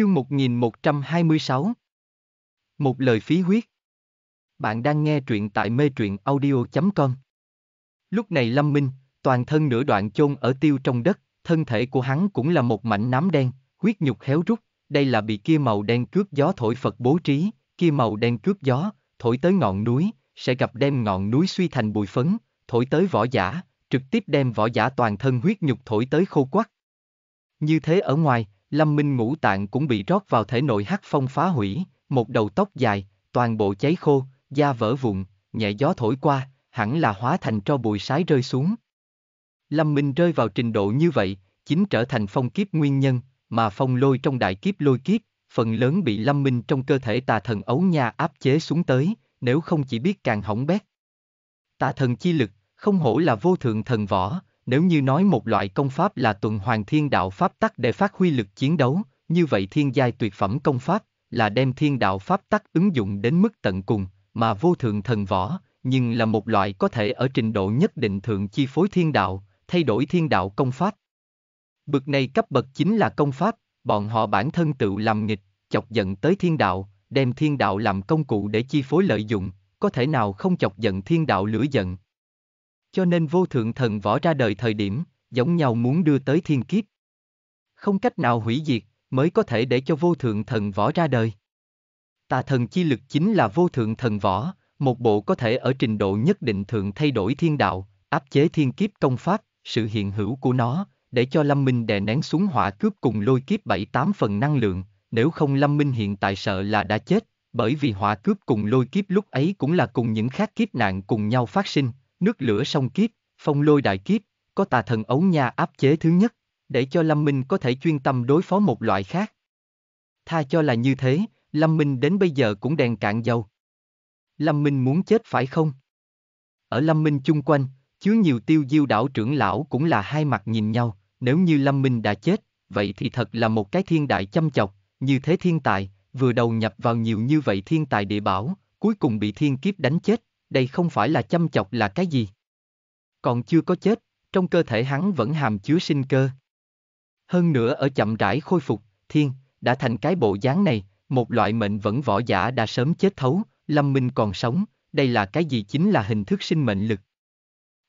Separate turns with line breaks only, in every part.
Chương 1126 Một lời phí huyết. Bạn đang nghe truyện tại mê truyện audio.com Lúc này Lâm Minh, toàn thân nửa đoạn chôn ở tiêu trong đất, thân thể của hắn cũng là một mảnh nám đen, huyết nhục héo rút, đây là bị kia màu đen cướp gió thổi Phật bố trí, kia màu đen cướp gió, thổi tới ngọn núi, sẽ gặp đem ngọn núi suy thành bụi phấn, thổi tới võ giả, trực tiếp đem võ giả toàn thân huyết nhục thổi tới khô quắc. Như thế ở ngoài, Lâm Minh ngũ tạng cũng bị rót vào thể nội hắc phong phá hủy, một đầu tóc dài, toàn bộ cháy khô, da vỡ vụn, nhẹ gió thổi qua, hẳn là hóa thành tro bụi sái rơi xuống. Lâm Minh rơi vào trình độ như vậy, chính trở thành phong kiếp nguyên nhân, mà phong lôi trong đại kiếp lôi kiếp, phần lớn bị Lâm Minh trong cơ thể tà thần ấu nha áp chế xuống tới, nếu không chỉ biết càng hỏng bét. Tà thần chi lực, không hổ là vô thượng thần võ, nếu như nói một loại công pháp là tuần hoàn thiên đạo pháp tắc để phát huy lực chiến đấu, như vậy thiên giai tuyệt phẩm công pháp là đem thiên đạo pháp tắc ứng dụng đến mức tận cùng, mà vô thượng thần võ, nhưng là một loại có thể ở trình độ nhất định thượng chi phối thiên đạo, thay đổi thiên đạo công pháp. Bực này cấp bậc chính là công pháp, bọn họ bản thân tự làm nghịch, chọc giận tới thiên đạo, đem thiên đạo làm công cụ để chi phối lợi dụng, có thể nào không chọc giận thiên đạo lửa giận. Cho nên vô thượng thần võ ra đời thời điểm, giống nhau muốn đưa tới thiên kiếp. Không cách nào hủy diệt, mới có thể để cho vô thượng thần võ ra đời. Tà thần chi lực chính là vô thượng thần võ, một bộ có thể ở trình độ nhất định thượng thay đổi thiên đạo, áp chế thiên kiếp công pháp, sự hiện hữu của nó, để cho Lâm Minh đè nén xuống hỏa cướp cùng lôi kiếp 7-8 phần năng lượng, nếu không Lâm Minh hiện tại sợ là đã chết, bởi vì hỏa cướp cùng lôi kiếp lúc ấy cũng là cùng những khác kiếp nạn cùng nhau phát sinh, nước lửa sông kiếp, phong lôi đại kiếp, có tà thần ấu nha áp chế thứ nhất, để cho Lâm Minh có thể chuyên tâm đối phó một loại khác. Tha cho là như thế, Lâm Minh đến bây giờ cũng đèn cạn dầu. Lâm Minh muốn chết phải không? Ở Lâm Minh chung quanh, chứa nhiều tiêu diêu đảo trưởng lão cũng là hai mặt nhìn nhau, nếu như Lâm Minh đã chết, vậy thì thật là một cái thiên đại chăm chọc, như thế thiên tài, vừa đầu nhập vào nhiều như vậy thiên tài địa bảo, cuối cùng bị thiên kiếp đánh chết, đây không phải là chăm chọc là cái gì. Còn chưa có chết, trong cơ thể hắn vẫn hàm chứa sinh cơ. Hơn nữa ở chậm rãi khôi phục, thiên, đã thành cái bộ dáng này, một loại mệnh vẫn võ giả đã sớm chết thấu, Lâm Minh còn sống, đây là cái gì chính là hình thức sinh mệnh lực.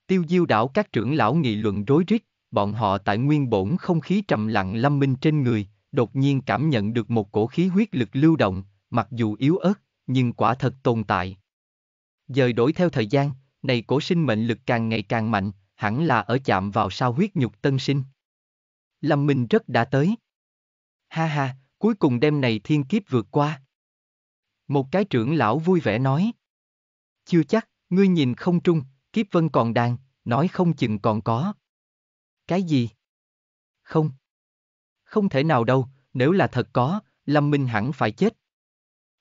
Tiêu diêu đảo các trưởng lão nghị luận rối rít, bọn họ tại nguyên bổn không khí trầm lặng Lâm Minh trên người, đột nhiên cảm nhận được một cổ khí huyết lực lưu động, mặc dù yếu ớt, nhưng quả thật tồn tại. Dời đổi theo thời gian, này cổ sinh mệnh lực càng ngày càng mạnh, hẳn là ở chạm vào sao huyết nhục tân sinh. Lâm Minh rất đã tới. Ha ha, cuối cùng đêm này thiên kiếp vượt qua. Một cái trưởng lão vui vẻ nói. Chưa chắc, ngươi nhìn không trung, kiếp vân còn đang, nói không chừng còn có. Cái gì? Không. Không thể nào đâu, nếu là thật có, Lâm Minh hẳn phải chết.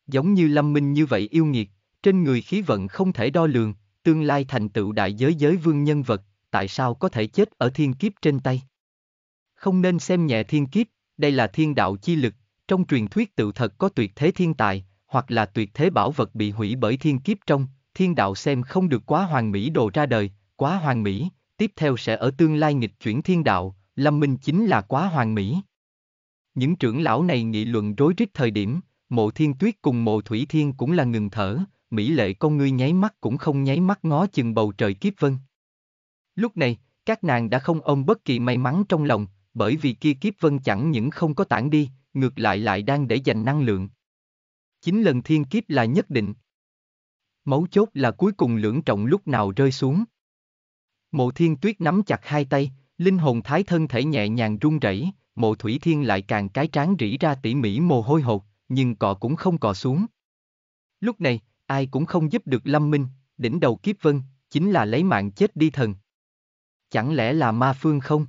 Giống như Lâm Minh như vậy yêu nghiệt, trên người khí vận không thể đo lường, tương lai thành tựu đại giới giới vương nhân vật, tại sao có thể chết ở thiên kiếp trên tay? Không nên xem nhẹ thiên kiếp, đây là thiên đạo chi lực, trong truyền thuyết tự thật có tuyệt thế thiên tài, hoặc là tuyệt thế bảo vật bị hủy bởi thiên kiếp trong, thiên đạo xem không được quá hoàn mỹ đồ ra đời, quá hoàn mỹ, tiếp theo sẽ ở tương lai nghịch chuyển thiên đạo, Lâm Minh chính là quá hoàn mỹ. Những trưởng lão này nghị luận rối rít thời điểm, mộ thiên tuyết cùng mộ thủy thiên cũng là ngừng thở, mỹ lệ con ngươi nháy mắt cũng không nháy mắt ngó chừng bầu trời kiếp vân. Lúc này, các nàng đã không ôm bất kỳ may mắn trong lòng, bởi vì kia kiếp vân chẳng những không có tản đi, ngược lại lại đang để dành năng lượng. Chín lần thiên kiếp là nhất định. Mấu chốt là cuối cùng lưỡng trọng lúc nào rơi xuống. Mộ thiên tuyết nắm chặt hai tay, linh hồn thái thân thể nhẹ nhàng run rẩy, mộ thủy thiên lại càng cái trán rỉ ra tỉ mỉ mồ hôi hột, nhưng cọ cũng không cọ xuống. Lúc này, ai cũng không giúp được Lâm Minh, đỉnh đầu kiếp vân, chính là lấy mạng chết đi thần. Chẳng lẽ là ma phương không?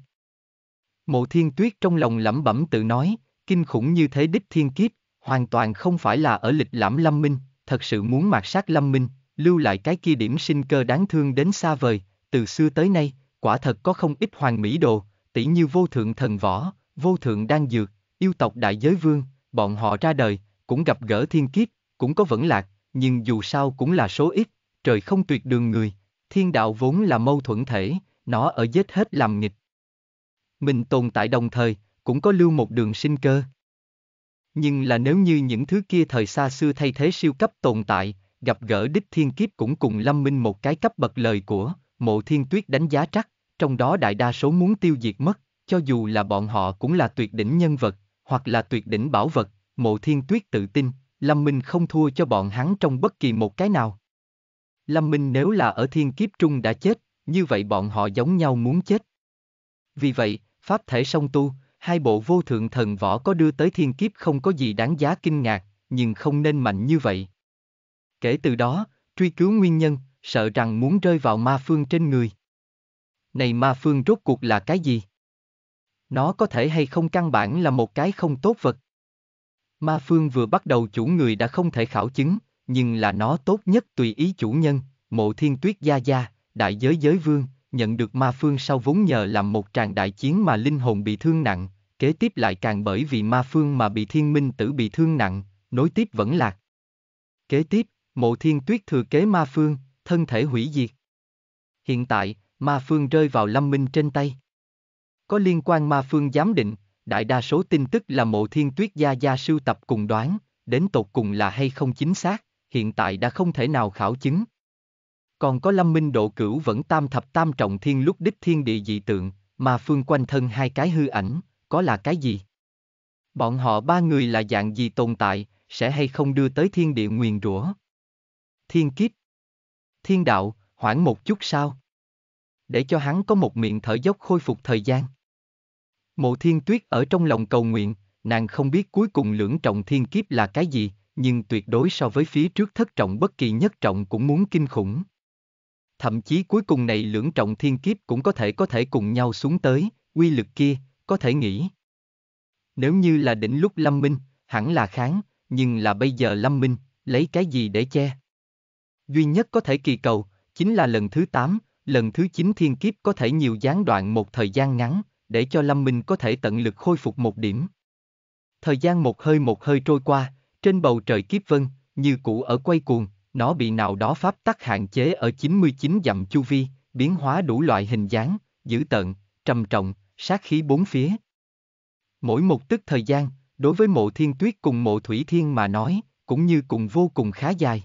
Mộ thiên tuyết trong lòng lẩm bẩm tự nói, kinh khủng như thế đích thiên kiếp, hoàn toàn không phải là ở lịch lãm Lâm Minh, thật sự muốn mạt sát Lâm Minh, lưu lại cái kia điểm sinh cơ đáng thương đến xa vời, từ xưa tới nay, quả thật có không ít hoàng mỹ đồ, tỷ như vô thượng thần võ, vô thượng đan dược, yêu tộc đại giới vương, bọn họ ra đời, cũng gặp gỡ thiên kiếp, cũng có vẫn lạc, nhưng dù sao cũng là số ít, trời không tuyệt đường người, thiên đạo vốn là mâu thuẫn thể, nó ở giết hết làm nghịch. Mình tồn tại đồng thời, cũng có lưu một đường sinh cơ. Nhưng là nếu như những thứ kia thời xa xưa thay thế siêu cấp tồn tại, gặp gỡ đích thiên kiếp cũng cùng lâm minh một cái cấp bậc lời của, mộ thiên tuyết đánh giá trắc, trong đó đại đa số muốn tiêu diệt mất, cho dù là bọn họ cũng là tuyệt đỉnh nhân vật, hoặc là tuyệt đỉnh bảo vật, mộ thiên tuyết tự tin, Lâm Minh không thua cho bọn hắn trong bất kỳ một cái nào. Lâm Minh nếu là ở thiên kiếp trung đã chết, như vậy bọn họ giống nhau muốn chết. Vì vậy, Pháp thể song tu, hai bộ vô thượng thần võ có đưa tới thiên kiếp không có gì đáng giá kinh ngạc, nhưng không nên mạnh như vậy. Kể từ đó, truy cứu nguyên nhân, sợ rằng muốn rơi vào ma phương trên người. Này ma phương rốt cuộc là cái gì? Nó có thể hay không căn bản là một cái không tốt vật. Ma phương vừa bắt đầu chủ người đã không thể khảo chứng, nhưng là nó tốt nhất tùy ý chủ nhân, mộ thiên tuyết gia gia, đại giới giới vương, nhận được ma phương sau vốn nhờ làm một tràng đại chiến mà linh hồn bị thương nặng, kế tiếp lại càng bởi vì ma phương mà bị thiên minh tử bị thương nặng, nối tiếp vẫn lạc. Kế tiếp, mộ thiên tuyết thừa kế ma phương, thân thể hủy diệt. Hiện tại, ma phương rơi vào lâm minh trên tay. Có liên quan ma phương giám định, đại đa số tin tức là mộ thiên tuyết gia gia sưu tập cùng đoán, đến tột cùng là hay không chính xác, hiện tại đã không thể nào khảo chứng. Còn có lâm minh độ cửu vẫn tam thập tam trọng thiên lúc đích thiên địa dị tượng, mà phương quanh thân hai cái hư ảnh, có là cái gì? Bọn họ ba người là dạng gì tồn tại, sẽ hay không đưa tới thiên địa nguyền rủa? Thiên kiếp. Thiên đạo, hoãn một chút sao? Để cho hắn có một miệng thở dốc khôi phục thời gian. Mộ thiên tuyết ở trong lòng cầu nguyện, nàng không biết cuối cùng lưỡng trọng thiên kiếp là cái gì, nhưng tuyệt đối so với phía trước thất trọng bất kỳ nhất trọng cũng muốn kinh khủng. Thậm chí cuối cùng này lưỡng trọng thiên kiếp cũng có thể có thể cùng nhau xuống tới, quy lực kia, có thể nghĩ. Nếu như là đỉnh lúc lâm minh, hẳn là kháng, nhưng là bây giờ lâm minh, lấy cái gì để che? Duy nhất có thể kỳ cầu, chính là lần thứ 8, lần thứ 9 thiên kiếp có thể nhiều gián đoạn một thời gian ngắn, để cho Lâm Minh có thể tận lực khôi phục một điểm. Thời gian một hơi một hơi trôi qua, trên bầu trời kiếp vân, như cũ ở quay cuồng, nó bị nào đó pháp tắc hạn chế ở 99 dặm chu vi, biến hóa đủ loại hình dáng, dữ tợn, trầm trọng, sát khí bốn phía. Mỗi một tức thời gian, đối với mộ thiên tuyết cùng mộ thủy thiên mà nói, cũng như cùng vô cùng khá dài.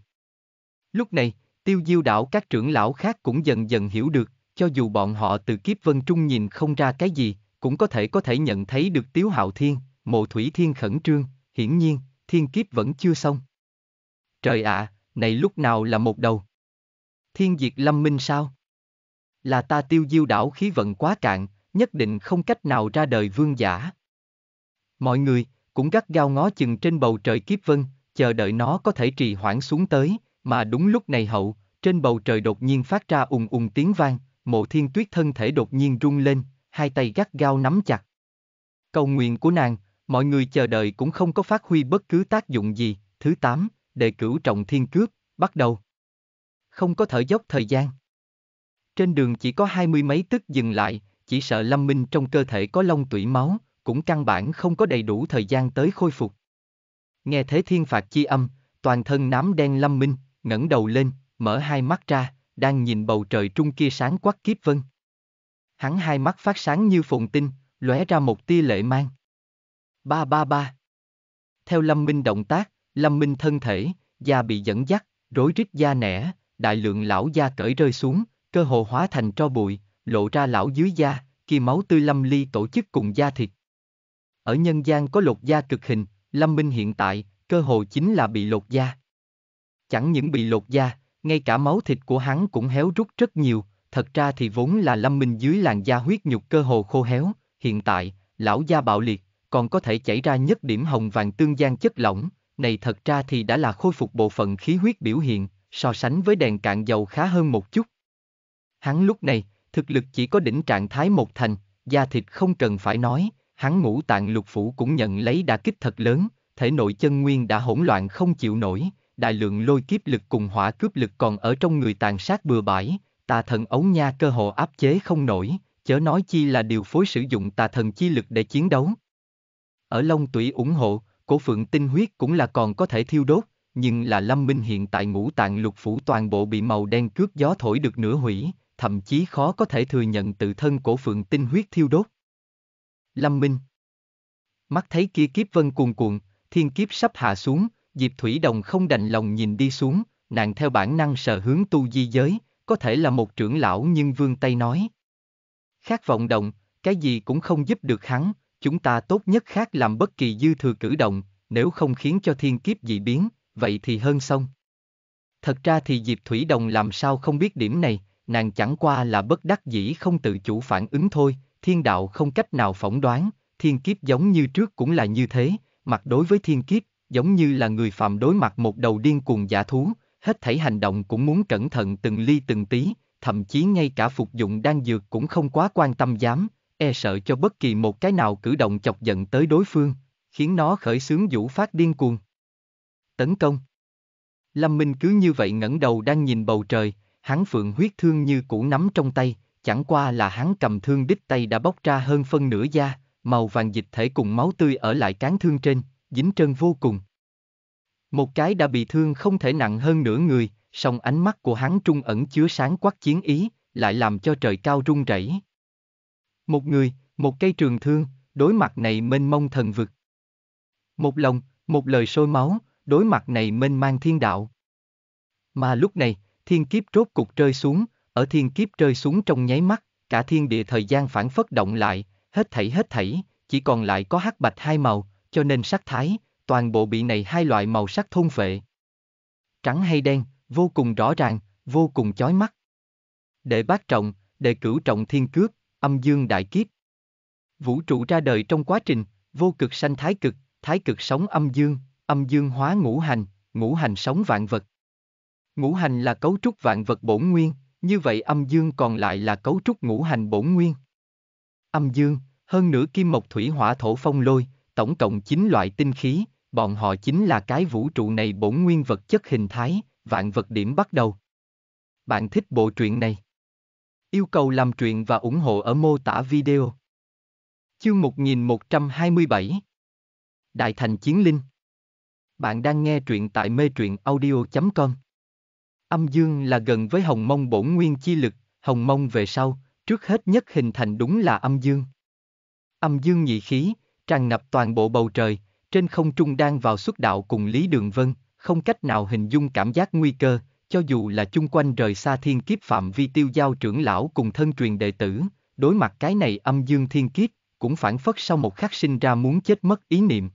Lúc này, tiêu diêu đảo các trưởng lão khác cũng dần dần hiểu được, cho dù bọn họ từ kiếp vân trung nhìn không ra cái gì, cũng có thể có thể nhận thấy được tiếu hạo thiên, mộ thủy thiên khẩn trương, hiển nhiên, thiên kiếp vẫn chưa xong. Trời ạ, này lúc nào là một đầu? Thiên diệt lâm minh sao? Là ta tiêu diêu đảo khí vận quá cạn, nhất định không cách nào ra đời vương giả. Mọi người, cũng gắt gao ngó chừng trên bầu trời kiếp vân, chờ đợi nó có thể trì hoãn xuống tới, mà đúng lúc này hậu, trên bầu trời đột nhiên phát ra ùng ùng tiếng vang, mộ thiên tuyết thân thể đột nhiên rung lên, hai tay gắt gao nắm chặt. Cầu nguyện của nàng, mọi người chờ đợi cũng không có phát huy bất cứ tác dụng gì. Thứ 8, đề cửu trọng thiên cướp, bắt đầu. Không có thở dốc thời gian. Trên đường chỉ có hai mươi mấy tức dừng lại, chỉ sợ lâm minh trong cơ thể có lông tủy máu, cũng căn bản không có đầy đủ thời gian tới khôi phục. Nghe thế thiên phạt chi âm, toàn thân nám đen lâm minh, ngẩng đầu lên, mở hai mắt ra, đang nhìn bầu trời trung kia sáng quắc kiếp vân. Hắn hai mắt phát sáng như phồn tinh, lóe ra một tia lệ mang. Ba ba ba. Theo Lâm Minh động tác, Lâm Minh thân thể, da bị dẫn dắt, rối rít da nẻ, đại lượng lão da cởi rơi xuống, cơ hồ hóa thành tro bụi, lộ ra lão dưới da, kia máu tươi lâm ly tổ chức cùng da thịt. Ở nhân gian có lột da cực hình, Lâm Minh hiện tại, cơ hồ chính là bị lột da. Chẳng những bị lột da, ngay cả máu thịt của hắn cũng héo rút rất nhiều, thật ra thì vốn là lâm minh dưới làn da huyết nhục cơ hồ khô héo, hiện tại, lão da bạo liệt, còn có thể chảy ra nhất điểm hồng vàng tương gian chất lỏng, này thật ra thì đã là khôi phục bộ phận khí huyết biểu hiện, so sánh với đèn cạn dầu khá hơn một chút. Hắn lúc này, thực lực chỉ có đỉnh trạng thái một thành, da thịt không cần phải nói, hắn ngũ tạng lục phủ cũng nhận lấy đả kích thật lớn, thể nội chân nguyên đã hỗn loạn không chịu nổi, đại lượng lôi kiếp lực cùng hỏa cướp lực còn ở trong người tàn sát bừa bãi, tà thần ấu nha cơ hồ áp chế không nổi, chớ nói chi là điều phối sử dụng tà thần chi lực để chiến đấu. Ở Long Tủy ủng hộ, cổ phượng tinh huyết cũng là còn có thể thiêu đốt, nhưng là Lâm Minh hiện tại ngũ tạng lục phủ toàn bộ bị màu đen cướp gió thổi được nửa hủy, thậm chí khó có thể thừa nhận tự thân cổ phượng tinh huyết thiêu đốt. Lâm Minh Mắt thấy kia kiếp vân cuồn cuộn, thiên kiếp sắp hạ xuống, Diệp Thủy Đồng không đành lòng nhìn đi xuống, nàng theo bản năng sờ hướng tu di giới, có thể là một trưởng lão nhưng vương tay nói. khác vọng động, cái gì cũng không giúp được hắn, chúng ta tốt nhất khác làm bất kỳ dư thừa cử động, nếu không khiến cho thiên kiếp dị biến, vậy thì hơn xong. Thật ra thì Diệp Thủy Đồng làm sao không biết điểm này, nàng chẳng qua là bất đắc dĩ không tự chủ phản ứng thôi, thiên đạo không cách nào phỏng đoán, thiên kiếp giống như trước cũng là như thế, mặt đối với thiên kiếp, giống như là người phạm đối mặt một đầu điên cuồng giả thú, hết thảy hành động cũng muốn cẩn thận từng ly từng tí, thậm chí ngay cả phục dụng đan dược cũng không quá quan tâm dám, e sợ cho bất kỳ một cái nào cử động chọc giận tới đối phương, khiến nó khởi xướng vũ phát điên cuồng. Tấn công Lâm Minh cứ như vậy ngẩng đầu đang nhìn bầu trời, hắn phượng huyết thương như cũ nắm trong tay, chẳng qua là hắn cầm thương đích tay đã bóc ra hơn phân nửa da, màu vàng dịch thể cùng máu tươi ở lại cán thương trên, dính trơn vô cùng. Một cái đã bị thương không thể nặng hơn nửa người, song ánh mắt của hắn trung ẩn chứa sáng quắc chiến ý, lại làm cho trời cao rung rẩy. Một người, một cây trường thương, đối mặt này mênh mông thần vực. Một lòng, một lời sôi máu, đối mặt này mênh mang thiên đạo. Mà lúc này, thiên kiếp rốt cục rơi xuống, ở thiên kiếp rơi xuống trong nháy mắt, cả thiên địa thời gian phản phất động lại, hết thảy hết thảy, chỉ còn lại có hắc bạch hai màu, cho nên sắc thái, toàn bộ bị này hai loại màu sắc thôn phệ. Trắng hay đen, vô cùng rõ ràng, vô cùng chói mắt. Đệ bát trọng, đệ cửu trọng thiên cướp, âm dương đại kiếp. Vũ trụ ra đời trong quá trình, vô cực sanh thái cực, thái cực sống âm dương, âm dương hóa ngũ hành, ngũ hành sống vạn vật. Ngũ hành là cấu trúc vạn vật bổn nguyên, như vậy âm dương còn lại là cấu trúc ngũ hành bổn nguyên. Âm dương, hơn nữa kim mộc thủy hỏa thổ phong lôi, tổng cộng 9 loại tinh khí, bọn họ chính là cái vũ trụ này bổn nguyên vật chất hình thái, vạn vật điểm bắt đầu. Bạn thích bộ truyện này? Yêu cầu làm truyện và ủng hộ ở mô tả video. Chương 1127 Đại thành chiến linh Bạn đang nghe truyện tại mê truyện audio.com Âm dương là gần với hồng mông bổn nguyên chi lực, hồng mông về sau, trước hết nhất hình thành đúng là âm dương. Âm dương nhị khí, tràn ngập toàn bộ bầu trời, trên không trung đang vào xuất đạo cùng Lý Đường Vân, không cách nào hình dung cảm giác nguy cơ, cho dù là chung quanh rời xa thiên kiếp phạm vi tiêu giao trưởng lão cùng thân truyền đệ tử, đối mặt cái này âm dương thiên kiếp, cũng phản phất sau một khắc sinh ra muốn chết mất ý niệm.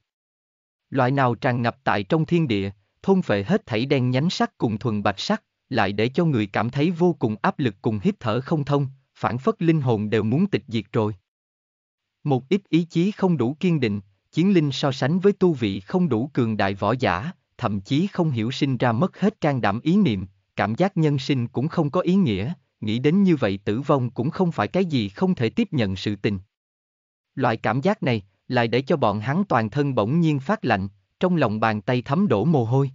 Loại nào tràn ngập tại trong thiên địa, thôn phệ hết thảy đen nhánh sắc cùng thuần bạch sắc, lại để cho người cảm thấy vô cùng áp lực cùng hít thở không thông, phản phất linh hồn đều muốn tịch diệt rồi. Một ít ý chí không đủ kiên định, chiến linh so sánh với tu vị không đủ cường đại võ giả, thậm chí không hiểu sinh ra mất hết can đảm ý niệm, cảm giác nhân sinh cũng không có ý nghĩa, nghĩ đến như vậy tử vong cũng không phải cái gì không thể tiếp nhận sự tình. Loại cảm giác này, lại để cho bọn hắn toàn thân bỗng nhiên phát lạnh, trong lòng bàn tay thấm đổ mồ hôi.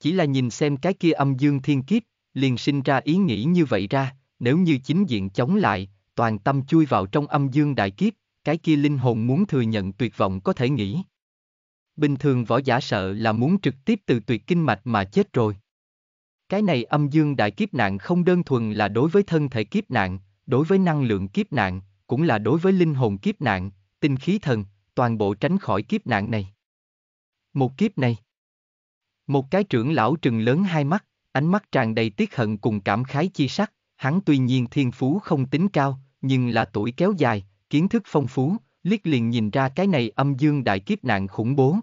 Chỉ là nhìn xem cái kia âm dương thiên kiếp, liền sinh ra ý nghĩ như vậy ra, nếu như chính diện chống lại, toàn tâm chui vào trong âm dương đại kiếp, cái kia linh hồn muốn thừa nhận tuyệt vọng có thể nghĩ. Bình thường võ giả sợ là muốn trực tiếp từ tuyệt kinh mạch mà chết rồi. Cái này âm dương đại kiếp nạn không đơn thuần là đối với thân thể kiếp nạn, đối với năng lượng kiếp nạn, cũng là đối với linh hồn kiếp nạn, tinh khí thần, toàn bộ tránh khỏi kiếp nạn này. Một kiếp này. Một cái trưởng lão trừng lớn hai mắt, ánh mắt tràn đầy tiếc hận cùng cảm khái chi sắc, hắn tuy nhiên thiên phú không tính cao, nhưng là tuổi kéo dài, kiến thức phong phú, liếc liền nhìn ra cái này âm dương đại kiếp nạn khủng bố.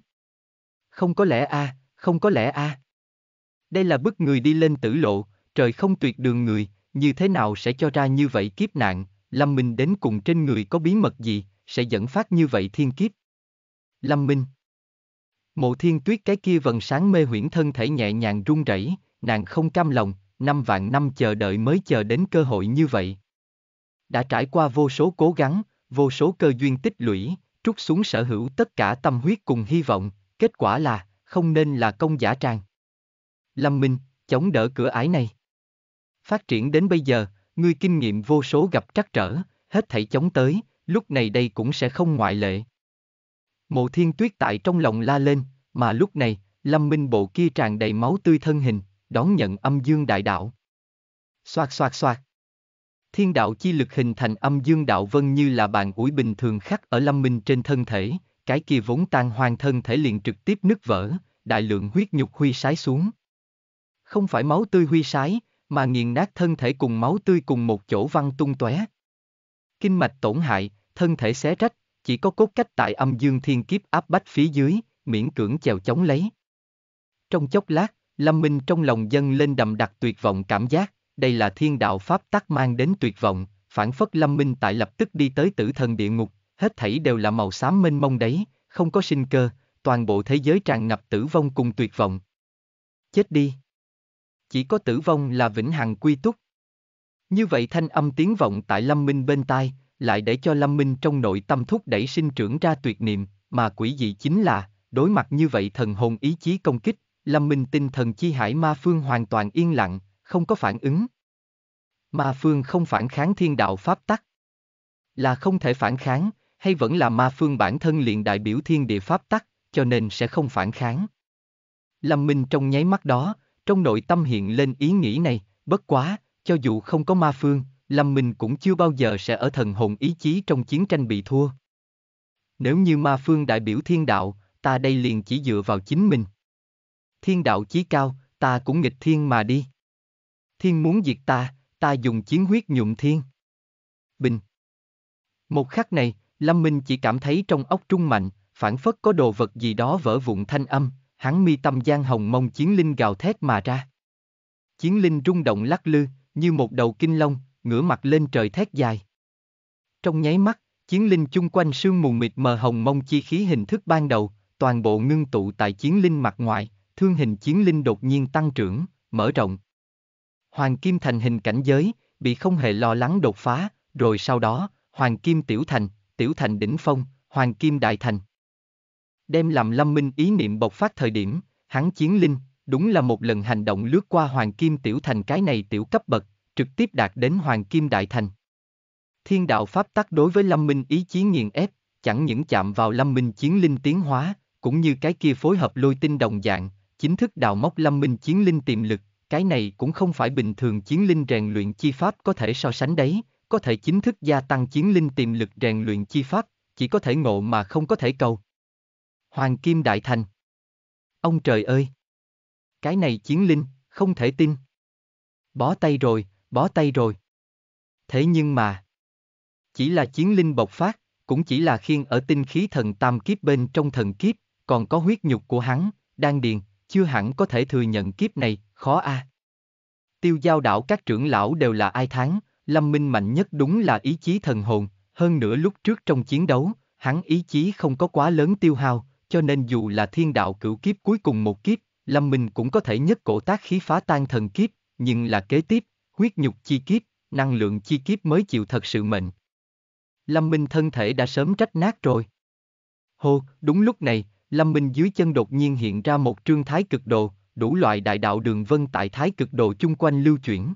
Không có lẽ a, không có lẽ a. Đây là bức người đi lên tử lộ, trời không tuyệt đường người, như thế nào sẽ cho ra như vậy kiếp nạn, Lâm Minh đến cùng trên người có bí mật gì, sẽ dẫn phát như vậy thiên kiếp. Lâm Minh Mộ thiên tuyết cái kia vần sáng mê huyễn thân thể nhẹ nhàng run rẩy, nàng không cam lòng, năm vạn năm chờ đợi mới chờ đến cơ hội như vậy. Đã trải qua vô số cố gắng, vô số cơ duyên tích lũy, trút xuống sở hữu tất cả tâm huyết cùng hy vọng, kết quả là, không nên là công giả trang. Lâm Minh, chống đỡ cửa ải này. Phát triển đến bây giờ, ngươi kinh nghiệm vô số gặp trắc trở, hết thảy chống tới, lúc này đây cũng sẽ không ngoại lệ. Mộ thiên tuyết tại trong lòng la lên, mà lúc này, lâm minh bộ kia tràn đầy máu tươi thân hình, đón nhận âm dương đại đạo. Xoạt xoạt xoạt. Thiên đạo chi lực hình thành âm dương đạo vân như là bàn ủi bình thường khắc ở lâm minh trên thân thể, cái kia vốn tan hoang thân thể liền trực tiếp nứt vỡ, đại lượng huyết nhục huy sái xuống. Không phải máu tươi huy sái, mà nghiền nát thân thể cùng máu tươi cùng một chỗ văng tung tóe. Kinh mạch tổn hại, thân thể xé rách, chỉ có cốt cách tại âm dương thiên kiếp áp bách phía dưới, miễn cưỡng chèo chống lấy. Trong chốc lát, Lâm Minh trong lòng dâng lên đầm đặc tuyệt vọng cảm giác, đây là thiên đạo pháp tắc mang đến tuyệt vọng, phản phất Lâm Minh tại lập tức đi tới tử thần địa ngục, hết thảy đều là màu xám mênh mông đấy, không có sinh cơ, toàn bộ thế giới tràn ngập tử vong cùng tuyệt vọng. Chết đi. Chỉ có tử vong là vĩnh hằng quy túc. Như vậy thanh âm tiếng vọng tại Lâm Minh bên tai, lại để cho Lâm Minh trong nội tâm thúc đẩy sinh trưởng ra tuyệt niệm, mà quỷ dị chính là, đối mặt như vậy thần hồn ý chí công kích, Lâm Minh tinh thần chi hải ma phương hoàn toàn yên lặng, không có phản ứng. Ma phương không phản kháng thiên đạo pháp tắc. Là không thể phản kháng, hay vẫn là ma phương bản thân liền đại biểu thiên địa pháp tắc, cho nên sẽ không phản kháng. Lâm Minh trong nháy mắt đó, trong nội tâm hiện lên ý nghĩ này, bất quá, cho dù không có ma phương, Lâm Minh cũng chưa bao giờ sẽ ở thần hồn ý chí trong chiến tranh bị thua. Nếu như ma phương đại biểu thiên đạo, ta đây liền chỉ dựa vào chính mình. Thiên đạo chí cao, ta cũng nghịch thiên mà đi. Thiên muốn diệt ta, ta dùng chiến huyết nhuộm thiên. Bình. Một khắc này, Lâm Minh chỉ cảm thấy trong ốc trung mạnh, phản phất có đồ vật gì đó vỡ vụn thanh âm, hắn mi tâm giang hồng mông chiến linh gào thét mà ra. Chiến linh rung động lắc lư, như một đầu kinh long, ngửa mặt lên trời thét dài. Trong nháy mắt, chiến linh chung quanh sương mù mịt mờ hồng mông chi khí hình thức ban đầu, toàn bộ ngưng tụ tại chiến linh mặt ngoài, thương hình chiến linh đột nhiên tăng trưởng, mở rộng. Hoàng kim thành hình cảnh giới, bị không hề lo lắng đột phá, rồi sau đó, hoàng kim tiểu thành, tiểu thành đỉnh phong, hoàng kim đại thành. Đem làm lâm minh ý niệm bộc phát thời điểm, hắn chiến linh, đúng là một lần hành động lướt qua hoàng kim tiểu thành cái này tiểu cấp bậc, trực tiếp đạt đến hoàng kim đại thành. Thiên đạo pháp tắc đối với lâm minh ý chí nghiền ép, chẳng những chạm vào lâm minh chiến linh tiến hóa, cũng như cái kia phối hợp lôi tinh đồng dạng, chính thức đào móc lâm minh chiến linh tiềm lực, cái này cũng không phải bình thường chiến linh rèn luyện chi pháp có thể so sánh đấy, có thể chính thức gia tăng chiến linh tiềm lực rèn luyện chi pháp, chỉ có thể ngộ mà không có thể cầu. Hoàng Kim Đại Thành Ông trời ơi! Cái này chiến linh, không thể tin. Bó tay rồi, bó tay rồi. Thế nhưng mà... Chỉ là chiến linh bộc phát, cũng chỉ là khiên ở tinh khí thần tam kiếp bên trong thần kiếp, còn có huyết nhục của hắn, đang điền, chưa hẳn có thể thừa nhận kiếp này, khó a. Tiêu giao đảo các trưởng lão đều là ai tháng, Lâm Minh mạnh nhất đúng là ý chí thần hồn, hơn nữa lúc trước trong chiến đấu, hắn ý chí không có quá lớn tiêu hao, cho nên dù là thiên đạo cửu kiếp cuối cùng một kiếp, Lâm Minh cũng có thể nhất cổ tác khí phá tan thần kiếp, nhưng là kế tiếp, huyết nhục chi kiếp, năng lượng chi kiếp mới chịu thật sự mệnh. Lâm Minh thân thể đã sớm trách nát rồi. Hô, đúng lúc này, Lâm Minh dưới chân đột nhiên hiện ra một trương thái cực đồ, đủ loại đại đạo đường vân tại thái cực đồ chung quanh lưu chuyển.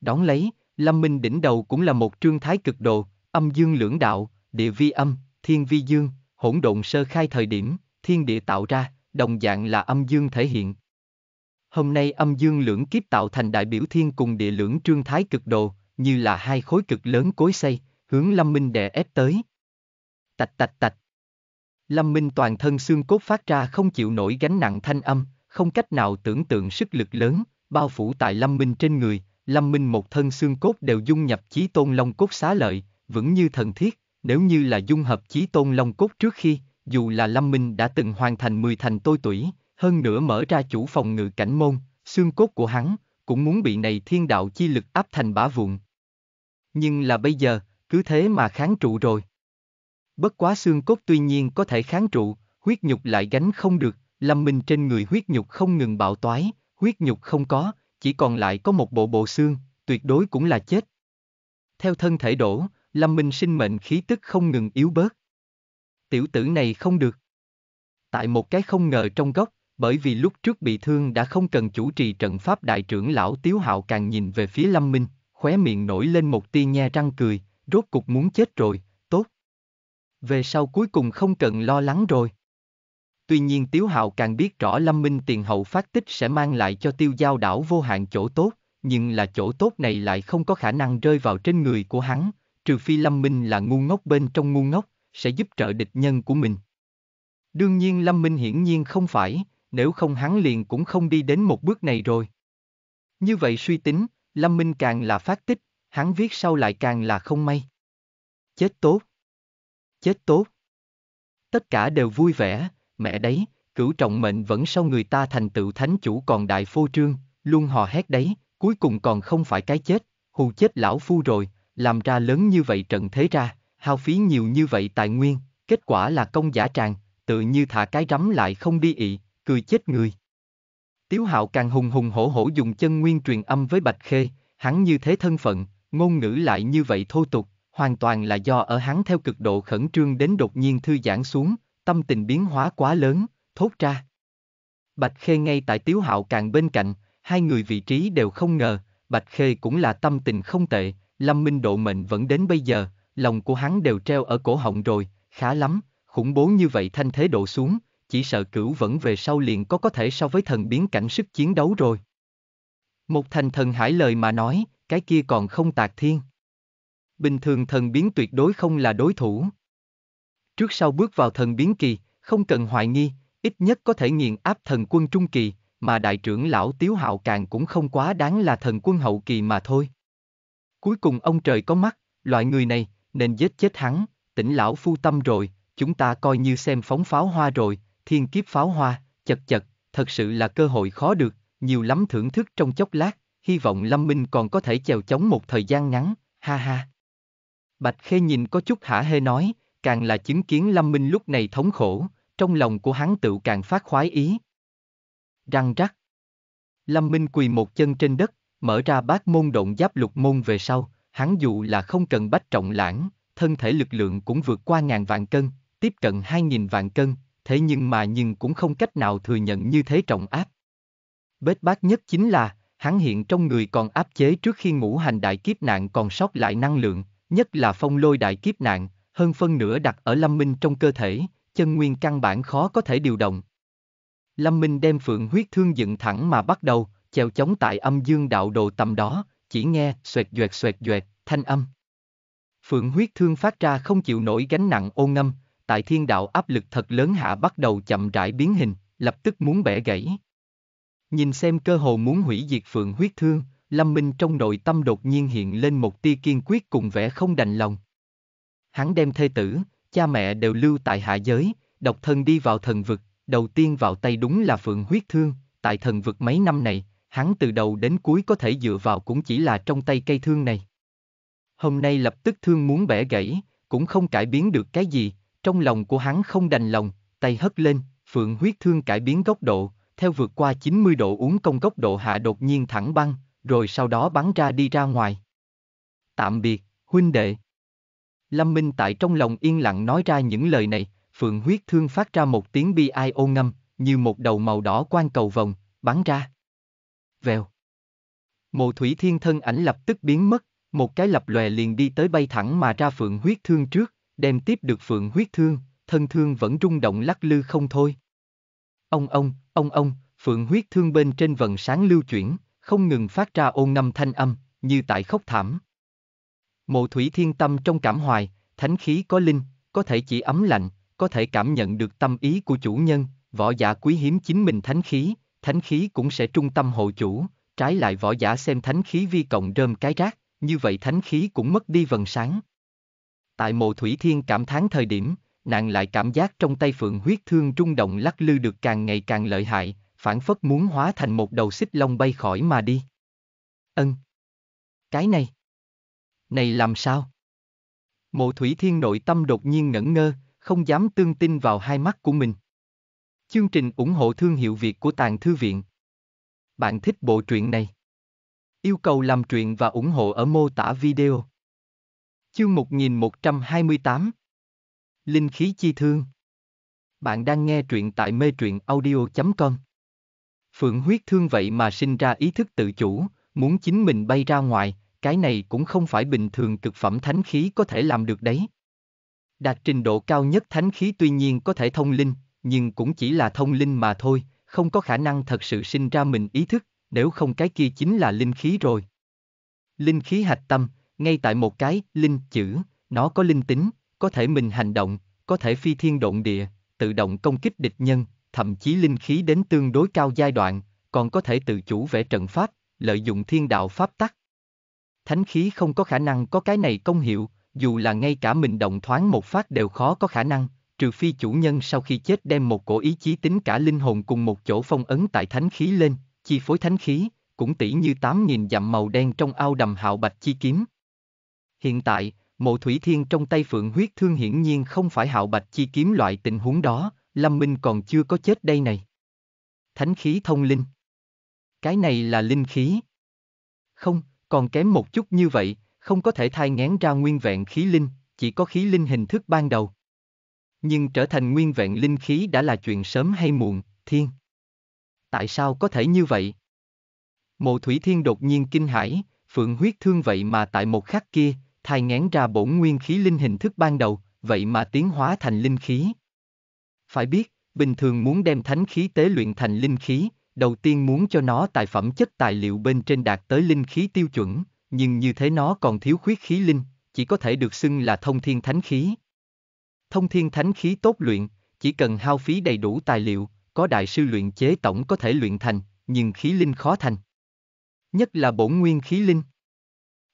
Đón lấy, Lâm Minh đỉnh đầu cũng là một trương thái cực đồ, âm dương lưỡng đạo, địa vi âm, thiên vi dương, hỗn độn sơ khai thời điểm, thiên địa tạo ra, đồng dạng là âm dương thể hiện. Hôm nay âm dương lưỡng kiếp tạo thành đại biểu thiên cùng địa lưỡng trương thái cực đồ, như là hai khối cực lớn cối xây, hướng Lâm Minh đè ép tới. Tạch tạch tạch. Lâm Minh toàn thân xương cốt phát ra không chịu nổi gánh nặng thanh âm, không cách nào tưởng tượng sức lực lớn, bao phủ tại Lâm Minh trên người, Lâm Minh một thân xương cốt đều dung nhập chí tôn long cốt xá lợi, vững như thần thiết, nếu như là dung hợp chí tôn long cốt trước khi, dù là Lâm Minh đã từng hoàn thành 10 thành tôi tủy, hơn nữa mở ra chủ phòng ngự cảnh môn, xương cốt của hắn, cũng muốn bị này thiên đạo chi lực áp thành bả vụn. Nhưng là bây giờ, cứ thế mà kháng trụ rồi. Bất quá xương cốt tuy nhiên có thể kháng trụ, huyết nhục lại gánh không được, Lâm Minh trên người huyết nhục không ngừng bạo toái, huyết nhục không có, chỉ còn lại có một bộ bộ xương, tuyệt đối cũng là chết. Theo thân thể đổ, Lâm Minh sinh mệnh khí tức không ngừng yếu bớt. Tiểu tử này không được. Tại một cái không ngờ trong góc, bởi vì lúc trước bị thương đã không cần chủ trì trận pháp đại trưởng lão Tiếu Hạo càng nhìn về phía Lâm Minh, khóe miệng nổi lên một tia nhe răng cười, rốt cục muốn chết rồi. Về sau cuối cùng không cần lo lắng rồi. Tuy nhiên Tiếu Hạo càng biết rõ Lâm Minh tiền hậu phát tích sẽ mang lại cho tiêu giao đảo vô hạn chỗ tốt, nhưng là chỗ tốt này lại không có khả năng rơi vào trên người của hắn, trừ phi Lâm Minh là ngu ngốc bên trong ngu ngốc, sẽ giúp trợ địch nhân của mình, Đương nhiên Lâm Minh hiển nhiên không phải, nếu không hắn liền cũng không đi đến một bước này rồi. Như vậy suy tính, Lâm Minh càng là phát tích, hắn viết sau lại càng là không may. Chết tốt. Chết tốt. Tất cả đều vui vẻ, mẹ đấy, cửu trọng mệnh vẫn sau người ta thành tựu thánh chủ còn đại phô trương, luôn hò hét đấy, cuối cùng còn không phải cái chết, hù chết lão phu rồi, làm ra lớn như vậy trận thế ra, hao phí nhiều như vậy tài nguyên, kết quả là công giả tràng, tự như thả cái rắm lại không đi ị, cười chết người. Tiếu hạo càng hùng hùng hổ hổ dùng chân nguyên truyền âm với Bạch Khê, hắn như thế thân phận, ngôn ngữ lại như vậy thô tục, hoàn toàn là do ở hắn theo cực độ khẩn trương đến đột nhiên thư giãn xuống, tâm tình biến hóa quá lớn, thốt ra. Bạch Khê ngay tại Tiếu Hạo càng bên cạnh, hai người vị trí đều không ngờ, Bạch Khê cũng là tâm tình không tệ, Lâm Minh độ mệnh vẫn đến bây giờ, lòng của hắn đều treo ở cổ họng rồi, khá lắm, khủng bố như vậy thanh thế độ xuống, chỉ sợ cửu vẫn về sau liền có có thể so với thần biến cảnh sức chiến đấu rồi. Một thành thần hải lời mà nói, cái kia còn không tạc thiên. Bình thường thần biến tuyệt đối không là đối thủ. Trước sau bước vào thần biến kỳ, không cần hoài nghi, ít nhất có thể nghiền áp thần quân trung kỳ, mà đại trưởng lão Tiếu Hạo càng cũng không quá đáng là thần quân hậu kỳ mà thôi. Cuối cùng ông trời có mắt, loại người này, nên giết chết hắn, tỉnh lão phu tâm rồi, chúng ta coi như xem phóng pháo hoa rồi, thiên kiếp pháo hoa, chật chật, thật sự là cơ hội khó được, nhiều lắm thưởng thức trong chốc lát, hy vọng Lâm Minh còn có thể chèo chống một thời gian ngắn, ha ha. Bạch Khê nhìn có chút hả hê nói, càng là chứng kiến Lâm Minh lúc này thống khổ, trong lòng của hắn tự càng phát khoái ý. Răng rắc. Lâm Minh quỳ một chân trên đất, mở ra bát môn động giáp lục môn về sau, hắn dù là không cần bách trọng lãng, thân thể lực lượng cũng vượt qua ngàn vạn cân, tiếp cận hai nghìn vạn cân, thế nhưng mà nhưng cũng không cách nào thừa nhận như thế trọng áp. Bết bát nhất chính là, hắn hiện trong người còn áp chế trước khi ngũ hành đại kiếp nạn còn sót lại năng lượng, nhất là phong lôi đại kiếp nạn, hơn phân nửa đặt ở Lâm Minh trong cơ thể, chân nguyên căn bản khó có thể điều động. Lâm Minh đem phượng huyết thương dựng thẳng mà bắt đầu, chèo chống tại âm dương đạo đồ tầm đó, chỉ nghe xoẹt duệt xoẹt duệt, thanh âm. Phượng huyết thương phát ra không chịu nổi gánh nặng ô ngâm, tại thiên đạo áp lực thật lớn hạ bắt đầu chậm rãi biến hình, lập tức muốn bẻ gãy. Nhìn xem cơ hồ muốn hủy diệt phượng huyết thương, Lâm Minh trong nội tâm đột nhiên hiện lên một tia kiên quyết cùng vẻ không đành lòng. Hắn đem thê tử, cha mẹ đều lưu tại hạ giới, độc thân đi vào thần vực, đầu tiên vào tay đúng là phượng huyết thương, tại thần vực mấy năm này, hắn từ đầu đến cuối có thể dựa vào cũng chỉ là trong tay cây thương này. Hôm nay lập tức thương muốn bẻ gãy, cũng không cải biến được cái gì, trong lòng của hắn không đành lòng, tay hất lên, phượng huyết thương cải biến góc độ, theo vượt qua 90 độ uống công góc độ hạ đột nhiên thẳng băng, rồi sau đó bắn ra đi ra ngoài. Tạm biệt, huynh đệ. Lâm Minh tại trong lòng yên lặng nói ra những lời này, phượng huyết thương phát ra một tiếng bi ai ô ngâm, như một đầu màu đỏ quan cầu vòng, bắn ra. Vèo. Mộ thủy thiên thân ảnh lập tức biến mất, một cái lập lòe liền đi tới bay thẳng mà ra phượng huyết thương trước, đem tiếp được phượng huyết thương, thân thương vẫn rung động lắc lư không thôi. Ông ông, ông ông, phượng huyết thương bên trên vần sáng lưu chuyển, không ngừng phát ra ôn năm thanh âm, như tại khốc thảm. Mộ thủy thiên tâm trong cảm hoài, thánh khí có linh, có thể chỉ ấm lạnh, có thể cảm nhận được tâm ý của chủ nhân, võ giả quý hiếm chính mình thánh khí, thánh khí cũng sẽ trung tâm hộ chủ, trái lại võ giả xem thánh khí vi cộng rơm cái rác, như vậy thánh khí cũng mất đi vần sáng. Tại mộ thủy thiên cảm thán thời điểm, nàng lại cảm giác trong tay phượng huyết thương rung động lắc lư được càng ngày càng lợi hại, phản phất muốn hóa thành một đầu xích long bay khỏi mà đi. Ân. Cái này. Này làm sao? Mộ thủy thiên nội tâm đột nhiên ngẩn ngơ, không dám tương tin vào hai mắt của mình. Chương trình ủng hộ thương hiệu Việt của Tàng Thư Viện. Bạn thích bộ truyện này? Yêu cầu làm truyện và ủng hộ ở mô tả video. Chương 1128 Linh khí chi thương Bạn đang nghe truyện tại mê truyện audio.com Phượng huyết thương vậy mà sinh ra ý thức tự chủ, muốn chính mình bay ra ngoài, cái này cũng không phải bình thường cực phẩm thánh khí có thể làm được đấy. Đạt trình độ cao nhất thánh khí tuy nhiên có thể thông linh, nhưng cũng chỉ là thông linh mà thôi, không có khả năng thật sự sinh ra mình ý thức, nếu không cái kia chính là linh khí rồi. Linh khí hạch tâm, ngay tại một cái linh chữ, nó có linh tính, có thể mình hành động, có thể phi thiên động địa, tự động công kích địch nhân, thậm chí linh khí đến tương đối cao giai đoạn, còn có thể tự chủ vẽ trận pháp, lợi dụng thiên đạo pháp tắc. Thánh khí không có khả năng có cái này công hiệu, dù là ngay cả mình động thoáng một phát đều khó có khả năng, trừ phi chủ nhân sau khi chết đem một cổ ý chí tính cả linh hồn cùng một chỗ phong ấn tại thánh khí lên, chi phối thánh khí, cũng tỷ như tám nghìn dặm màu đen trong ao đầm hạo bạch chi kiếm. Hiện tại, mộ thủy thiên trong tay phượng huyết thương hiển nhiên không phải hạo bạch chi kiếm loại tình huống đó, Lâm Minh còn chưa có chết đây này. Thánh khí thông linh. Cái này là linh khí. Không, còn kém một chút như vậy, không có thể thai ngén ra nguyên vẹn khí linh, chỉ có khí linh hình thức ban đầu. Nhưng trở thành nguyên vẹn linh khí đã là chuyện sớm hay muộn, thiên. Tại sao có thể như vậy? Mộ Thủy Thiên đột nhiên kinh hãi, phượng huyết thương vậy mà tại một khắc kia, thai ngén ra bổn nguyên khí linh hình thức ban đầu, vậy mà tiến hóa thành linh khí. Phải biết, bình thường muốn đem thánh khí tế luyện thành linh khí, đầu tiên muốn cho nó tài phẩm chất tài liệu bên trên đạt tới linh khí tiêu chuẩn, nhưng như thế nó còn thiếu khuyết khí linh, chỉ có thể được xưng là thông thiên thánh khí. Thông thiên thánh khí tốt luyện, chỉ cần hao phí đầy đủ tài liệu, có đại sư luyện chế tổng có thể luyện thành, nhưng khí linh khó thành. Nhất là bổn nguyên khí linh.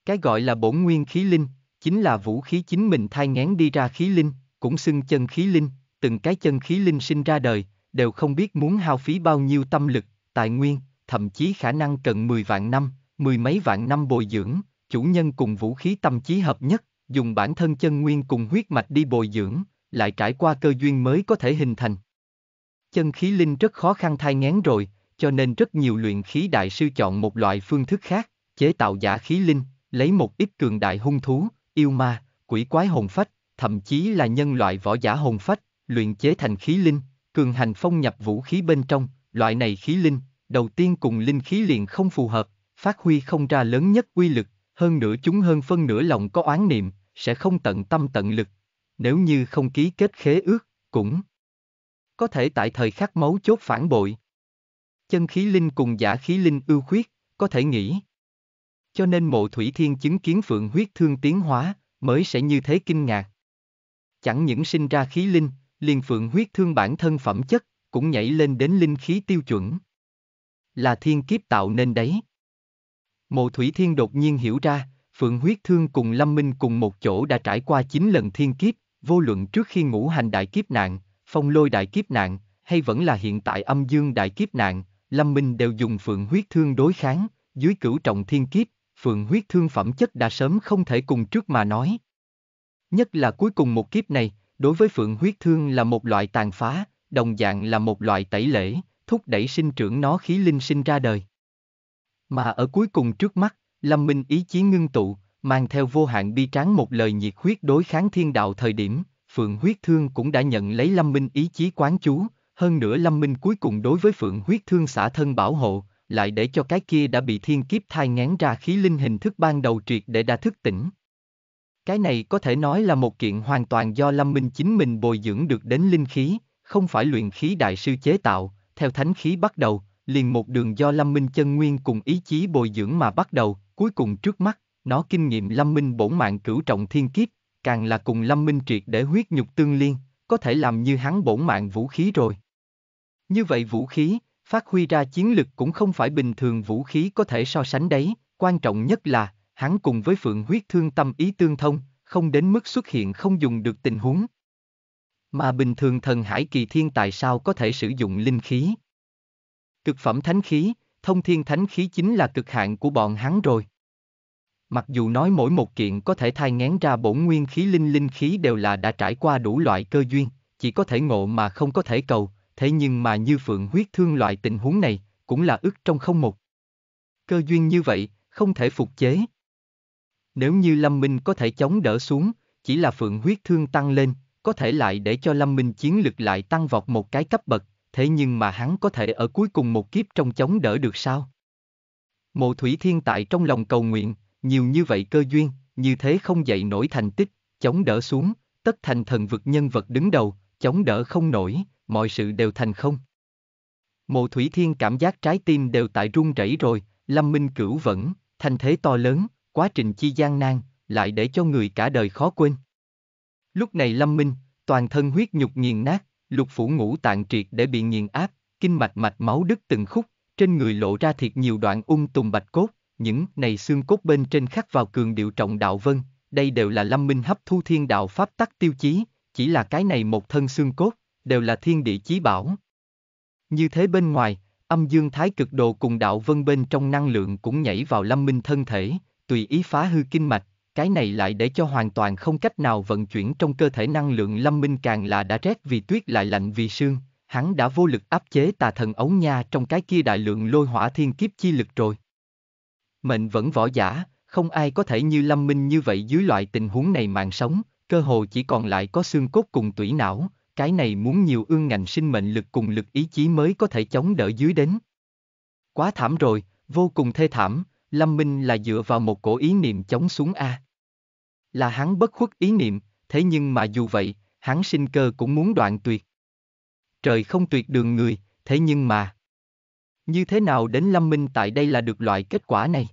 Cái gọi là bổn nguyên khí linh, chính là vũ khí chính mình thai ngén đi ra khí linh, cũng xưng chân khí linh, từng cái chân khí linh sinh ra đời, đều không biết muốn hao phí bao nhiêu tâm lực, tài nguyên, thậm chí khả năng cần 10 vạn năm, mười mấy vạn năm bồi dưỡng, chủ nhân cùng vũ khí tâm trí hợp nhất, dùng bản thân chân nguyên cùng huyết mạch đi bồi dưỡng, lại trải qua cơ duyên mới có thể hình thành. Chân khí linh rất khó khăn thai ngén rồi, cho nên rất nhiều luyện khí đại sư chọn một loại phương thức khác, chế tạo giả khí linh, lấy một ít cường đại hung thú, yêu ma, quỷ quái hồn phách, thậm chí là nhân loại võ giả hồn phách, luyện chế thành khí linh, cường hành phong nhập vũ khí bên trong, loại này khí linh, đầu tiên cùng linh khí liền không phù hợp, phát huy không ra lớn nhất quy lực, hơn nữa chúng hơn phân nửa lòng có oán niệm, sẽ không tận tâm tận lực. Nếu như không ký kết khế ước, cũng có thể tại thời khắc máu chốt phản bội. Chân khí linh cùng giả khí linh ưu khuyết, có thể nghĩ. Cho nên mộ thủy thiên chứng kiến phượng huyết thương tiến hóa, mới sẽ như thế kinh ngạc. Chẳng những sinh ra khí linh, liền phượng huyết thương bản thân phẩm chất, cũng nhảy lên đến linh khí tiêu chuẩn. Là thiên kiếp tạo nên đấy. Mộ Thủy Thiên đột nhiên hiểu ra, Phượng Huyết Thương cùng Lâm Minh cùng một chỗ đã trải qua 9 lần thiên kiếp, vô luận trước khi ngũ hành đại kiếp nạn, phong lôi đại kiếp nạn, hay vẫn là hiện tại âm dương đại kiếp nạn, Lâm Minh đều dùng Phượng Huyết Thương đối kháng, dưới cửu trọng thiên kiếp, Phượng Huyết Thương phẩm chất đã sớm không thể cùng trước mà nói. Nhất là cuối cùng một kiếp này, đối với Phượng Huyết Thương là một loại tàn phá, đồng dạng là một loại tẩy lễ, thúc đẩy sinh trưởng nó khí linh sinh ra đời. Mà ở cuối cùng trước mắt, Lâm Minh ý chí ngưng tụ, mang theo vô hạn bi tráng một lời nhiệt huyết đối kháng thiên đạo thời điểm, Phượng huyết thương cũng đã nhận lấy Lâm Minh ý chí quán chú, hơn nữa Lâm Minh cuối cùng đối với Phượng huyết thương xả thân bảo hộ, lại để cho cái kia đã bị thiên kiếp thai ngán ra khí linh hình thức ban đầu triệt để đã thức tỉnh. Cái này có thể nói là một kiện hoàn toàn do Lâm Minh chính mình bồi dưỡng được đến linh khí, không phải luyện khí đại sư chế tạo, theo thánh khí bắt đầu, liền một đường do Lâm Minh chân nguyên cùng ý chí bồi dưỡng mà bắt đầu, cuối cùng trước mắt, nó kinh nghiệm Lâm Minh bổn mạng cửu trọng thiên kiếp, càng là cùng Lâm Minh triệt để huyết nhục tương liên, có thể làm như hắn bổn mạng vũ khí rồi. Như vậy vũ khí, phát huy ra chiến lực cũng không phải bình thường vũ khí có thể so sánh đấy, quan trọng nhất là, hắn cùng với phượng huyết thương tâm ý tương thông, không đến mức xuất hiện không dùng được tình huống. Mà bình thường thần hải kỳ thiên tại sao có thể sử dụng linh khí? Cực phẩm thánh khí, thông thiên thánh khí chính là cực hạn của bọn hắn rồi. Mặc dù nói mỗi một kiện có thể thai ngén ra bổn nguyên khí linh linh khí đều là đã trải qua đủ loại cơ duyên, chỉ có thể ngộ mà không có thể cầu, thế nhưng mà như phượng huyết thương loại tình huống này, cũng là ức trong không một. Cơ duyên như vậy, không thể phục chế. Nếu như Lâm Minh có thể chống đỡ xuống, chỉ là phượng huyết thương tăng lên, có thể lại để cho Lâm Minh chiến lực lại tăng vọt một cái cấp bậc, thế nhưng mà hắn có thể ở cuối cùng một kiếp trong chống đỡ được sao? Mộ Thủy Thiên tại trong lòng cầu nguyện, nhiều như vậy cơ duyên, như thế không dậy nổi thành tích, chống đỡ xuống, tất thành thần vực nhân vật đứng đầu, chống đỡ không nổi, mọi sự đều thành không. Mộ Thủy Thiên cảm giác trái tim đều tại run rẩy rồi, Lâm Minh cửu vẫn, thành thế to lớn, quá trình chi gian nan, lại để cho người cả đời khó quên. Lúc này Lâm Minh, toàn thân huyết nhục nghiền nát, lục phủ ngũ tạng triệt để bị nghiền áp, kinh mạch mạch máu đứt từng khúc, trên người lộ ra thiệt nhiều đoạn ung tùng bạch cốt, những này xương cốt bên trên khắc vào cường điệu trọng đạo vân, đây đều là lâm minh hấp thu thiên đạo pháp tắc tiêu chí, chỉ là cái này một thân xương cốt, đều là thiên địa chí bảo. Như thế bên ngoài, âm dương thái cực đồ cùng đạo vân bên trong năng lượng cũng nhảy vào lâm minh thân thể, tùy ý phá hư kinh mạch, cái này lại để cho hoàn toàn không cách nào vận chuyển trong cơ thể năng lượng lâm minh càng là đã rét vì tuyết lại lạnh vì sương, hắn đã vô lực áp chế tà thần ấu nha trong cái kia đại lượng lôi hỏa thiên kiếp chi lực rồi. Mệnh vẫn võ giả, không ai có thể như lâm minh như vậy dưới loại tình huống này mạng sống, cơ hồ chỉ còn lại có xương cốt cùng tủy não, cái này muốn nhiều ương ngành sinh mệnh lực cùng lực ý chí mới có thể chống đỡ dưới đến. Quá thảm rồi, vô cùng thê thảm, Lâm Minh là dựa vào một cổ ý niệm chống xuống A. Là hắn bất khuất ý niệm, thế nhưng mà dù vậy, hắn sinh cơ cũng muốn đoạn tuyệt. Trời không tuyệt đường người, thế nhưng mà... Như thế nào đến Lâm Minh tại đây là được loại kết quả này?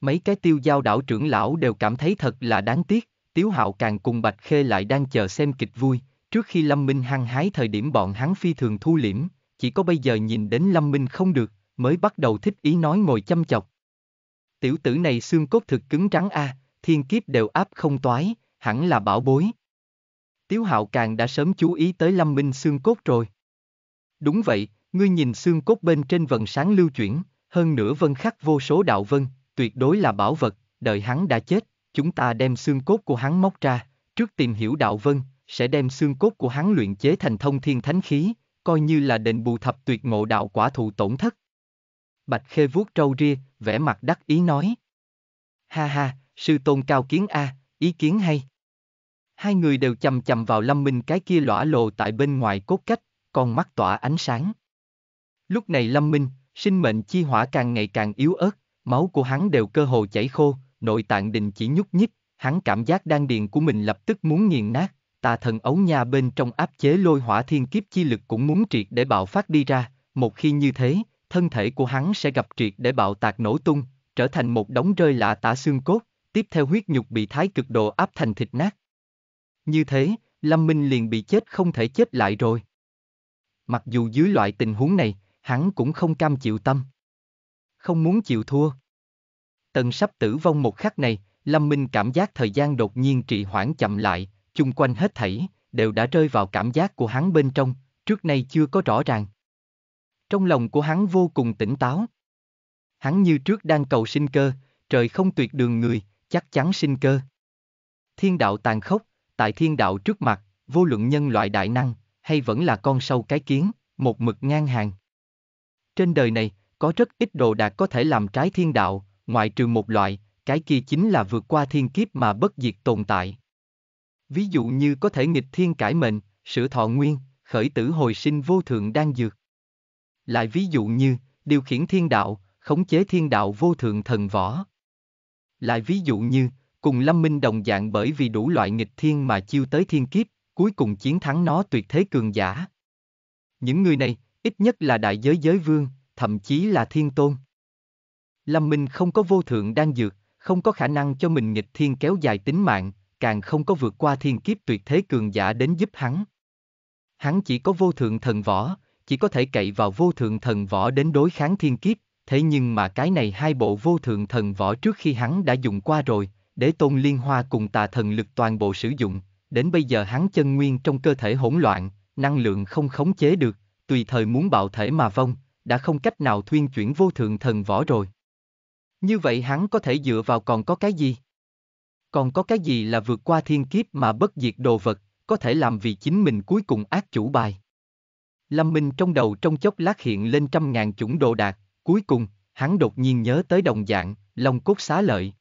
Mấy cái tiêu giao đảo trưởng lão đều cảm thấy thật là đáng tiếc, Tiếu Hạo càng cùng Bạch Khê lại đang chờ xem kịch vui, trước khi Lâm Minh hăng hái thời điểm bọn hắn phi thường thu liễm, chỉ có bây giờ nhìn đến Lâm Minh không được, mới bắt đầu thích ý nói ngồi chăm chọc. Tiểu tử này xương cốt thực cứng trắng a, thiên kiếp đều áp không toái, hẳn là bảo bối. Tiếu Hạo càng đã sớm chú ý tới Lâm Minh xương cốt rồi. Đúng vậy, ngươi nhìn xương cốt bên trên vần sáng lưu chuyển, hơn nữa vân khắc vô số đạo vân, tuyệt đối là bảo vật, đợi hắn đã chết, chúng ta đem xương cốt của hắn móc ra, trước tìm hiểu đạo vân, sẽ đem xương cốt của hắn luyện chế thành thông thiên thánh khí, coi như là đền bù thập tuyệt ngộ đạo quả thụ tổn thất. Bạch Khê vuốt trâu ria, vẻ mặt đắc ý nói. Ha ha, sư tôn cao kiến A, ý kiến hay. Hai người đều chầm chầm vào lâm minh cái kia lõa lồ tại bên ngoài cốt cách, con mắt tỏa ánh sáng. Lúc này lâm minh, sinh mệnh chi hỏa càng ngày càng yếu ớt, máu của hắn đều cơ hồ chảy khô, nội tạng đình chỉ nhúc nhích, hắn cảm giác đan điền của mình lập tức muốn nghiền nát, tà thần ấu nha bên trong áp chế lôi hỏa thiên kiếp chi lực cũng muốn triệt để bạo phát đi ra, một khi như thế, thân thể của hắn sẽ gặp triệt để bạo tạc nổ tung, trở thành một đống rơi lạ tả xương cốt, tiếp theo huyết nhục bị thái cực độ áp thành thịt nát. Như thế, Lâm Minh liền bị chết không thể chết lại rồi. Mặc dù dưới loại tình huống này, hắn cũng không cam chịu tâm. Không muốn chịu thua. Tần sắp tử vong một khắc này, Lâm Minh cảm giác thời gian đột nhiên trì hoãn chậm lại, chung quanh hết thảy, đều đã rơi vào cảm giác của hắn bên trong, trước nay chưa có rõ ràng. Trong lòng của hắn vô cùng tỉnh táo. Hắn như trước đang cầu sinh cơ, trời không tuyệt đường người, chắc chắn sinh cơ. Thiên đạo tàn khốc, tại thiên đạo trước mặt, vô luận nhân loại đại năng, hay vẫn là con sâu cái kiến, một mực ngang hàng. Trên đời này, có rất ít đồ đạc có thể làm trái thiên đạo, ngoại trừ một loại, cái kia chính là vượt qua thiên kiếp mà bất diệt tồn tại. Ví dụ như có thể nghịch thiên cải mệnh, sửa thọ nguyên, khởi tử hồi sinh vô thượng đang dược. Lại ví dụ như, điều khiển thiên đạo, khống chế thiên đạo vô thượng thần võ. Lại ví dụ như, cùng Lâm Minh đồng dạng bởi vì đủ loại nghịch thiên mà chiêu tới thiên kiếp, cuối cùng chiến thắng nó tuyệt thế cường giả. Những người này, ít nhất là đại giới giới vương, thậm chí là thiên tôn. Lâm Minh không có vô thượng đang dược, không có khả năng cho mình nghịch thiên kéo dài tính mạng, càng không có vượt qua thiên kiếp tuyệt thế cường giả đến giúp hắn. Hắn chỉ có vô thượng thần võ, chỉ có thể cậy vào vô thượng thần võ đến đối kháng thiên kiếp, thế nhưng mà cái này hai bộ vô thượng thần võ trước khi hắn đã dùng qua rồi, để tôn liên hoa cùng tà thần lực toàn bộ sử dụng, đến bây giờ hắn chân nguyên trong cơ thể hỗn loạn, năng lượng không khống chế được, tùy thời muốn bạo thể mà vong, đã không cách nào thuyên chuyển vô thượng thần võ rồi. Như vậy hắn có thể dựa vào còn có cái gì? Còn có cái gì là vượt qua thiên kiếp mà bất diệt đồ vật, có thể làm vì chính mình cuối cùng ác chủ bài? Lâm Minh trong đầu trong chốc lát hiện lên trăm ngàn chủng đồ đạc, cuối cùng, hắn đột nhiên nhớ tới đồng dạng, long cốt xá lợi.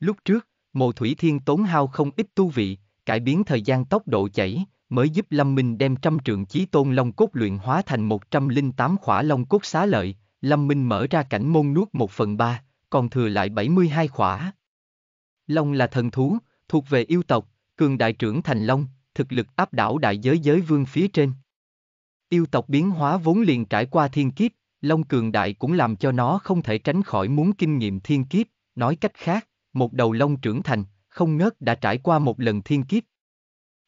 Lúc trước, mộ thủy thiên tốn hao không ít tu vị, cải biến thời gian tốc độ chảy, mới giúp Lâm Minh đem trăm trường chí tôn long cốt luyện hóa thành 108 khỏa long cốt xá lợi, Lâm Minh mở ra cảnh môn nuốt một phần ba, còn thừa lại 72 khỏa. Long là thần thú, thuộc về yêu tộc, cường đại trưởng thành long, thực lực áp đảo đại giới giới vương phía trên. Yêu tộc biến hóa vốn liền trải qua thiên kiếp, Long cường đại cũng làm cho nó không thể tránh khỏi muốn kinh nghiệm thiên kiếp, nói cách khác, một đầu Long trưởng thành, không ngớt đã trải qua một lần thiên kiếp.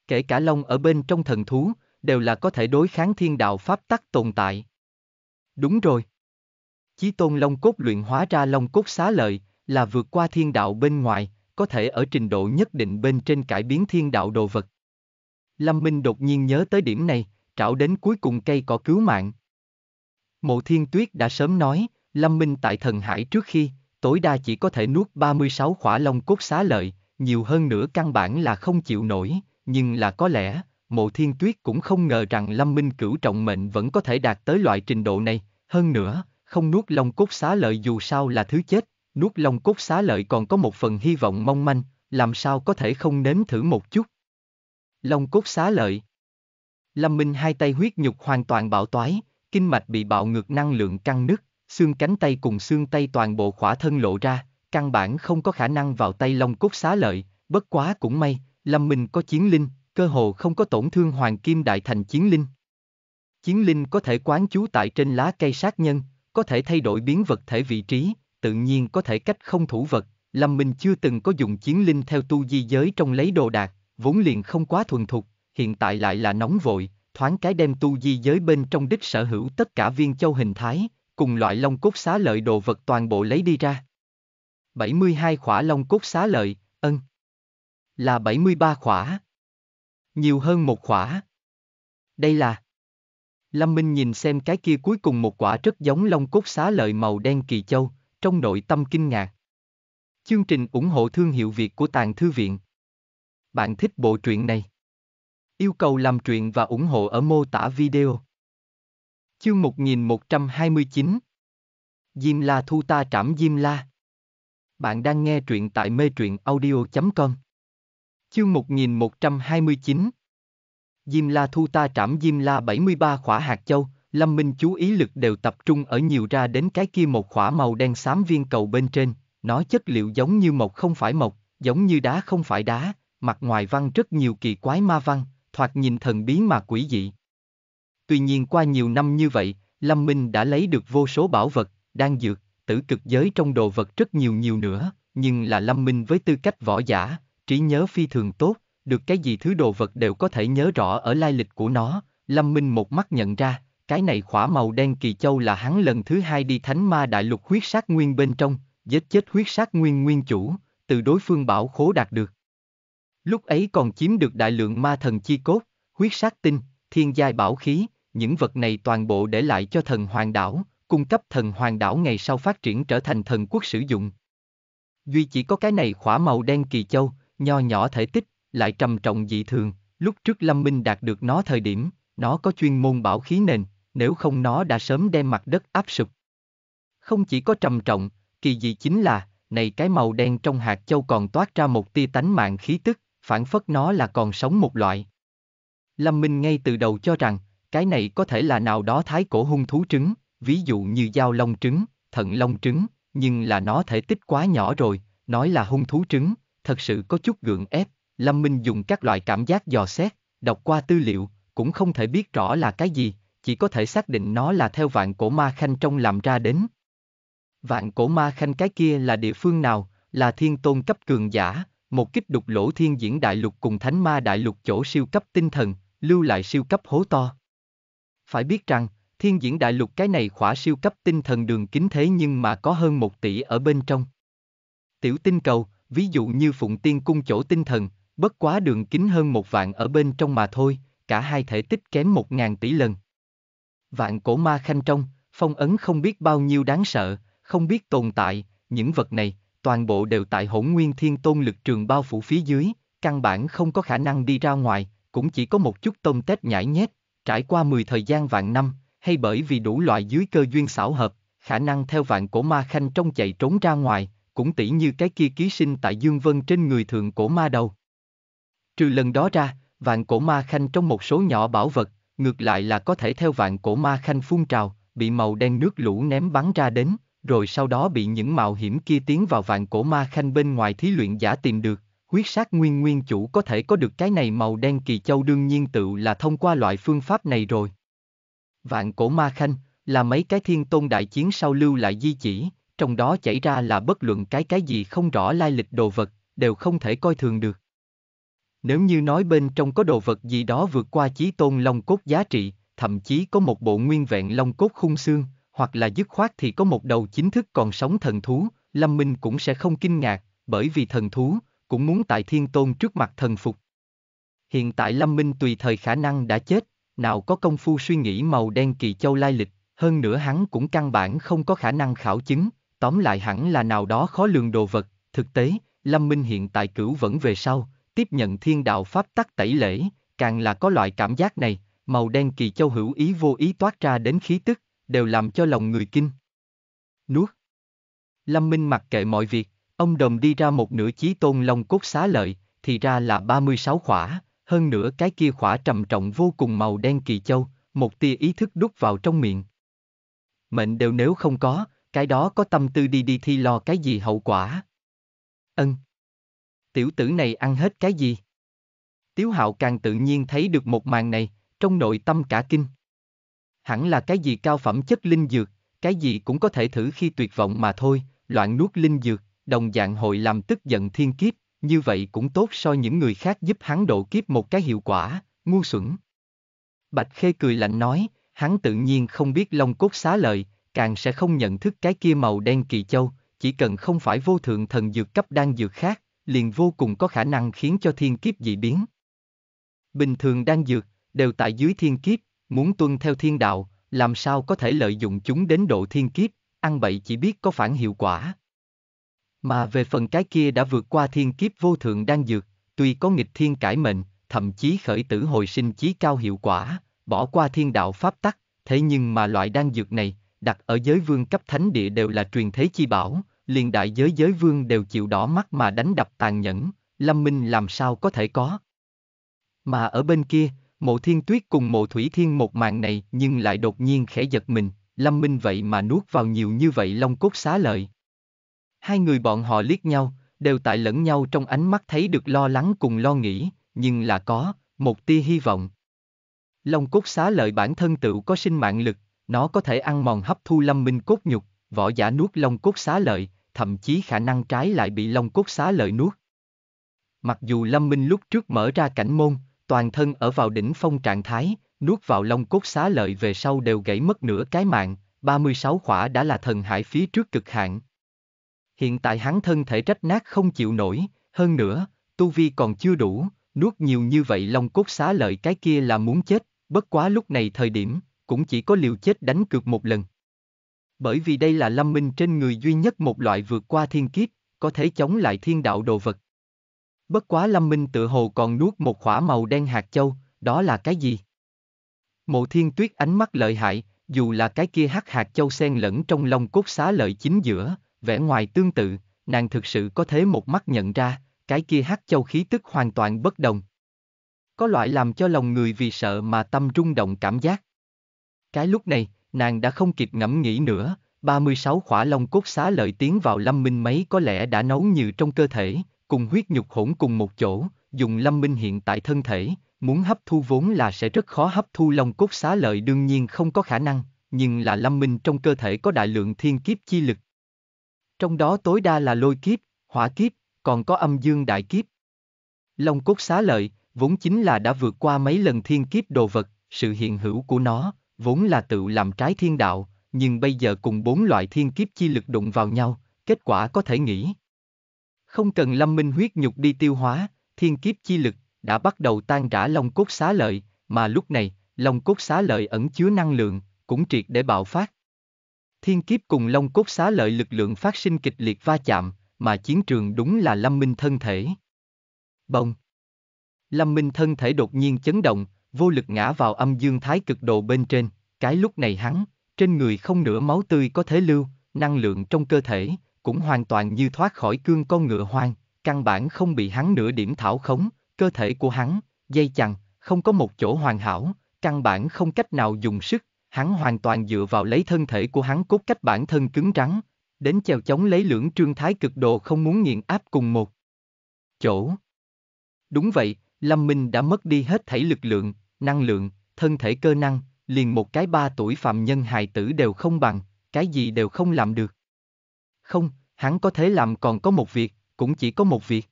Kể cả Long ở bên trong thần thú, đều là có thể đối kháng thiên đạo pháp tắc tồn tại. Đúng rồi. Chí tôn long cốt luyện hóa ra long cốt xá lợi, là vượt qua thiên đạo bên ngoài, có thể ở trình độ nhất định bên trên cải biến thiên đạo đồ vật. Lâm Minh đột nhiên nhớ tới điểm này, trảo đến cuối cùng cây cỏ cứu mạng. Mộ Thiên Tuyết đã sớm nói, Lâm Minh tại thần hải trước khi, tối đa chỉ có thể nuốt 36 khỏa long cốt xá lợi, nhiều hơn nữa căn bản là không chịu nổi, nhưng là có lẽ, Mộ Thiên Tuyết cũng không ngờ rằng Lâm Minh cửu trọng mệnh vẫn có thể đạt tới loại trình độ này, hơn nữa, không nuốt long cốt xá lợi dù sao là thứ chết, nuốt long cốt xá lợi còn có một phần hy vọng mong manh, làm sao có thể không nếm thử một chút. Long cốt xá lợi Lâm Minh hai tay huyết nhục hoàn toàn bạo toái, kinh mạch bị bạo ngược năng lượng căng nứt, xương cánh tay cùng xương tay toàn bộ khỏa thân lộ ra, căn bản không có khả năng vào tay long cốt xá lợi, bất quá cũng may, Lâm Minh có chiến linh, cơ hồ không có tổn thương hoàng kim đại thành chiến linh. Chiến linh có thể quán chú tại trên lá cây sát nhân, có thể thay đổi biến vật thể vị trí, tự nhiên có thể cách không thủ vật. Lâm Minh chưa từng có dùng chiến linh theo tu di giới trong lấy đồ đạc, vốn liền không quá thuần thục, hiện tại lại là nóng vội, thoáng cái đem tu di giới bên trong đích sở hữu tất cả viên châu hình thái, cùng loại long cốt xá lợi đồ vật toàn bộ lấy đi ra. 72 khỏa long cốt xá lợi, ân. Là 73 khỏa. Nhiều hơn một khỏa. Đây là... Lâm Minh nhìn xem cái kia cuối cùng một quả rất giống long cốt xá lợi màu đen kỳ châu, trong nội tâm kinh ngạc. Chương trình ủng hộ thương hiệu Việt của Tàng Thư Viện. Bạn thích bộ truyện này? Yêu cầu làm truyện và ủng hộ ở mô tả video. Chương 1129 Diêm La Thu Ta Trảm Diêm La. Bạn đang nghe truyện tại mê truyện audio.com Chương 1129 Diêm La Thu Ta Trảm Diêm La 73 khỏa hạt châu, Lâm Minh chú ý lực đều tập trung ở nhiều ra đến cái kia một khỏa màu đen xám viên cầu bên trên, nó chất liệu giống như mộc không phải mộc, giống như đá không phải đá, mặt ngoài văn rất nhiều kỳ quái ma văn, thoạt nhìn thần bí mà quỷ dị. Tuy nhiên qua nhiều năm như vậy, Lâm Minh đã lấy được vô số bảo vật, đan dược, tử cực giới trong đồ vật rất nhiều nhiều nữa, nhưng là Lâm Minh với tư cách võ giả, trí nhớ phi thường tốt, được cái gì thứ đồ vật đều có thể nhớ rõ ở lai lịch của nó, Lâm Minh một mắt nhận ra, cái này khỏa màu đen kỳ châu là hắn lần thứ hai đi thánh ma đại lục huyết sát nguyên bên trong, giết chết huyết sát nguyên nguyên chủ, từ đối phương bảo khố đạt được. Lúc ấy còn chiếm được đại lượng ma thần chi cốt, huyết sát tinh, thiên giai bảo khí, những vật này toàn bộ để lại cho thần hoàng đảo, cung cấp thần hoàng đảo ngày sau phát triển trở thành thần quốc sử dụng. Duy chỉ có cái này khỏa màu đen kỳ châu, nho nhỏ thể tích, lại trầm trọng dị thường, lúc trước Lâm Minh đạt được nó thời điểm, nó có chuyên môn bảo khí nền, nếu không nó đã sớm đem mặt đất áp sụp. Không chỉ có trầm trọng, kỳ dị chính là, này cái màu đen trong hạt châu còn toát ra một tia tánh mạng khí tức, phản phất nó là còn sống một loại. Lâm Minh ngay từ đầu cho rằng, cái này có thể là nào đó thái cổ hung thú trứng, ví dụ như dao long trứng, thận long trứng, nhưng là nó thể tích quá nhỏ rồi, nói là hung thú trứng, thật sự có chút gượng ép, Lâm Minh dùng các loại cảm giác dò xét, đọc qua tư liệu, cũng không thể biết rõ là cái gì, chỉ có thể xác định nó là theo vạn cổ ma khanh trong làm ra đến. Vạn cổ ma khanh cái kia là địa phương nào, là thiên tôn cấp cường giả, một kích đục lỗ thiên diễn đại lục cùng thánh ma đại lục chỗ siêu cấp tinh thần, lưu lại siêu cấp hố to. Phải biết rằng, thiên diễn đại lục cái này khỏa siêu cấp tinh thần đường kính thế nhưng mà có hơn một tỷ ở bên trong. Tiểu tinh cầu, ví dụ như Phụng Tiên cung chỗ tinh thần, bất quá đường kính hơn một vạn ở bên trong mà thôi, cả hai thể tích kém một ngàn tỷ lần. Vạn cổ ma khanh trong, phong ấn không biết bao nhiêu đáng sợ, không biết tồn tại, những vật này, toàn bộ đều tại hỗn nguyên thiên tôn lực trường bao phủ phía dưới, căn bản không có khả năng đi ra ngoài, cũng chỉ có một chút tôm tép nhảy nhét, trải qua 10 thời gian vạn năm, hay bởi vì đủ loại dưới cơ duyên xảo hợp, khả năng theo vạn cổ ma khanh trong chạy trốn ra ngoài, cũng tỷ như cái kia ký sinh tại Dương Vân trên người thượng cổ ma đầu. Trừ lần đó ra, vạn cổ ma khanh trong một số nhỏ bảo vật, ngược lại là có thể theo vạn cổ ma khanh phun trào, bị màu đen nước lũ ném bắn ra đến, rồi sau đó bị những mạo hiểm kia tiến vào vạn cổ ma khanh bên ngoài thí luyện giả tìm được, huyết sát nguyên nguyên chủ có thể có được cái này màu đen kỳ châu đương nhiên tự là thông qua loại phương pháp này rồi. Vạn cổ ma khanh, là mấy cái thiên tôn đại chiến sau lưu lại di chỉ, trong đó chảy ra là bất luận cái cái gì không rõ lai lịch đồ vật, đều không thể coi thường được. Nếu như nói bên trong có đồ vật gì đó vượt qua chí tôn long cốt giá trị, thậm chí có một bộ nguyên vẹn long cốt khung xương, hoặc là dứt khoát thì có một đầu chính thức còn sống thần thú, Lâm Minh cũng sẽ không kinh ngạc, bởi vì thần thú, cũng muốn tại thiên tôn trước mặt thần phục. Hiện tại Lâm Minh tùy thời khả năng đã chết, nào có công phu suy nghĩ màu đen kỳ châu lai lịch, hơn nữa hắn cũng căn bản không có khả năng khảo chứng, tóm lại hẳn là nào đó khó lường đồ vật, thực tế, Lâm Minh hiện tại cửu vẫn về sau, tiếp nhận thiên đạo pháp tắc tẩy lễ, càng là có loại cảm giác này, màu đen kỳ châu hữu ý vô ý toát ra đến khí tức, đều làm cho lòng người kinh. Nuốt. Lâm Minh mặc kệ mọi việc, ông đồng đi ra một nửa chí tôn long cốt xá lợi, thì ra là 36 khỏa, hơn nữa cái kia khỏa trầm trọng vô cùng màu đen kỳ châu, một tia ý thức đút vào trong miệng. Mệnh đều nếu không có, cái đó có tâm tư đi đi thi lo cái gì hậu quả. Ân. Tiểu tử này ăn hết cái gì? Tiếu hạo càng tự nhiên thấy được một màn này, trong nội tâm cả kinh. Hẳn là cái gì cao phẩm chất linh dược, cái gì cũng có thể thử khi tuyệt vọng mà thôi, loạn nuốt linh dược, đồng dạng hội làm tức giận thiên kiếp, như vậy cũng tốt so những người khác giúp hắn độ kiếp một cái hiệu quả, ngu xuẩn. Bạch Khê cười lạnh nói, hắn tự nhiên không biết long cốt xá lợi, càng sẽ không nhận thức cái kia màu đen kỳ châu, chỉ cần không phải vô thượng thần dược cấp đan dược khác, liền vô cùng có khả năng khiến cho thiên kiếp dị biến. Bình thường đan dược, đều tại dưới thiên kiếp, muốn tuân theo thiên đạo, làm sao có thể lợi dụng chúng đến độ thiên kiếp, ăn bậy chỉ biết có phản hiệu quả. Mà về phần cái kia đã vượt qua thiên kiếp vô thượng đang dược, tuy có nghịch thiên cải mệnh, thậm chí khởi tử hồi sinh chí cao hiệu quả, bỏ qua thiên đạo pháp tắc, thế nhưng mà loại đan dược này, đặt ở giới vương cấp thánh địa đều là truyền thế chi bảo, liền đại giới giới vương đều chịu đỏ mắt mà đánh đập tàn nhẫn, Lâm Minh làm sao có thể có. Mà ở bên kia, mộ thiên tuyết cùng mộ thủy thiên một màn này nhưng lại đột nhiên khẽ giật mình, Lâm Minh vậy mà nuốt vào nhiều như vậy long cốt xá lợi. Hai người bọn họ liếc nhau, đều tại lẫn nhau trong ánh mắt thấy được lo lắng cùng lo nghĩ, nhưng là có, một tia hy vọng. Long cốt xá lợi bản thân tự có sinh mạng lực, nó có thể ăn mòn hấp thu lâm minh cốt nhục, võ giả nuốt long cốt xá lợi, thậm chí khả năng trái lại bị long cốt xá lợi nuốt. Mặc dù lâm minh lúc trước mở ra cảnh môn, toàn thân ở vào đỉnh phong trạng thái, nuốt vào long cốt xá lợi về sau đều gãy mất nửa cái mạng, 36 khỏa đã là thần hải phía trước cực hạn. Hiện tại hắn thân thể rách nát không chịu nổi, hơn nữa, tu vi còn chưa đủ, nuốt nhiều như vậy long cốt xá lợi cái kia là muốn chết, bất quá lúc này thời điểm, cũng chỉ có liều chết đánh cược một lần. Bởi vì đây là lâm minh trên người duy nhất một loại vượt qua thiên kiếp, có thể chống lại thiên đạo đồ vật. Bất quá lâm minh tự hồ còn nuốt một khỏa màu đen hạt châu, đó là cái gì? Mộ thiên tuyết ánh mắt lợi hại, dù là cái kia hắc hạt châu xen lẫn trong lông cốt xá lợi chính giữa, vẻ ngoài tương tự, nàng thực sự có thế một mắt nhận ra, cái kia hắc châu khí tức hoàn toàn bất đồng. Có loại làm cho lòng người vì sợ mà tâm rung động cảm giác. Cái lúc này, nàng đã không kịp ngẫm nghĩ nữa, 36 khỏa long cốt xá lợi tiến vào lâm minh mấy có lẽ đã nấu như trong cơ thể, cùng huyết nhục hỗn cùng một chỗ, dùng lâm minh hiện tại thân thể, muốn hấp thu vốn là sẽ rất khó hấp thu long cốt xá lợi đương nhiên không có khả năng, nhưng là lâm minh trong cơ thể có đại lượng thiên kiếp chi lực. Trong đó tối đa là lôi kiếp, hỏa kiếp, còn có âm dương đại kiếp. Long cốt xá lợi, vốn chính là đã vượt qua mấy lần thiên kiếp đồ vật, sự hiện hữu của nó, vốn là tự làm trái thiên đạo, nhưng bây giờ cùng bốn loại thiên kiếp chi lực đụng vào nhau, kết quả có thể nghĩ. Không cần lâm minh huyết nhục đi tiêu hóa, thiên kiếp chi lực, đã bắt đầu tan rã long cốt xá lợi, mà lúc này, long cốt xá lợi ẩn chứa năng lượng, cũng triệt để bạo phát. Thiên kiếp cùng long cốt xá lợi lực lượng phát sinh kịch liệt va chạm, mà chiến trường đúng là lâm minh thân thể. Bông! Lâm minh thân thể đột nhiên chấn động, vô lực ngã vào âm dương thái cực độ bên trên, cái lúc này hắn, trên người không nửa máu tươi có thể lưu, năng lượng trong cơ thể, cũng hoàn toàn như thoát khỏi cương con ngựa hoang, căn bản không bị hắn nửa điểm thảo khống, cơ thể của hắn, dây chằng, không có một chỗ hoàn hảo, căn bản không cách nào dùng sức, hắn hoàn toàn dựa vào lấy thân thể của hắn cốt cách bản thân cứng rắn, đến chèo chống lấy lưỡng trương thái cực độ không muốn nghiền áp cùng một chỗ. Đúng vậy, Lâm Minh đã mất đi hết thảy lực lượng, năng lượng, thân thể cơ năng, liền một cái ba tuổi phạm nhân hài tử đều không bằng, cái gì đều không làm được. Không, hắn có thể làm còn có một việc, cũng chỉ có một việc.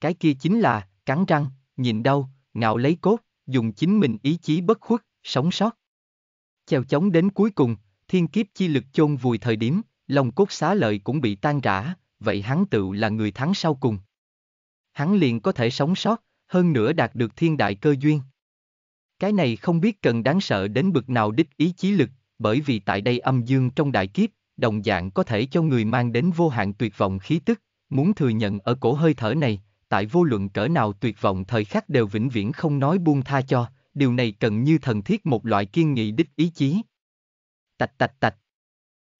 Cái kia chính là, cắn răng, nhìn đau, ngạo lấy cốt, dùng chính mình ý chí bất khuất, sống sót. Chèo chống đến cuối cùng, thiên kiếp chi lực chôn vùi thời điểm, lòng cốt xá lợi cũng bị tan rã, vậy hắn tự là người thắng sau cùng. Hắn liền có thể sống sót, hơn nữa đạt được thiên đại cơ duyên. Cái này không biết cần đáng sợ đến bực nào đích ý chí lực, bởi vì tại đây âm dương trong đại kiếp, đồng dạng có thể cho người mang đến vô hạn tuyệt vọng khí tức, muốn thừa nhận ở cổ hơi thở này, tại vô luận cỡ nào tuyệt vọng thời khắc đều vĩnh viễn không nói buông tha cho, điều này cần như thần thiết một loại kiên nghị đích ý chí. Tạch tạch tạch.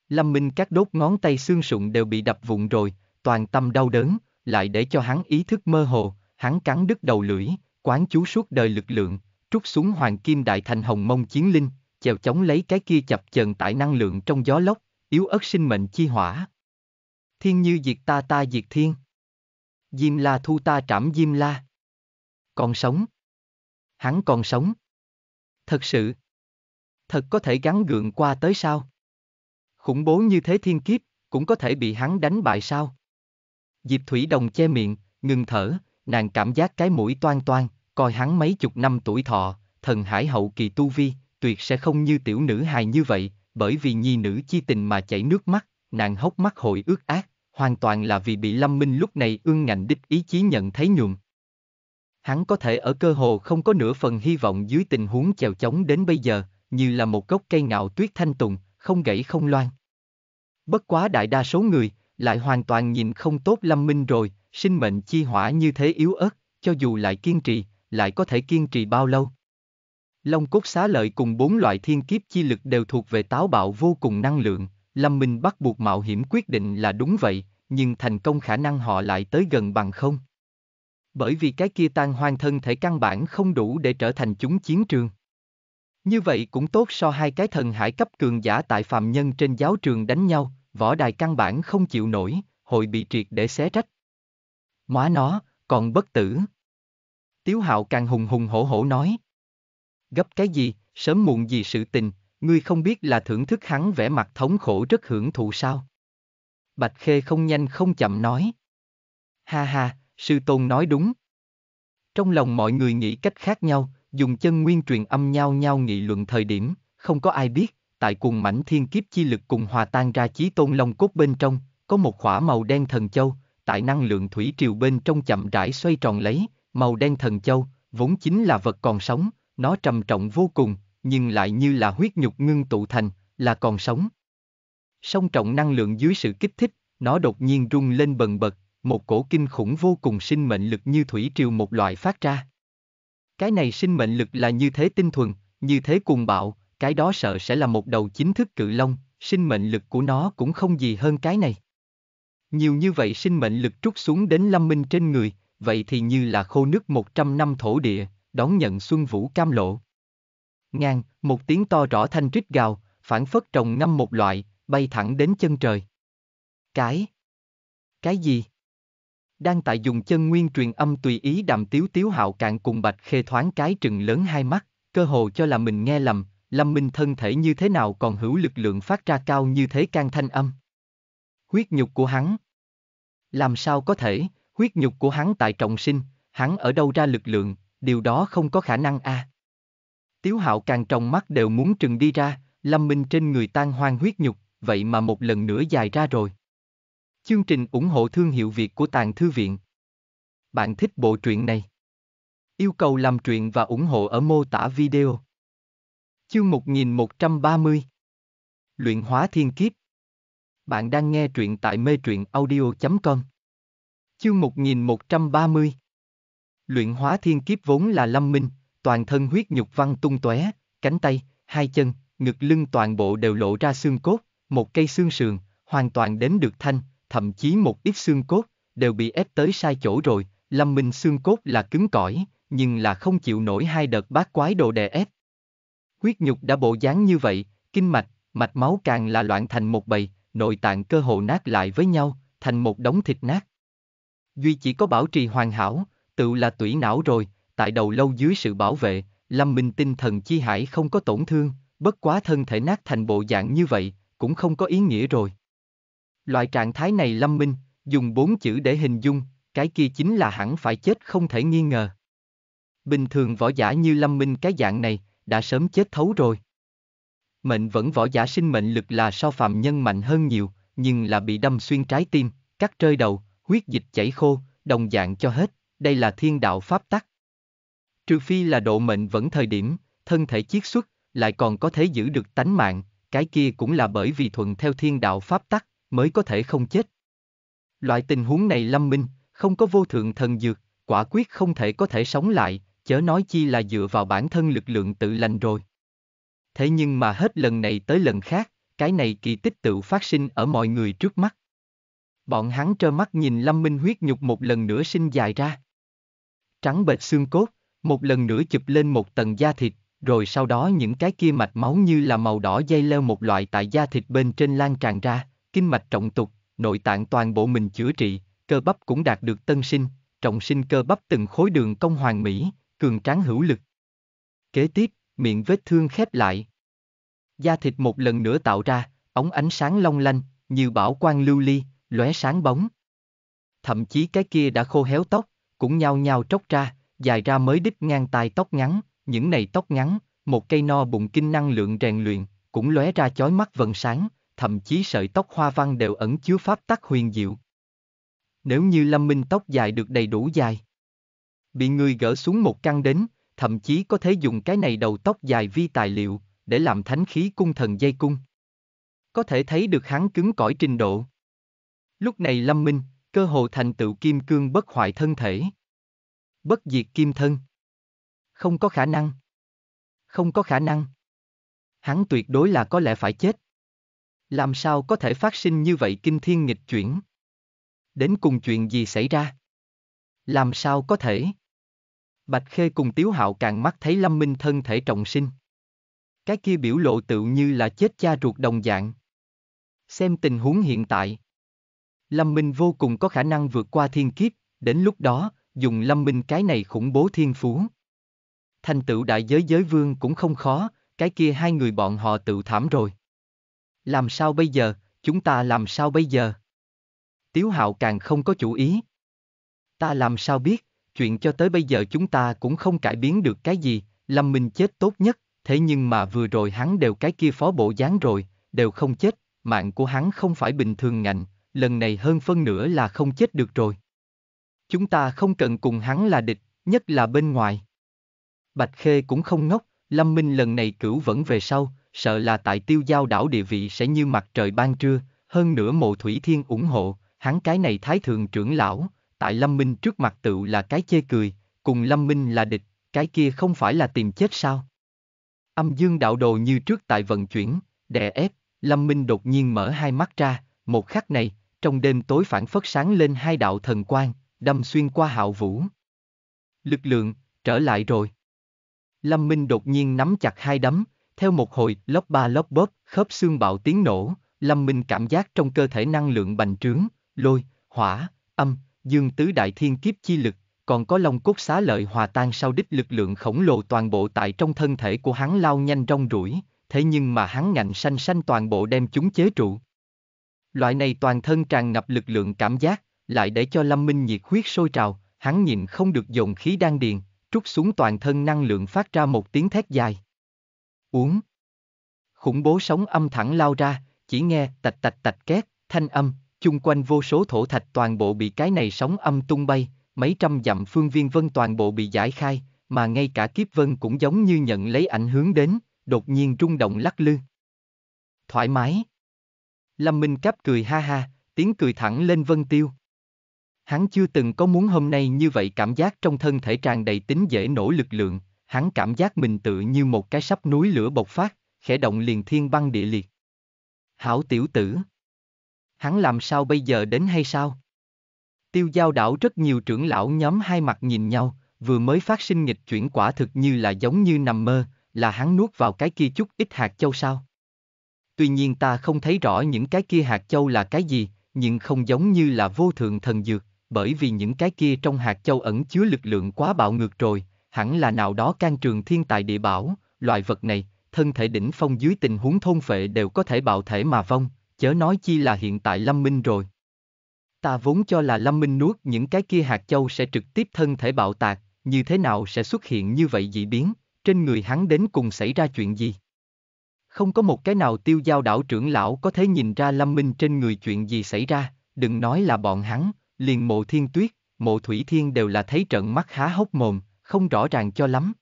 Lâm Minh các đốt ngón tay xương sụn đều bị đập vụn rồi, toàn tâm đau đớn, lại để cho hắn ý thức mơ hồ, hắn cắn đứt đầu lưỡi, quán chú suốt đời lực lượng, trút xuống hoàng kim đại thành hồng mông chiến linh, chèo chống lấy cái kia chập chờn tại năng lượng trong gió lốc, yếu ớt sinh mệnh chi hỏa. Thiên như diệt ta ta diệt thiên. Diêm la thu ta trảm diêm la. Còn sống. Hắn còn sống. Thật sự. Thật có thể gắn gượng qua tới sao? Khủng bố như thế thiên kiếp, cũng có thể bị hắn đánh bại sao? Diệp Thủy Đồng che miệng, ngừng thở, nàng cảm giác cái mũi toan toan, coi hắn mấy chục năm tuổi thọ, thần hải hậu kỳ tu vi, tuyệt sẽ không như tiểu nữ hài như vậy, bởi vì nhi nữ chi tình mà chảy nước mắt, nàng hốc mắt hội ướt át, hoàn toàn là vì bị Lâm Minh lúc này ương ngạnh đích ý chí nhận thấy nhuộm. Hắn có thể ở cơ hồ không có nửa phần hy vọng dưới tình huống chèo chống đến bây giờ, như là một gốc cây ngạo tuyết thanh tùng, không gãy không loan. Bất quá đại đa số người, lại hoàn toàn nhìn không tốt Lâm Minh rồi, sinh mệnh chi hỏa như thế yếu ớt, cho dù lại kiên trì, lại có thể kiên trì bao lâu. Long cốt xá lợi cùng bốn loại thiên kiếp chi lực đều thuộc về táo bạo vô cùng năng lượng, Lâm Minh bắt buộc mạo hiểm quyết định là đúng vậy, nhưng thành công khả năng họ lại tới gần bằng không. Bởi vì cái kia tan hoang thân thể căn bản không đủ để trở thành chúng chiến trường. Như vậy cũng tốt so hai cái thần hải cấp cường giả tại phạm nhân trên giáo trường đánh nhau, võ đài căn bản không chịu nổi, hội bị triệt để xé rách. Móa nó, còn bất tử. Tiếu hạo càng hùng hùng hổ hổ nói. Gấp cái gì, sớm muộn gì sự tình, ngươi không biết là thưởng thức hắn vẻ mặt thống khổ rất hưởng thụ sao? Bạch Khê không nhanh không chậm nói. Ha ha, sư tôn nói đúng. Trong lòng mọi người nghĩ cách khác nhau, dùng chân nguyên truyền âm nhau nhau nghị luận thời điểm, không có ai biết, tại cùng mảnh thiên kiếp chi lực cùng hòa tan ra chí tôn long cốt bên trong, có một khỏa màu đen thần châu, tại năng lượng thủy triều bên trong chậm rãi xoay tròn lấy, màu đen thần châu, vốn chính là vật còn sống, nó trầm trọng vô cùng, nhưng lại như là huyết nhục ngưng tụ thành, là còn sống. Song trọng năng lượng dưới sự kích thích, nó đột nhiên rung lên bần bật, một cổ kinh khủng vô cùng sinh mệnh lực như thủy triều một loại phát ra. Cái này sinh mệnh lực là như thế tinh thuần, như thế cuồng bạo, cái đó sợ sẽ là một đầu chính thức cự long, sinh mệnh lực của nó cũng không gì hơn cái này. Nhiều như vậy sinh mệnh lực trút xuống đến lâm minh trên người, vậy thì như là khô nước 100 năm thổ địa, đón nhận xuân vũ cam lộ. Ngang, một tiếng to rõ thanh rít gào, phản phất trồng ngâm một loại, bay thẳng đến chân trời. Cái? Cái gì? Đang tại dùng chân nguyên truyền âm tùy ý đàm tiếu tiếu hạo cạn cùng bạch khê thoáng cái trừng lớn hai mắt, cơ hồ cho là mình nghe lầm, lâm minh thân thể như thế nào còn hữu lực lượng phát ra cao như thế can thanh âm. Huyết nhục của hắn. Làm sao có thể, huyết nhục của hắn tại trọng sinh, hắn ở đâu ra lực lượng, điều đó không có khả năng a. Tiếu hạo càng trong mắt đều muốn trừng đi ra, lâm minh trên người tan hoang huyết nhục, vậy mà một lần nữa dài ra rồi. Chương trình ủng hộ thương hiệu Việt của Tàng Thư Viện. Bạn thích bộ truyện này? Yêu cầu làm truyện và ủng hộ ở mô tả video. Chương 1130 Luyện hóa thiên kiếp Bạn đang nghe truyện tại mê truyện audio.com Chương 1130 Luyện hóa thiên kiếp vốn là lâm minh, toàn thân huyết nhục văn tung tóe, cánh tay, hai chân, ngực lưng toàn bộ đều lộ ra xương cốt, một cây xương sườn, hoàn toàn đến được thanh, thậm chí một ít xương cốt, đều bị ép tới sai chỗ rồi, lâm minh xương cốt là cứng cỏi, nhưng là không chịu nổi hai đợt bát quái đồ đè ép. Huyết nhục đã bộ dáng như vậy, kinh mạch, mạch máu càng là loạn thành một bầy, nội tạng cơ hồ nát lại với nhau, thành một đống thịt nát. Duy chỉ có bảo trì hoàn hảo, tựu là tủy não rồi, tại đầu lâu dưới sự bảo vệ, Lâm Minh tinh thần chi hải không có tổn thương, bất quá thân thể nát thành bộ dạng như vậy, cũng không có ý nghĩa rồi. Loại trạng thái này Lâm Minh, dùng bốn chữ để hình dung, cái kia chính là hẳn phải chết không thể nghi ngờ. Bình thường võ giả như Lâm Minh cái dạng này, đã sớm chết thấu rồi. Mệnh vẫn võ giả sinh mệnh lực là so phạm nhân mạnh hơn nhiều, nhưng là bị đâm xuyên trái tim, cắt rơi đầu, huyết dịch chảy khô, đồng dạng cho hết, đây là thiên đạo pháp tắc. Trừ phi là độ mệnh vẫn thời điểm, thân thể chiết xuất, lại còn có thể giữ được tánh mạng, cái kia cũng là bởi vì thuận theo thiên đạo pháp tắc, mới có thể không chết. Loại tình huống này lâm minh, không có vô thượng thần dược, quả quyết không thể có thể sống lại, chớ nói chi là dựa vào bản thân lực lượng tự lành rồi. Thế nhưng mà hết lần này tới lần khác, cái này kỳ tích tự phát sinh ở mọi người trước mắt. Bọn hắn trơ mắt nhìn Lâm Minh huyết nhục một lần nữa sinh dài ra. Trắng bệt xương cốt, một lần nữa chụp lên một tầng da thịt, rồi sau đó những cái kia mạch máu như là màu đỏ dây leo một loại tại da thịt bên trên lan tràn ra, kinh mạch trọng tục, nội tạng toàn bộ mình chữa trị, cơ bắp cũng đạt được tân sinh, trọng sinh cơ bắp từng khối đường cong hoàn mỹ, cường tráng hữu lực. Kế tiếp, miệng vết thương khép lại. Da thịt một lần nữa tạo ra, ống ánh sáng long lanh, như bảo quang lưu ly, lóe sáng bóng. Thậm chí cái kia đã khô héo tóc, cũng nhao nhao tróc ra, dài ra mới đích ngang tai tóc ngắn, những này tóc ngắn, một cây no bụng kinh năng lượng rèn luyện, cũng lóe ra chói mắt vần sáng, thậm chí sợi tóc hoa văn đều ẩn chứa pháp tắc huyền diệu. Nếu như Lâm Minh tóc dài được đầy đủ dài, bị người gỡ xuống một căn đến, thậm chí có thể dùng cái này đầu tóc dài vi tài liệu, để làm thánh khí cung thần dây cung. Có thể thấy được hắn cứng cỏi trình độ. Lúc này Lâm Minh, cơ hồ thành tựu kim cương bất hoại thân thể. Bất diệt kim thân. Không có khả năng. Không có khả năng. Hắn tuyệt đối là có lẽ phải chết. Làm sao có thể phát sinh như vậy kinh thiên nghịch chuyển? Đến cùng chuyện gì xảy ra? Làm sao có thể? Bạch Khê cùng Tiếu Hạo càng mắt thấy Lâm Minh thân thể trọng sinh. Cái kia biểu lộ tự như là chết cha ruột đồng dạng. Xem tình huống hiện tại. Lâm Minh vô cùng có khả năng vượt qua thiên kiếp, đến lúc đó, dùng Lâm Minh cái này khủng bố thiên phú. Thành tựu đại giới giới vương cũng không khó, cái kia hai người bọn họ tự thảm rồi. Làm sao bây giờ, chúng ta làm sao bây giờ? Tiếu hạo càng không có chủ ý. Ta làm sao biết, chuyện cho tới bây giờ chúng ta cũng không cải biến được cái gì, Lâm Minh chết tốt nhất, thế nhưng mà vừa rồi hắn đều cái kia phó bộ dáng rồi, đều không chết, mạng của hắn không phải bình thường ngạnh, lần này hơn phân nửa là không chết được rồi. Chúng ta không cần cùng hắn là địch, nhất là bên ngoài. Bạch Khê cũng không ngốc, Lâm Minh lần này cửu vẫn về sau, sợ là tại tiêu giao đảo địa vị sẽ như mặt trời ban trưa, hơn nữa mộ thủy thiên ủng hộ, hắn cái này thái thượng trưởng lão, tại Lâm Minh trước mặt tự là cái chê cười, cùng Lâm Minh là địch, cái kia không phải là tìm chết sao? Âm dương đạo đồ như trước tại vận chuyển, đè ép, Lâm Minh đột nhiên mở hai mắt ra, một khắc này, trong đêm tối phản phất sáng lên hai đạo thần quang, đâm xuyên qua hạo vũ. Lực lượng, trở lại rồi. Lâm Minh đột nhiên nắm chặt hai đấm, theo một hồi lóc ba lóc bóp, khớp xương bạo tiếng nổ, Lâm Minh cảm giác trong cơ thể năng lượng bành trướng, lôi, hỏa, âm, dương tứ đại thiên kiếp chi lực, còn có long cốt xá lợi hòa tan sau đích lực lượng khổng lồ toàn bộ tại trong thân thể của hắn lao nhanh rong rủi, thế nhưng mà hắn ngạnh xanh xanh toàn bộ đem chúng chế trụ. Loại này toàn thân tràn ngập lực lượng cảm giác, lại để cho Lâm Minh nhiệt huyết sôi trào, hắn nhìn không được dồn khí đang điền, trút xuống toàn thân năng lượng phát ra một tiếng thét dài. Uống. Khủng bố sóng âm thẳng lao ra, chỉ nghe tạch tạch tạch két, thanh âm, chung quanh vô số thổ thạch toàn bộ bị cái này sóng âm tung bay, mấy trăm dặm phương viên vân toàn bộ bị giải khai, mà ngay cả kiếp vân cũng giống như nhận lấy ảnh hướng đến, đột nhiên rung động lắc lư. Thoải mái. Lâm Minh Cáp cười ha ha, tiếng cười thẳng lên vân tiêu. Hắn chưa từng có muốn hôm nay như vậy cảm giác trong thân thể tràn đầy tính dễ nổ lực lượng, hắn cảm giác mình tự như một cái sắp núi lửa bộc phát, khẽ động liền thiên băng địa liệt. Hảo tiểu tử. Hắn làm sao bây giờ đến hay sao? Tiêu giao đảo rất nhiều trưởng lão nhóm hai mặt nhìn nhau, vừa mới phát sinh nghịch chuyển quả thực như là giống như nằm mơ, là hắn nuốt vào cái kia chút ít hạt châu sao? Tuy nhiên ta không thấy rõ những cái kia hạt châu là cái gì, nhưng không giống như là vô thượng thần dược, bởi vì những cái kia trong hạt châu ẩn chứa lực lượng quá bạo ngược rồi, hẳn là nào đó can trường thiên tài địa bảo, loại vật này, thân thể đỉnh phong dưới tình huống thôn phệ đều có thể bạo thể mà vong, chớ nói chi là hiện tại lâm minh rồi. Ta vốn cho là Lâm Minh nuốt những cái kia hạt châu sẽ trực tiếp thân thể bạo tạc, như thế nào sẽ xuất hiện như vậy dị biến, trên người hắn đến cùng xảy ra chuyện gì? Không có một cái nào tiêu giao đảo trưởng lão có thể nhìn ra Lâm Minh trên người chuyện gì xảy ra, đừng nói là bọn hắn, liền mộ thiên tuyết, mộ thủy thiên đều là thấy trận mắt há hốc mồm, không rõ ràng cho lắm.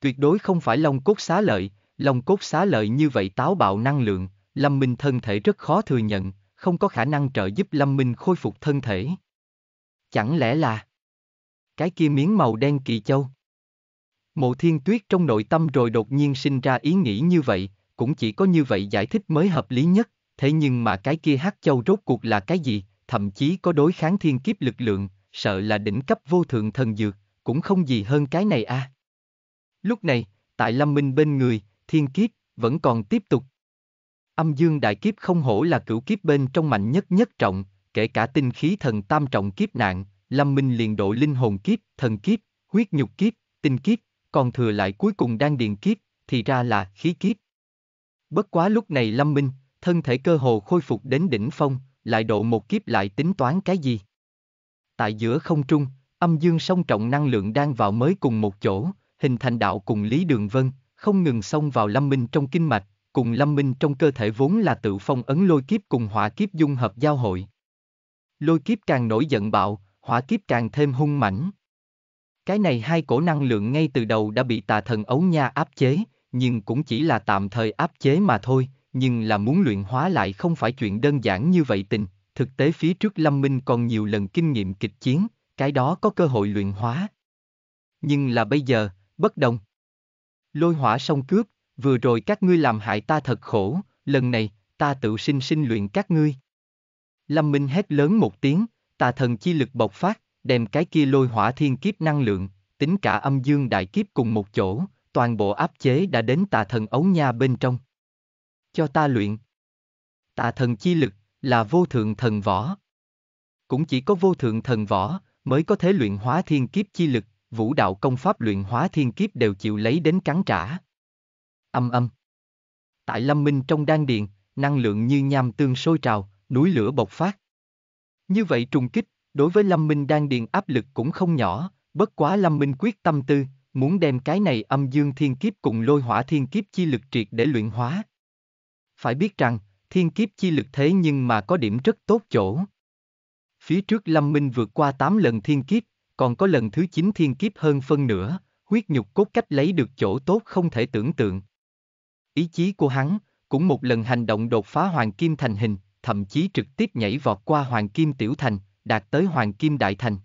Tuyệt đối không phải Long cốt xá lợi, Long cốt xá lợi như vậy táo bạo năng lượng, Lâm Minh thân thể rất khó thừa nhận, không có khả năng trợ giúp Lâm Minh khôi phục thân thể. Chẳng lẽ là cái kia miếng màu đen kỳ châu? Mộ thiên tuyết trong nội tâm rồi đột nhiên sinh ra ý nghĩ như vậy, cũng chỉ có như vậy giải thích mới hợp lý nhất, thế nhưng mà cái kia hắc châu rốt cuộc là cái gì, thậm chí có đối kháng thiên kiếp lực lượng, sợ là đỉnh cấp vô thượng thần dược, cũng không gì hơn cái này a. À. Lúc này, tại Lâm Minh bên người, thiên kiếp, vẫn còn tiếp tục. Âm dương đại kiếp không hổ là cửu kiếp bên trong mạnh nhất nhất trọng, kể cả tinh khí thần tam trọng kiếp nạn, Lâm Minh liền độ linh hồn kiếp, thần kiếp, huyết nhục kiếp, tinh kiếp, còn thừa lại cuối cùng đang điền kiếp, thì ra là khí kiếp. Bất quá lúc này Lâm Minh, thân thể cơ hồ khôi phục đến đỉnh phong, lại độ một kiếp lại tính toán cái gì? Tại giữa không trung, âm dương song trọng năng lượng đang vào mới cùng một chỗ, hình thành đạo cùng Lý Đường Vân, không ngừng xông vào Lâm Minh trong kinh mạch, cùng Lâm Minh trong cơ thể vốn là tự phong ấn lôi kiếp cùng hỏa kiếp dung hợp giao hội. Lôi kiếp càng nổi giận bạo, hỏa kiếp càng thêm hung mãnh. Cái này hai cổ năng lượng ngay từ đầu đã bị tà thần ấu nha áp chế, nhưng cũng chỉ là tạm thời áp chế mà thôi, nhưng là muốn luyện hóa lại không phải chuyện đơn giản như vậy tình, thực tế phía trước Lâm Minh còn nhiều lần kinh nghiệm kịch chiến, cái đó có cơ hội luyện hóa. Nhưng là bây giờ, bất đồng. Lôi hỏa song cướp, vừa rồi các ngươi làm hại ta thật khổ, lần này, ta tự sinh sinh luyện các ngươi. Lâm Minh hét lớn một tiếng, tà thần chi lực bộc phát, đem cái kia lôi hỏa thiên kiếp năng lượng, tính cả âm dương đại kiếp cùng một chỗ, toàn bộ áp chế đã đến tà thần ấu nha bên trong. Cho ta luyện. Tà thần chi lực, là vô thượng thần võ. Cũng chỉ có vô thượng thần võ, mới có thể luyện hóa thiên kiếp chi lực, vũ đạo công pháp luyện hóa thiên kiếp đều chịu lấy đến cắn trả. Âm âm. Tại lâm minh trong đan điền, năng lượng như nham tương sôi trào, núi lửa bộc phát. Như vậy trùng kích, đối với lâm minh đan điền áp lực cũng không nhỏ, bất quá lâm minh quyết tâm tư, muốn đem cái này âm dương thiên kiếp cùng lôi hỏa thiên kiếp chi lực triệt để luyện hóa. Phải biết rằng, thiên kiếp chi lực thế nhưng mà có điểm rất tốt chỗ. Phía trước Lâm Minh vượt qua 8 lần thiên kiếp, còn có lần thứ 9 thiên kiếp hơn phân nửa, huyết nhục cốt cách lấy được chỗ tốt không thể tưởng tượng. Ý chí của hắn, cũng một lần hành động đột phá hoàng kim thành hình, thậm chí trực tiếp nhảy vọt qua hoàng kim tiểu thành, đạt tới hoàng kim đại thành.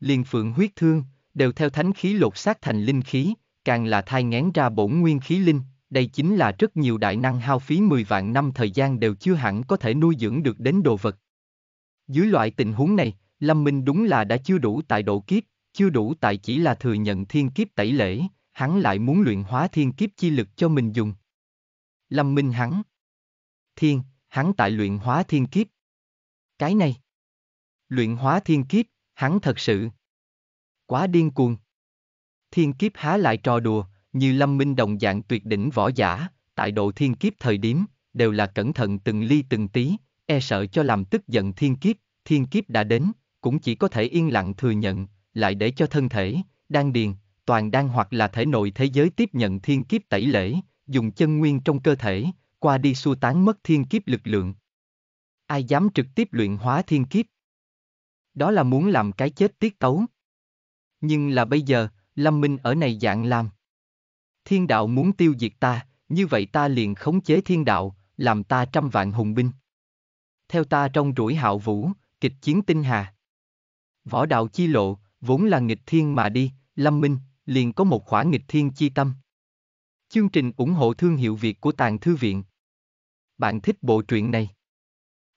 Liên phượng huyết thương, đều theo thánh khí lột xác thành linh khí, càng là thai ngén ra bổn nguyên khí linh, đây chính là rất nhiều đại năng hao phí 10 vạn năm thời gian đều chưa hẳn có thể nuôi dưỡng được đến đồ vật. Dưới loại tình huống này, Lâm Minh đúng là đã chưa đủ tại độ kiếp, chưa đủ tại chỉ là thừa nhận thiên kiếp tẩy lễ, hắn lại muốn luyện hóa thiên kiếp chi lực cho mình dùng. Lâm Minh hắn. Thiên, hắn tại luyện hóa thiên kiếp. Cái này. Luyện hóa thiên kiếp, hắn thật sự. Quá điên cuồng. Thiên kiếp há lại trò đùa, như Lâm Minh đồng dạng tuyệt đỉnh võ giả, tại độ thiên kiếp thời điểm, đều là cẩn thận từng ly từng tí, e sợ cho làm tức giận thiên kiếp, thiên kiếp đã đến, cũng chỉ có thể yên lặng thừa nhận, lại để cho thân thể, đan điền, toàn đan hoặc là thể nội thế giới tiếp nhận thiên kiếp tẩy lễ, dùng chân nguyên trong cơ thể, qua đi xua tán mất thiên kiếp lực lượng. Ai dám trực tiếp luyện hóa thiên kiếp? Đó là muốn làm cái chết tiết tấu. Nhưng là bây giờ, Lâm Minh ở này dạng làm. Thiên đạo muốn tiêu diệt ta, như vậy ta liền khống chế thiên đạo, làm ta trăm vạn hùng binh. Theo ta trong rủi hạo vũ, kịch chiến tinh hà. Võ đạo chi lộ, vốn là nghịch thiên mà đi, Lâm Minh, liền có một khỏa nghịch thiên chi tâm. Chương trình ủng hộ thương hiệu Việt của Tàng Thư Viện. Bạn thích bộ truyện này?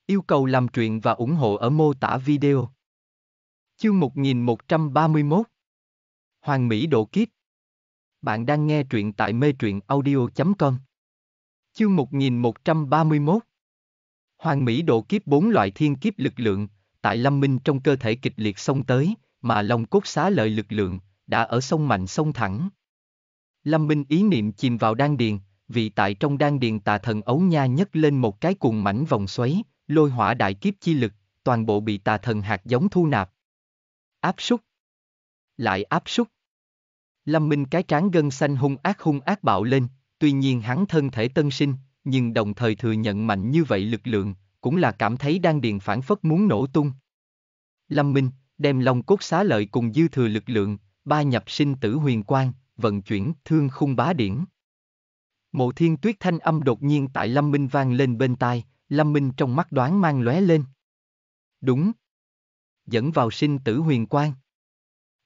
Yêu cầu làm truyện và ủng hộ ở mô tả video. Chương 1131 Hoàng Mỹ Độ Kiếp Bạn đang nghe truyện tại mê truyện audio.com Chương 1131 Hoàng Mỹ độ kiếp bốn loại thiên kiếp lực lượng, tại lâm minh trong cơ thể kịch liệt xông tới, mà long cốt xá lợi lực lượng, đã ở sông mạnh sông thẳng. Lâm minh ý niệm chìm vào đan điền, vì tại trong đan điền tà thần ấu nha nhấc lên một cái cuồng mảnh vòng xoáy, lôi hỏa đại kiếp chi lực, toàn bộ bị tà thần hạt giống thu nạp. Áp súc. Lại áp súc. Lâm Minh cái trán gân xanh hung ác hung ác bạo lên, tuy nhiên hắn thân thể tân sinh, nhưng đồng thời thừa nhận mạnh như vậy lực lượng, cũng là cảm thấy đang điền phản phất muốn nổ tung. Lâm Minh, đem long cốt xá lợi cùng dư thừa lực lượng, ba nhập sinh tử huyền quang, vận chuyển thương khung bá điển. Mộ thiên tuyết thanh âm đột nhiên tại Lâm Minh vang lên bên tai, Lâm Minh trong mắt đoán mang lóe lên. Đúng. Dẫn vào sinh tử huyền quang.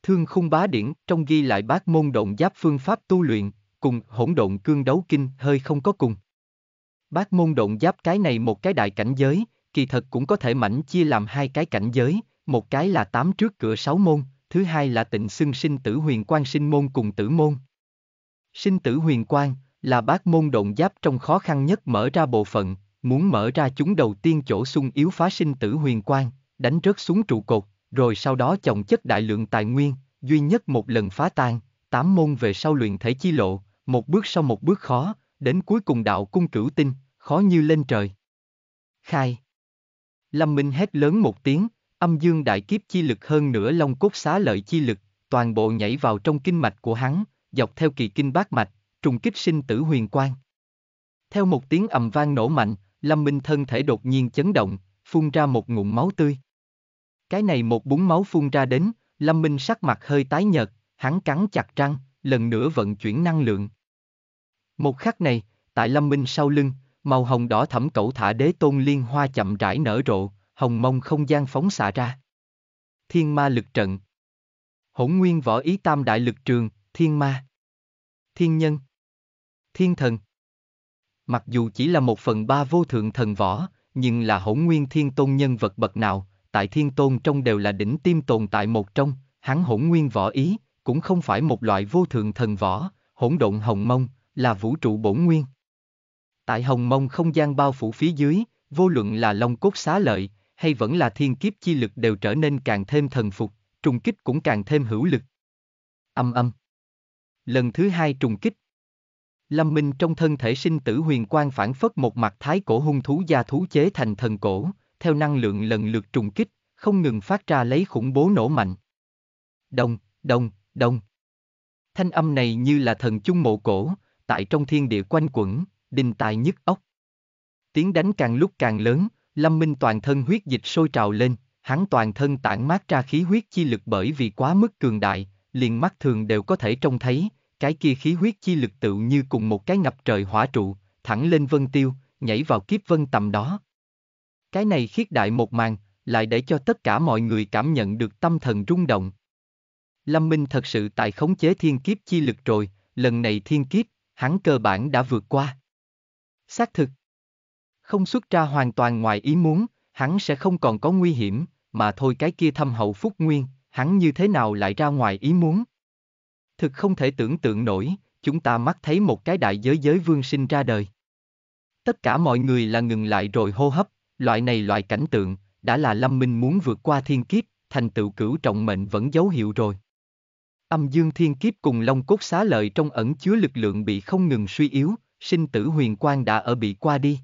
Thương khung bá điển trong ghi lại bát môn động giáp phương pháp tu luyện, cùng hỗn độn cương đấu kinh hơi không có cùng. Bát môn động giáp cái này một cái đại cảnh giới, kỳ thật cũng có thể mảnh chia làm hai cái cảnh giới, một cái là tám trước cửa sáu môn, thứ hai là tịnh xưng sinh tử huyền quan sinh môn cùng tử môn. Sinh tử huyền quan là bát môn động giáp trong khó khăn nhất mở ra bộ phận, muốn mở ra chúng đầu tiên chỗ sung yếu phá sinh tử huyền quan, đánh rớt xuống trụ cột, rồi sau đó chồng chất đại lượng tài nguyên, duy nhất một lần phá tan, tám môn về sau luyện thể chi lộ, một bước sau một bước khó, đến cuối cùng đạo cung cửu tinh, khó như lên trời. Khai. Lâm Minh hét lớn một tiếng, âm dương đại kiếp chi lực hơn nửa long cốt xá lợi chi lực, toàn bộ nhảy vào trong kinh mạch của hắn, dọc theo kỳ kinh bát mạch, trùng kích sinh tử huyền quang. Theo một tiếng ầm vang nổ mạnh, Lâm Minh thân thể đột nhiên chấn động, phun ra một ngụm máu tươi. Cái này một búng máu phun ra đến, Lâm Minh sắc mặt hơi tái nhợt, hắn cắn chặt răng, lần nữa vận chuyển năng lượng. Một khắc này, tại Lâm Minh sau lưng, màu hồng đỏ thẫm cẩu thả đế tôn liên hoa chậm rãi nở rộ, hồng mông không gian phóng xạ ra. Thiên ma lực trận. Hỗn nguyên võ ý tam đại lực trường, thiên ma. Thiên nhân. Thiên thần. Mặc dù chỉ là một phần ba vô thượng thần võ, nhưng là hỗn nguyên thiên tôn nhân vật bậc nào, tại thiên tôn trong đều là đỉnh tim tồn tại một trong, hắn hỗn nguyên võ ý, cũng không phải một loại vô thượng thần võ, hỗn độn hồng mông, là vũ trụ bổn nguyên. Tại hồng mông không gian bao phủ phía dưới, vô luận là long cốt xá lợi, hay vẫn là thiên kiếp chi lực đều trở nên càng thêm thần phục, trùng kích cũng càng thêm hữu lực. Âm âm. Lần thứ hai trùng kích. Lâm Minh trong thân thể sinh tử huyền quang phản phất một mặt thái cổ hung thú gia thú chế thành thần cổ, theo năng lượng lần lượt trùng kích, không ngừng phát ra lấy khủng bố nổ mạnh. Đông, đông, đông. Thanh âm này như là thần chung mộ cổ, tại trong thiên địa quanh quẩn, đinh tài nhức ốc. Tiếng đánh càng lúc càng lớn, Lâm Minh toàn thân huyết dịch sôi trào lên, hắn toàn thân tản mát ra khí huyết chi lực bởi vì quá mức cường đại, liền mắt thường đều có thể trông thấy, cái kia khí huyết chi lực tự như cùng một cái ngập trời hỏa trụ, thẳng lên vân tiêu, nhảy vào kiếp vân tầm đó. Cái này khiết đại một màn, lại để cho tất cả mọi người cảm nhận được tâm thần rung động. Lâm Minh thật sự tại khống chế thiên kiếp chi lực rồi, lần này thiên kiếp, hắn cơ bản đã vượt qua. Xác thực. Không xuất ra hoàn toàn ngoài ý muốn, hắn sẽ không còn có nguy hiểm, mà thôi cái kia thâm hậu phúc nguyên, hắn như thế nào lại ra ngoài ý muốn. Thực không thể tưởng tượng nổi, chúng ta mắt thấy một cái đại giới giới vương sinh ra đời. Tất cả mọi người là ngừng lại rồi hô hấp, loại này loại cảnh tượng, đã là Lâm Minh muốn vượt qua thiên kiếp, thành tựu cửu trọng mệnh vẫn dấu hiệu rồi. Âm dương thiên kiếp cùng long cốt xá lợi trong ẩn chứa lực lượng bị không ngừng suy yếu, sinh tử huyền quang đã ở bị qua đi.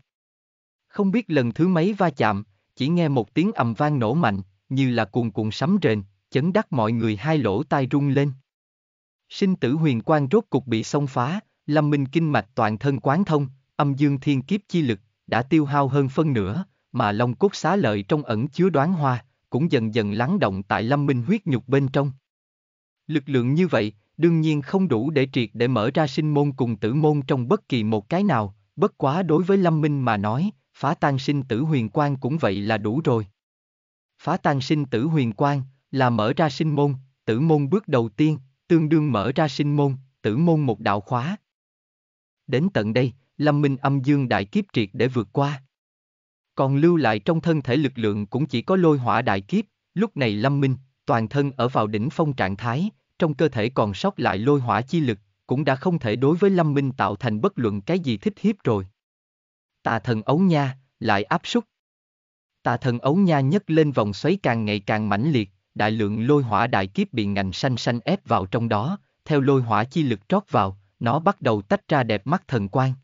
Không biết lần thứ mấy va chạm, chỉ nghe một tiếng ầm vang nổ mạnh, như là cuồn cuộn sấm rền, chấn đắc mọi người hai lỗ tai rung lên. Sinh tử huyền quang rốt cục bị xông phá, lâm minh kinh mạch toàn thân quán thông, âm dương thiên kiếp chi lực, đã tiêu hao hơn phân nửa, mà long cốt xá lợi trong ẩn chứa đoán hoa, cũng dần dần lắng động tại lâm minh huyết nhục bên trong. Lực lượng như vậy, đương nhiên không đủ để triệt để mở ra sinh môn cùng tử môn trong bất kỳ một cái nào, bất quá đối với Lâm Minh mà nói, phá tan sinh tử huyền quang cũng vậy là đủ rồi. Phá tan sinh tử huyền quang, là mở ra sinh môn, tử môn bước đầu tiên, tương đương mở ra sinh môn, tử môn một đạo khóa. Đến tận đây, Lâm Minh âm dương đại kiếp triệt để vượt qua. Còn lưu lại trong thân thể lực lượng cũng chỉ có lôi hỏa đại kiếp, lúc này Lâm Minh, toàn thân ở vào đỉnh phong trạng thái, trong cơ thể còn sót lại lôi hỏa chi lực, cũng đã không thể đối với Lâm Minh tạo thành bất luận cái gì thích hiếp rồi. Tà thần ấu nha, lại áp súc. Tà thần ấu nha nhấc lên vòng xoáy càng ngày càng mãnh liệt, đại lượng lôi hỏa đại kiếp bị ngành xanh xanh ép vào trong đó, theo lôi hỏa chi lực trót vào, nó bắt đầu tách ra đẹp mắt thần quang.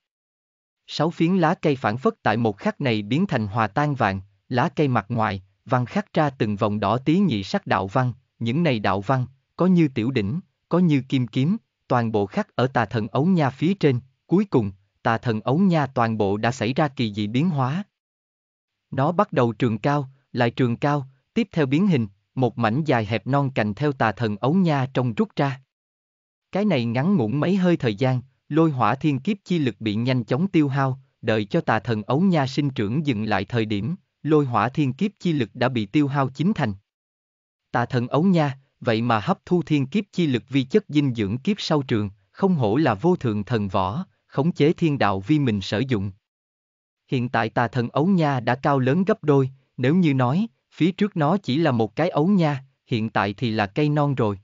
Sáu phiến lá cây phản phất tại một khắc này biến thành hòa tan vàng, lá cây mặt ngoài, văn khắc ra từng vòng đỏ tí nhị sắc đạo văn, những này đạo văn, có như tiểu đỉnh, có như kim kiếm, toàn bộ khắc ở tà thần ấu nha phía trên, cuối cùng, tà thần ấu nha toàn bộ đã xảy ra kỳ dị biến hóa. Nó bắt đầu trường cao, lại trường cao, tiếp theo biến hình, một mảnh dài hẹp non cành theo tà thần ấu nha trong rút ra. Cái này ngắn ngủn mấy hơi thời gian, lôi hỏa thiên kiếp chi lực bị nhanh chóng tiêu hao, đợi cho tà thần ấu nha sinh trưởng dừng lại thời điểm, lôi hỏa thiên kiếp chi lực đã bị tiêu hao chính thành. Tà thần ấu nha, vậy mà hấp thu thiên kiếp chi lực vi chất dinh dưỡng kiếp sau trường, không hổ là vô thượng thần võ, khống chế thiên đạo vi mình sử dụng. Hiện tại tà thần ấu nha đã cao lớn gấp đôi, nếu như nói, phía trước nó chỉ là một cái ấu nha, hiện tại thì là cây non rồi.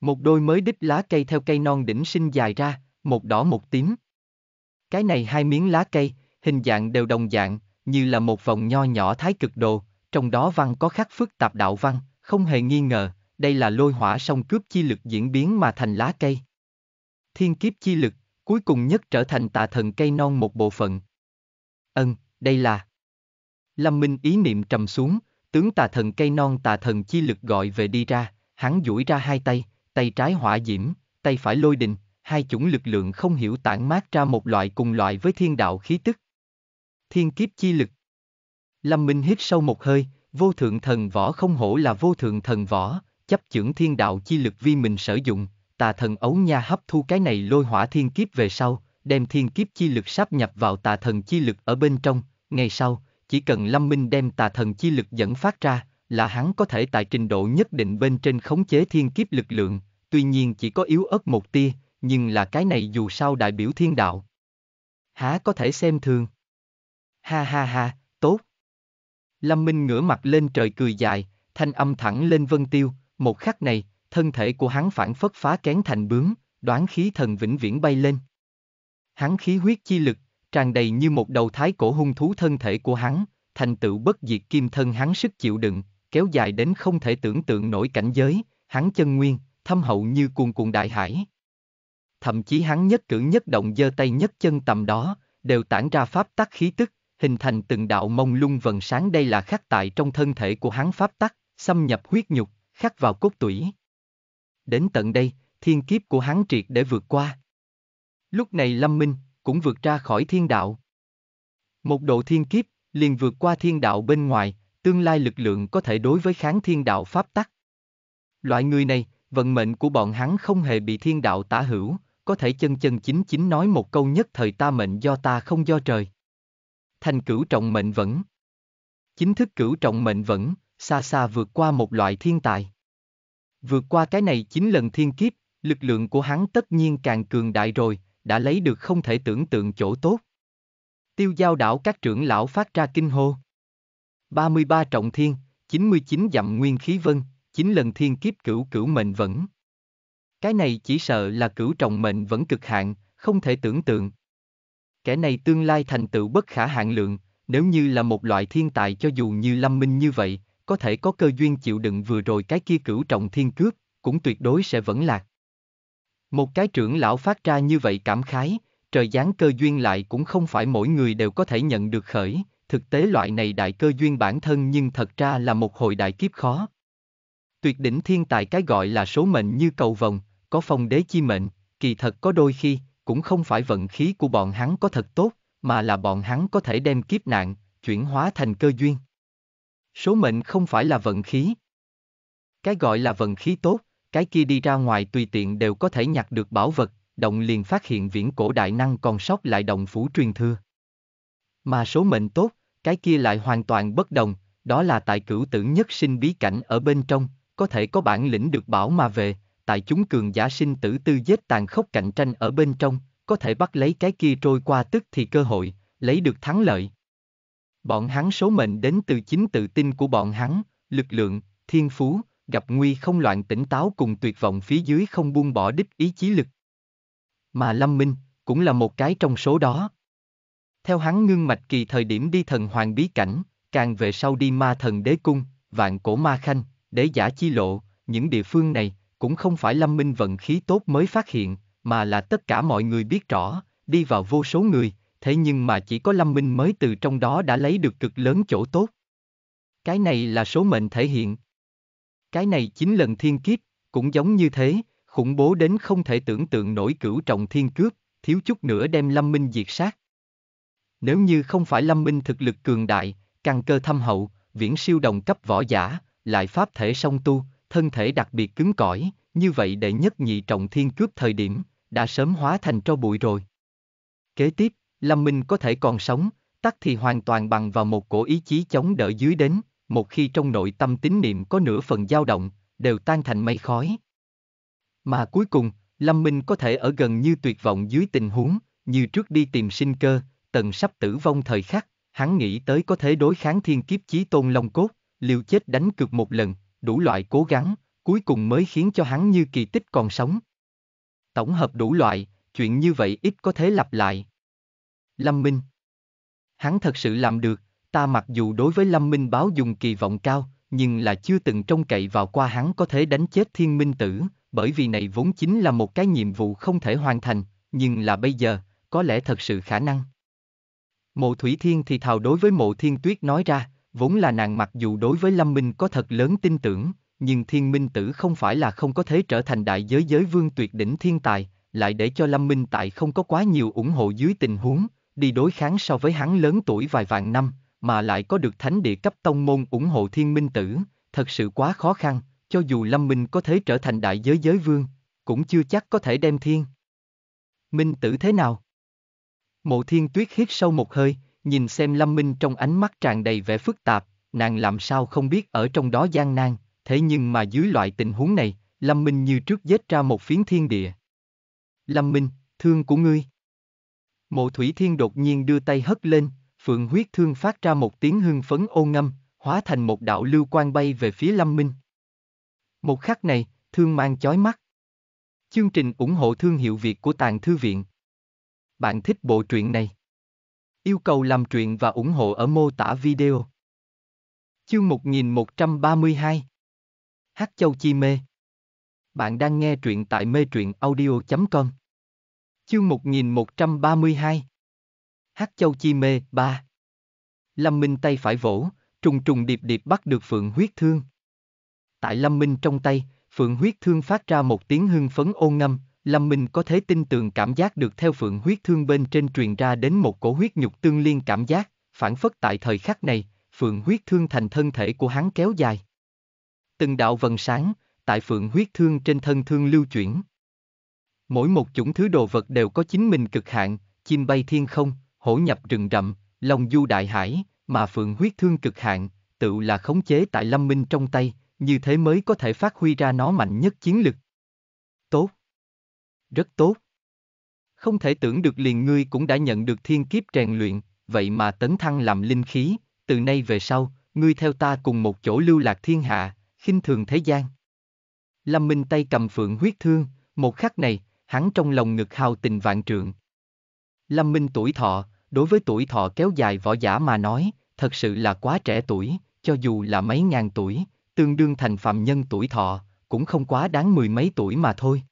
Một đôi mới đích lá cây theo cây non đỉnh sinh dài ra, một đỏ một tím. Cái này hai miếng lá cây, hình dạng đều đồng dạng, như là một vòng nho nhỏ thái cực đồ, trong đó văn có khắc phức tạp đạo văn, không hề nghi ngờ, đây là lôi hỏa song cướp chi lực diễn biến mà thành lá cây. Thiên kiếp chi lực, cuối cùng nhất trở thành tà thần cây non một bộ phận. Ân, đây là... Lâm Minh ý niệm trầm xuống, tướng tà thần cây non tà thần chi lực gọi về đi ra, hắn duỗi ra hai tay, tay trái hỏa diễm, tay phải lôi đình, hai chủng lực lượng không hiểu tản mát ra một loại cùng loại với thiên đạo khí tức. Thiên kiếp chi lực. Lâm Minh hít sâu một hơi, vô thượng thần võ không hổ là vô thượng thần võ, chấp chưởng thiên đạo chi lực vi mình sử dụng, tà thần ấu nha hấp thu cái này lôi hỏa thiên kiếp về sau, đem thiên kiếp chi lực sáp nhập vào tà thần chi lực ở bên trong, ngày sau, chỉ cần Lâm Minh đem tà thần chi lực dẫn phát ra, là hắn có thể tại trình độ nhất định bên trên khống chế thiên kiếp lực lượng, tuy nhiên chỉ có yếu ớt một tia, nhưng là cái này dù sao đại biểu thiên đạo. Há có thể xem thường. Ha ha ha, tốt. Lâm Minh ngửa mặt lên trời cười dài, thanh âm thẳng lên vân tiêu, một khắc này, thân thể của hắn phản phất phá kén thành bướm, đoán khí thần vĩnh viễn bay lên. Hắn khí huyết chi lực, tràn đầy như một đầu thái cổ hung thú thân thể của hắn, thành tựu bất diệt kim thân hắn sức chịu đựng, kéo dài đến không thể tưởng tượng nổi cảnh giới, hắn chân nguyên, thâm hậu như cuồn cuộn đại hải. Thậm chí hắn nhất cử nhất động giơ tay nhất chân tầm đó, đều tản ra pháp tắc khí tức, hình thành từng đạo mông lung vần sáng đây là khắc tại trong thân thể của hắn pháp tắc, xâm nhập huyết nhục, khắc vào cốt tủy. Đến tận đây, thiên kiếp của hắn triệt để vượt qua. Lúc này Lâm Minh, cũng vượt ra khỏi thiên đạo. Một độ thiên kiếp, liền vượt qua thiên đạo bên ngoài, tương lai lực lượng có thể đối với kháng thiên đạo pháp tắc. Loại người này, vận mệnh của bọn hắn không hề bị thiên đạo tả hữu, có thể chân chân chính chính nói một câu nhất thời ta mệnh do ta không do trời. Thành cửu trọng mệnh vẫn. Chính thức cửu trọng mệnh vẫn, xa xa vượt qua một loại thiên tài. Vượt qua cái này chín lần thiên kiếp, lực lượng của hắn tất nhiên càng cường đại rồi, đã lấy được không thể tưởng tượng chỗ tốt. Tiêu giao đảo các trưởng lão phát ra kinh hô. 33 trọng thiên, 99 dặm nguyên khí vân, 9 lần thiên kiếp cửu cửu mệnh vẫn. Cái này chỉ sợ là cửu trọng mệnh vẫn cực hạn, không thể tưởng tượng. Kẻ này tương lai thành tựu bất khả hạn lượng, nếu như là một loại thiên tài cho dù như lâm minh như vậy, có thể có cơ duyên chịu đựng vừa rồi cái kia cửu trọng thiên cướp, cũng tuyệt đối sẽ vẫn lạc. Một cái trưởng lão phát ra như vậy cảm khái, trời giáng cơ duyên lại cũng không phải mỗi người đều có thể nhận được khởi, thực tế loại này đại cơ duyên bản thân nhưng thật ra là một hồi đại kiếp khó. Tuyệt đỉnh thiên tài cái gọi là số mệnh như cầu vồng, có phong đế chi mệnh, kỳ thật có đôi khi, cũng không phải vận khí của bọn hắn có thật tốt, mà là bọn hắn có thể đem kiếp nạn, chuyển hóa thành cơ duyên. Số mệnh không phải là vận khí. Cái gọi là vận khí tốt, cái kia đi ra ngoài tùy tiện đều có thể nhặt được bảo vật, động liền phát hiện viễn cổ đại năng còn sót lại động phủ truyền thừa. Mà số mệnh tốt, cái kia lại hoàn toàn bất đồng, đó là tại cửu tử nhất sinh bí cảnh ở bên trong, có thể có bản lĩnh được bảo mà về, tại chúng cường giả sinh tử tư giết tàn khốc cạnh tranh ở bên trong, có thể bắt lấy cái kia trôi qua tức thì cơ hội, lấy được thắng lợi. Bọn hắn số mệnh đến từ chính tự tin của bọn hắn, lực lượng, thiên phú, gặp nguy không loạn tỉnh táo cùng tuyệt vọng phía dưới không buông bỏ đích ý chí lực. Mà Lâm Minh, cũng là một cái trong số đó. Theo hắn ngưng mạch kỳ thời điểm đi thần hoàng bí cảnh, càng về sau đi ma thần đế cung, vạn cổ ma khanh, đế giả chi lộ, những địa phương này, cũng không phải Lâm Minh vận khí tốt mới phát hiện, mà là tất cả mọi người biết rõ, đi vào vô số người, thế nhưng mà chỉ có Lâm Minh mới từ trong đó đã lấy được cực lớn chỗ tốt. Cái này là số mệnh thể hiện. Cái này chính lần thiên kiếp, cũng giống như thế, khủng bố đến không thể tưởng tượng nổi cửu trọng thiên cướp, thiếu chút nữa đem Lâm Minh diệt sát. Nếu như không phải Lâm Minh thực lực cường đại, căn cơ thâm hậu, viễn siêu đồng cấp võ giả, lại pháp thể song tu, thân thể đặc biệt cứng cỏi, như vậy đệ nhất nhị trọng thiên cướp thời điểm, đã sớm hóa thành tro bụi rồi. Kế tiếp, Lâm Minh có thể còn sống, tắc thì hoàn toàn bằng vào một cổ ý chí chống đỡ dưới đến, một khi trong nội tâm tín niệm có nửa phần dao động, đều tan thành mây khói. Mà cuối cùng, Lâm Minh có thể ở gần như tuyệt vọng dưới tình huống, như trước đi tìm sinh cơ, tần sắp tử vong thời khắc, hắn nghĩ tới có thể đối kháng thiên kiếp chí tôn long cốt, liều chết đánh cược một lần, đủ loại cố gắng, cuối cùng mới khiến cho hắn như kỳ tích còn sống. Tổng hợp đủ loại, chuyện như vậy ít có thể lặp lại. Lâm Minh Hắn thật sự làm được, ta mặc dù đối với Lâm Minh báo dùng kỳ vọng cao, nhưng là chưa từng trông cậy vào qua hắn có thể đánh chết thiên minh tử, bởi vì này vốn chính là một cái nhiệm vụ không thể hoàn thành, nhưng là bây giờ, có lẽ thật sự khả năng. Mộ Thủy Thiên thì thào đối với mộ Thiên Tuyết nói ra, vốn là nàng mặc dù đối với Lâm Minh có thật lớn tin tưởng, nhưng thiên minh tử không phải là không có thể trở thành đại giới giới vương tuyệt đỉnh thiên tài, lại để cho Lâm Minh tại không có quá nhiều ủng hộ dưới tình huống, đi đối kháng so với hắn lớn tuổi vài vạn năm, mà lại có được thánh địa cấp tông môn ủng hộ thiên minh tử, thật sự quá khó khăn, cho dù Lâm Minh có thể trở thành đại giới giới vương, cũng chưa chắc có thể đem thiên. Minh tử thế nào? Mộ thiên tuyết hít sâu một hơi, nhìn xem Lâm Minh trong ánh mắt tràn đầy vẻ phức tạp, nàng làm sao không biết ở trong đó gian nan, thế nhưng mà dưới loại tình huống này, Lâm Minh như trước giết ra một phiến thiên địa. Lâm Minh, thương của ngươi. Mộ Thủy Thiên đột nhiên đưa tay hất lên, phượng huyết thương phát ra một tiếng hưng phấn ô ngâm, hóa thành một đạo lưu quang bay về phía Lâm Minh. Một khắc này, thương mang chói mắt. Chương trình ủng hộ thương hiệu Việt của Tàng Thư Viện. Bạn thích bộ truyện này? Yêu cầu làm truyện và ủng hộ ở mô tả video. Chương 1132 Hát Châu Chi Mê. Bạn đang nghe truyện tại mê truyện audio.com Chương 1132 Hát Châu Chi Mê 3 Lâm Minh tay phải vỗ, trùng trùng điệp điệp bắt được Phượng huyết thương. Tại Lâm Minh trong tay, Phượng huyết thương phát ra một tiếng hưng phấn ôn ngâm, Lâm Minh có thể tin tưởng cảm giác được theo Phượng huyết thương bên trên truyền ra đến một cổ huyết nhục tương liên cảm giác, phản phất tại thời khắc này, Phượng huyết thương thành thân thể của hắn kéo dài. Từng đạo vần sáng, tại Phượng huyết thương trên thân thương lưu chuyển. Mỗi một chủng thứ đồ vật đều có chính mình cực hạn, chim bay thiên không, hổ nhập rừng rậm, lòng du đại hải, mà Phượng huyết thương cực hạn, tự là khống chế tại Lâm Minh trong tay, như thế mới có thể phát huy ra nó mạnh nhất chiến lực. Tốt. Rất tốt. Không thể tưởng được liền ngươi cũng đã nhận được thiên kiếp rèn luyện, vậy mà tấn thăng làm linh khí, từ nay về sau, ngươi theo ta cùng một chỗ lưu lạc thiên hạ, khinh thường thế gian. Lâm Minh tay cầm phượng huyết thương, một khắc này, hắn trong lòng ngực hào tình vạn trượng. Lâm Minh tuổi thọ, đối với tuổi thọ kéo dài võ giả mà nói, thật sự là quá trẻ tuổi, cho dù là mấy ngàn tuổi, tương đương thành phạm nhân tuổi thọ, cũng không quá đáng mười mấy tuổi mà thôi.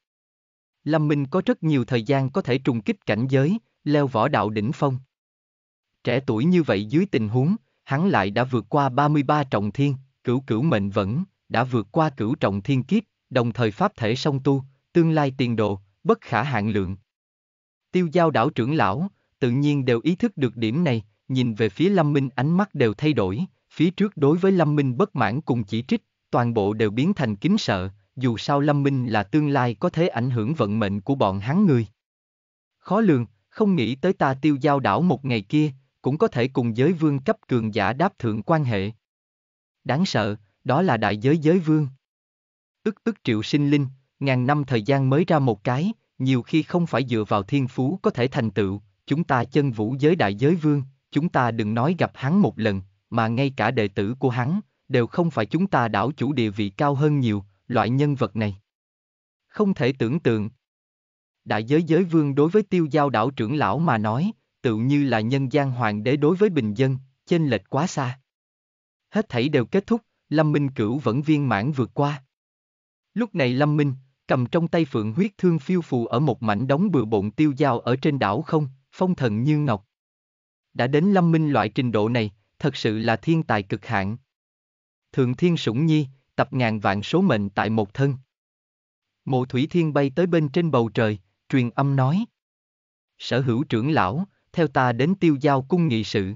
Lâm Minh có rất nhiều thời gian có thể trùng kích cảnh giới, leo võ đạo đỉnh phong. Trẻ tuổi như vậy dưới tình huống, hắn lại đã vượt qua 33 trọng thiên, cửu cửu mệnh vẫn, đã vượt qua cửu trọng thiên kiếp, đồng thời pháp thể song tu, tương lai tiền độ, bất khả hạn lượng. Tiêu giao đảo trưởng lão, tự nhiên đều ý thức được điểm này, nhìn về phía Lâm Minh ánh mắt đều thay đổi, phía trước đối với Lâm Minh bất mãn cùng chỉ trích, toàn bộ đều biến thành kính sợ, dù sao Lâm Minh là tương lai có thể ảnh hưởng vận mệnh của bọn hắn người. Khó lường, không nghĩ tới ta tiêu giao đảo một ngày kia, cũng có thể cùng giới vương cấp cường giả đáp thượng quan hệ. Đáng sợ, đó là đại giới giới vương. Ức ức triệu sinh linh, ngàn năm thời gian mới ra một cái, nhiều khi không phải dựa vào thiên phú có thể thành tựu, chúng ta chân vũ giới đại giới vương, chúng ta đừng nói gặp hắn một lần, mà ngay cả đệ tử của hắn, đều không phải chúng ta đảo chủ địa vị cao hơn nhiều, loại nhân vật này. Không thể tưởng tượng. Đại giới giới vương đối với tiêu giao đảo trưởng lão mà nói, tự như là nhân gian hoàng đế đối với bình dân, chênh lệch quá xa. Hết thảy đều kết thúc, Lâm Minh Cửu vẫn viên mãn vượt qua. Lúc này Lâm Minh, cầm trong tay phượng huyết thương phiêu phù ở một mảnh đống bừa bộn tiêu giao ở trên đảo không, phong thần như ngọc. Đã đến Lâm Minh loại trình độ này, thật sự là thiên tài cực hạn. Thượng thiên sủng nhi, tập ngàn vạn số mệnh tại một thân. Mộ Thủy Thiên bay tới bên trên bầu trời, truyền âm nói. Sở hữu trưởng lão, theo ta đến tiêu giao cung nghị sự.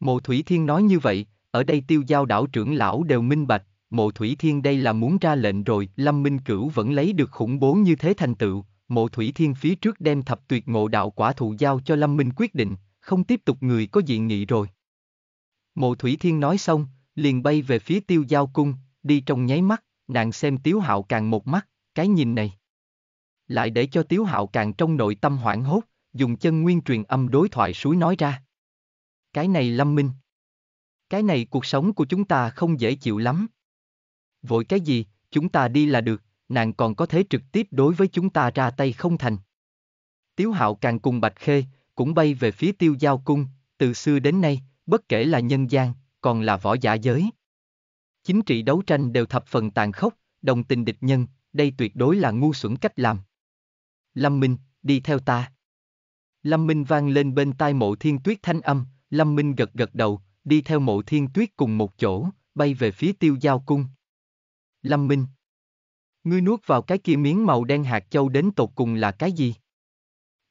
Mộ Thủy Thiên nói như vậy, ở đây tiêu giao đảo trưởng lão đều minh bạch, mộ Thủy Thiên đây là muốn ra lệnh rồi, Lâm Minh Cửu vẫn lấy được khủng bố như thế thành tựu, mộ Thủy Thiên phía trước đem thập tuyệt ngộ đạo quả thụ giao cho Lâm Minh quyết định, không tiếp tục người có dị nghị rồi. Mộ Thủy Thiên nói xong, liền bay về phía tiêu giao cung, đi trong nháy mắt, nàng xem Tiếu Hạo càng một mắt, cái nhìn này. Lại để cho Tiếu Hạo càng trong nội tâm hoảng hốt, dùng chân nguyên truyền âm đối thoại suối nói ra. Cái này lâm minh. Cái này cuộc sống của chúng ta không dễ chịu lắm. Vội cái gì, chúng ta đi là được, nàng còn có thể trực tiếp đối với chúng ta ra tay không thành. Tiếu Hạo càng cùng Bạch Khê, cũng bay về phía tiêu giao cung, từ xưa đến nay, bất kể là nhân gian, còn là võ giả giới. Chính trị đấu tranh đều thập phần tàn khốc, đồng tình địch nhân, đây tuyệt đối là ngu xuẩn cách làm. Lâm Minh, đi theo ta. Lâm Minh vang lên bên tai mộ thiên tuyết thanh âm, Lâm Minh gật gật đầu, đi theo mộ thiên tuyết cùng một chỗ, bay về phía tiêu giao cung. Lâm Minh. Ngươi nuốt vào cái kia miếng màu đen hạt châu đến tột cùng là cái gì?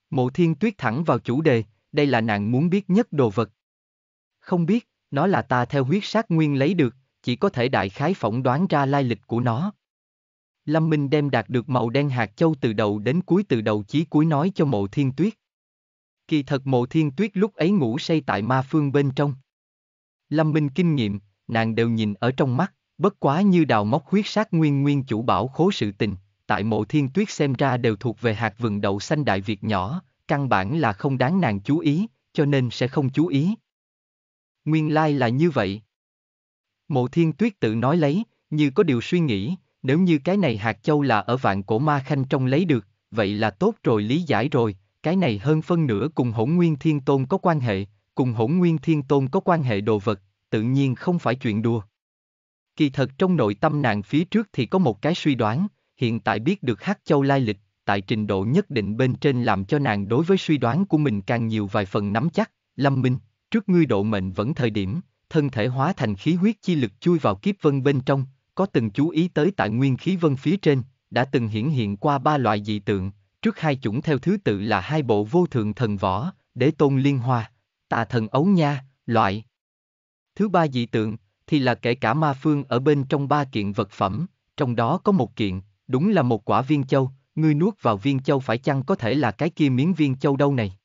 Mộ thiên tuyết thẳng vào chủ đề, đây là nàng muốn biết nhất đồ vật. Không biết, nó là ta theo huyết sát nguyên lấy được, chỉ có thể đại khái phỏng đoán ra lai lịch của nó. Lâm Minh đem đạt được màu đen hạt châu từ đầu đến cuối từ đầu chí cuối nói cho mộ thiên tuyết. Kỳ thật mộ thiên tuyết lúc ấy ngủ say tại ma phương bên trong. Lâm Minh kinh nghiệm, nàng đều nhìn ở trong mắt, bất quá như đào móc huyết sát nguyên nguyên chủ bảo khố sự tình, tại mộ thiên tuyết xem ra đều thuộc về hạt vườn đậu xanh đại việt nhỏ, căn bản là không đáng nàng chú ý, cho nên sẽ không chú ý. Nguyên lai là như vậy. Mộ thiên tuyết tự nói lấy, như có điều suy nghĩ, nếu như cái này hạt châu là ở vạn cổ ma khanh trong lấy được, vậy là tốt rồi lý giải rồi, cái này hơn phân nửa cùng hỗn nguyên thiên tôn có quan hệ, cùng hỗn nguyên thiên tôn có quan hệ đồ vật, tự nhiên không phải chuyện đùa. Kỳ thật trong nội tâm nàng phía trước thì có một cái suy đoán, hiện tại biết được Hắc Châu lai lịch, tại trình độ nhất định bên trên làm cho nàng đối với suy đoán của mình càng nhiều vài phần nắm chắc, Lâm Minh, trước ngươi độ mệnh vẫn thời điểm, thân thể hóa thành khí huyết chi lực chui vào kiếp vân bên trong, có từng chú ý tới tại nguyên khí vân phía trên, đã từng hiển hiện qua ba loại dị tượng, trước hai chủng theo thứ tự là hai bộ vô thượng thần võ, đế tôn liên hoa, tà thần ấu nha, loại. Thứ ba dị tượng, thì là kể cả ma phương ở bên trong ba kiện vật phẩm, trong đó có một kiện, đúng là một quả viên châu, ngươi nuốt vào viên châu phải chăng có thể là cái kia miếng viên châu đâu này.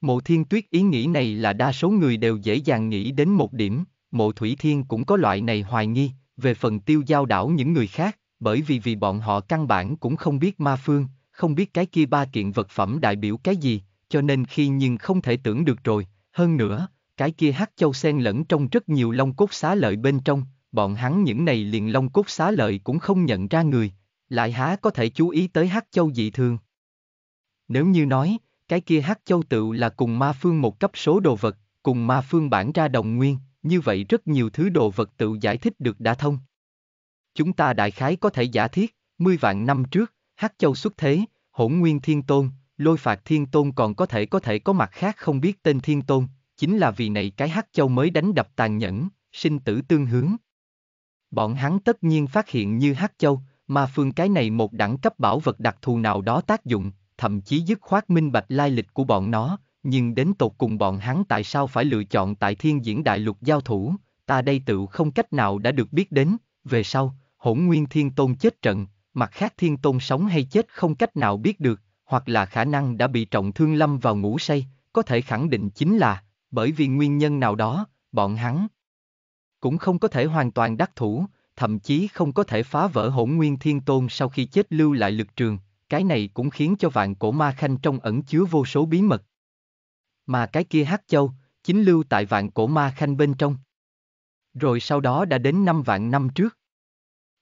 Mộ thiên tuyết ý nghĩ này là đa số người đều dễ dàng nghĩ đến một điểm, mộ thủy thiên cũng có loại này hoài nghi, về phần tiêu giao đảo những người khác, bởi vì vì bọn họ căn bản cũng không biết ma phương, không biết cái kia ba kiện vật phẩm đại biểu cái gì, cho nên khi nhưng không thể tưởng được rồi, hơn nữa, cái kia hắc châu sen lẫn trong rất nhiều long cốt xá lợi bên trong, bọn hắn những này liền long cốt xá lợi cũng không nhận ra người, lại há có thể chú ý tới hắc châu dị thường. Nếu như nói, cái kia hắc châu tự là cùng ma phương một cấp số đồ vật, cùng ma phương bản ra đồng nguyên, như vậy rất nhiều thứ đồ vật tự giải thích được đã thông. Chúng ta đại khái có thể giả thiết, mươi vạn năm trước, hắc châu xuất thế, hỗn nguyên thiên tôn, lôi phạt thiên tôn còn có thể có thể có mặt khác không biết tên thiên tôn, chính là vì này cái hắc châu mới đánh đập tàn nhẫn, sinh tử tương hướng. Bọn hắn tất nhiên phát hiện như hắc châu, mà phương cái này một đẳng cấp bảo vật đặc thù nào đó tác dụng, thậm chí dứt khoát minh bạch lai lịch của bọn nó, nhưng đến tột cùng bọn hắn tại sao phải lựa chọn tại thiên diễn đại lục giao thủ, ta đây tự không cách nào đã được biết đến, về sau, hỗn nguyên thiên tôn chết trận, mặt khác thiên tôn sống hay chết không cách nào biết được, hoặc là khả năng đã bị trọng thương lâm vào ngủ say, có thể khẳng định chính là, bởi vì nguyên nhân nào đó, bọn hắn cũng không có thể hoàn toàn đắc thủ, thậm chí không có thể phá vỡ hỗn nguyên thiên tôn sau khi chết lưu lại lực trường, cái này cũng khiến cho vạn cổ ma khanh trong ẩn chứa vô số bí mật. Mà cái kia hát châu, chính lưu tại vạn cổ ma khanh bên trong. Rồi sau đó đã đến năm vạn năm trước.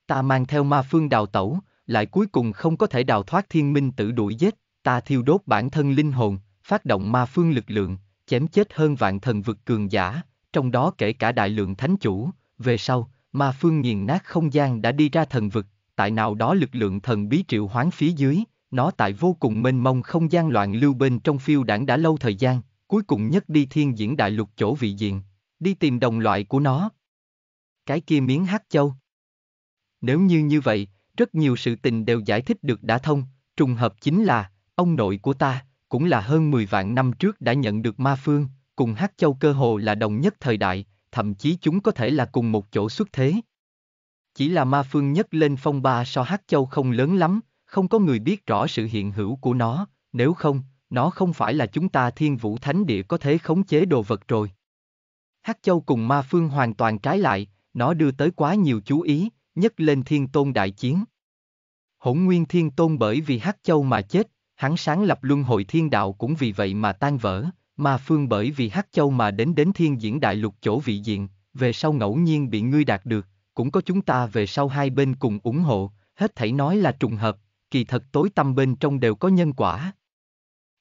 Ta mang theo ma phương đào tẩu, lại cuối cùng không có thể đào thoát thiên minh tử đuổi giết, ta thiêu đốt bản thân linh hồn, phát động ma phương lực lượng, chém chết hơn vạn thần vực cường giả, trong đó kể cả đại lượng thánh chủ, về sau, ma phương nghiền nát không gian đã đi ra thần vực, tại nào đó lực lượng thần bí triệu hoán phía dưới, nó tại vô cùng mênh mông không gian loạn lưu bên trong phiêu đảng đã lâu thời gian, cuối cùng nhất đi thiên diễn đại lục chỗ vị diện, đi tìm đồng loại của nó. cái kia miếng hắc châu. Nếu như như vậy, rất nhiều sự tình đều giải thích được đã thông, trùng hợp chính là, ông nội của ta, cũng là hơn 10 vạn năm trước đã nhận được ma phương, cùng hắc châu cơ hồ là đồng nhất thời đại, thậm chí chúng có thể là cùng một chỗ xuất thế. Chỉ là ma phương nhất lên phong ba so hắc châu không lớn lắm, không có người biết rõ sự hiện hữu của nó, nếu không, nó không phải là chúng ta thiên vũ thánh địa có thể khống chế đồ vật rồi. Hắc Châu cùng Ma Phương hoàn toàn trái lại, nó đưa tới quá nhiều chú ý, nhất lên thiên tôn đại chiến. Hỗn nguyên thiên tôn bởi vì Hắc Châu mà chết, hắn sáng lập luân hồi thiên đạo cũng vì vậy mà tan vỡ, Ma Phương bởi vì Hắc Châu mà đến đến thiên diễn đại lục chỗ vị diện, về sau ngẫu nhiên bị ngươi đạt được, cũng có chúng ta về sau hai bên cùng ủng hộ, hết thảy nói là trùng hợp, kỳ thật tối tâm bên trong đều có nhân quả.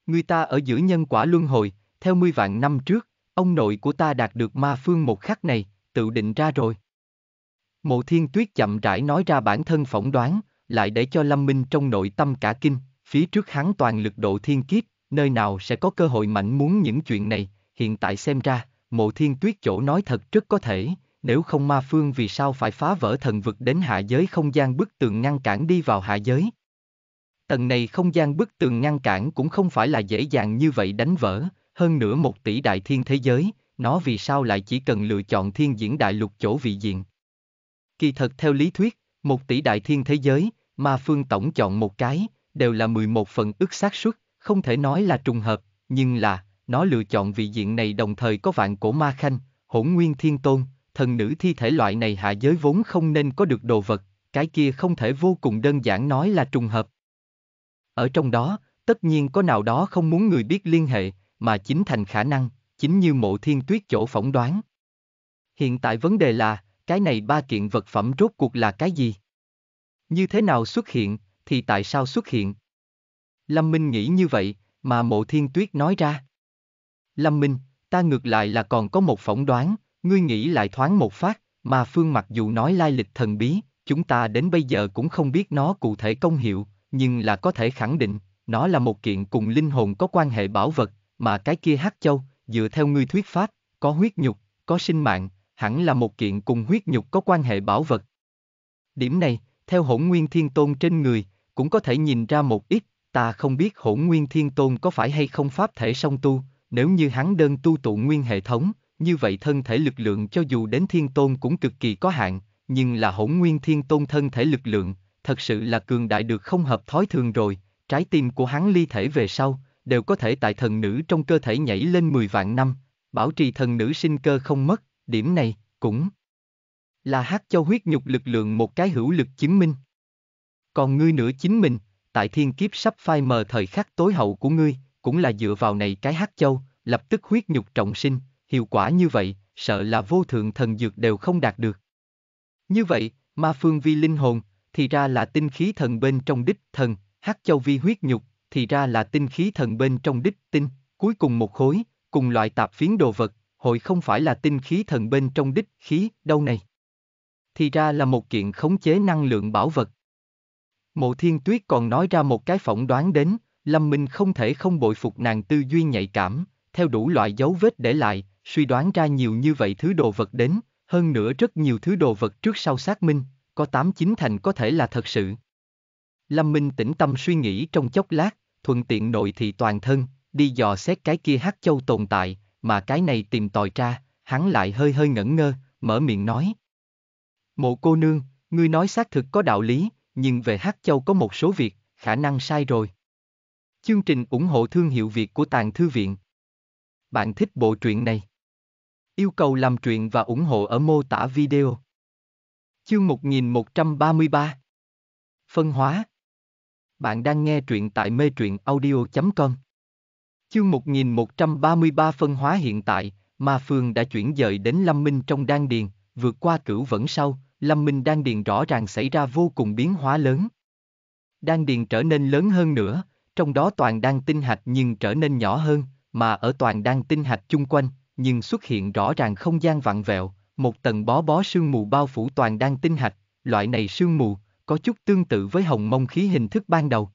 Người ta ở giữa nhân quả luân hồi, theo mươi vạn năm trước, ông nội của ta đạt được ma phương một khắc này, tự định ra rồi. Mộ thiên tuyết chậm rãi nói ra bản thân phỏng đoán, lại để cho Lâm Minh trong nội tâm cả kinh, phía trước hắn toàn lực độ thiên kiếp, nơi nào sẽ có cơ hội mạnh muốn những chuyện này, hiện tại xem ra, mộ thiên tuyết chỗ nói thật rất có thể, nếu không ma phương vì sao phải phá vỡ thần vực đến hạ giới không gian bức tường ngăn cản đi vào hạ giới. Tầng này không gian bức tường ngăn cản cũng không phải là dễ dàng như vậy đánh vỡ, hơn nữa một tỷ đại thiên thế giới, nó vì sao lại chỉ cần lựa chọn thiên diễn đại lục chỗ vị diện. Kỳ thật theo lý thuyết, một tỷ đại thiên thế giới, ma phương tổng chọn một cái, đều là 11 phần ức xác suất, không thể nói là trùng hợp, nhưng là, nó lựa chọn vị diện này đồng thời có vạn cổ ma khanh, hỗn nguyên thiên tôn, thần nữ thi thể loại này hạ giới vốn không nên có được đồ vật, cái kia không thể vô cùng đơn giản nói là trùng hợp. Ở trong đó, tất nhiên có nào đó không muốn người biết liên hệ, mà chính thành khả năng, chính như mộ thiên tuyết chỗ phỏng đoán. Hiện tại vấn đề là, cái này ba kiện vật phẩm rốt cuộc là cái gì? Như thế nào xuất hiện, thì tại sao xuất hiện? Lâm Minh nghĩ như vậy, mà mộ thiên tuyết nói ra. Lâm Minh, ta ngược lại là còn có một phỏng đoán, ngươi nghĩ lại thoáng một phát, mà Phương mặc dù nói lai lịch thần bí, chúng ta đến bây giờ cũng không biết nó cụ thể công hiệu, nhưng là có thể khẳng định, nó là một kiện cùng linh hồn có quan hệ bảo vật, mà cái kia hắc châu, dựa theo ngươi thuyết pháp, có huyết nhục, có sinh mạng, hẳn là một kiện cùng huyết nhục có quan hệ bảo vật. Điểm này, theo hỗn nguyên thiên tôn trên người, cũng có thể nhìn ra một ít, ta không biết hỗn nguyên thiên tôn có phải hay không pháp thể song tu, nếu như hắn đơn tu tụ nguyên hệ thống, như vậy thân thể lực lượng cho dù đến thiên tôn cũng cực kỳ có hạn, nhưng là hỗn nguyên thiên tôn thân thể lực lượng, thật sự là cường đại được không hợp thói thường rồi, trái tim của hắn ly thể về sau, đều có thể tại thần nữ trong cơ thể nhảy lên 10 vạn năm, bảo trì thần nữ sinh cơ không mất, điểm này, cũng là hát cho huyết nhục lực lượng một cái hữu lực chứng minh. Còn ngươi nữa chính mình, tại thiên kiếp sắp phai mờ thời khắc tối hậu của ngươi, cũng là dựa vào này cái hát châu, lập tức huyết nhục trọng sinh, hiệu quả như vậy, sợ là vô thượng thần dược đều không đạt được. Như vậy, ma phương vi linh hồn, thì ra là tinh khí thần bên trong đích thần, hắc châu vi huyết nhục, thì ra là tinh khí thần bên trong đích tinh, cuối cùng một khối, cùng loại tạp phiến đồ vật, hội không phải là tinh khí thần bên trong đích khí, đâu này. Thì ra là một kiện khống chế năng lượng bảo vật. Mộ thiên tuyết còn nói ra một cái phỏng đoán đến, Lâm Minh không thể không bội phục nàng tư duy nhạy cảm, theo đủ loại dấu vết để lại, suy đoán ra nhiều như vậy thứ đồ vật đến, hơn nữa rất nhiều thứ đồ vật trước sau xác minh, có tám chín thành có thể là thật sự. Lâm Minh tĩnh tâm suy nghĩ trong chốc lát, thuận tiện nội thị toàn thân, đi dò xét cái kia hắc châu tồn tại, mà cái này tìm tòi ra, hắn lại hơi hơi ngẩn ngơ, mở miệng nói. Mộ cô nương, ngươi nói xác thực có đạo lý, nhưng về hắc châu có một số việc, khả năng sai rồi. Chương trình ủng hộ thương hiệu Việt của Tàng Thư Viện. Bạn thích bộ truyện này? Yêu cầu làm truyện và ủng hộ ở mô tả video. Chương 1133 Phân hóa Bạn đang nghe truyện tại mê truyện audio.com Chương 1133 phân hóa hiện tại, Ma Phương đã chuyển dời đến Lâm Minh trong đan điền, vượt qua cửu vẫn sau, Lâm Minh đan điền rõ ràng xảy ra vô cùng biến hóa lớn. Đan điền trở nên lớn hơn nữa, trong đó toàn đan tinh hạch nhưng trở nên nhỏ hơn, mà ở toàn đan tinh hạch chung quanh, nhưng xuất hiện rõ ràng không gian vặn vẹo, một tầng bó bó sương mù bao phủ toàn đan tinh hạch, loại này sương mù, có chút tương tự với hồng mông khí hình thức ban đầu.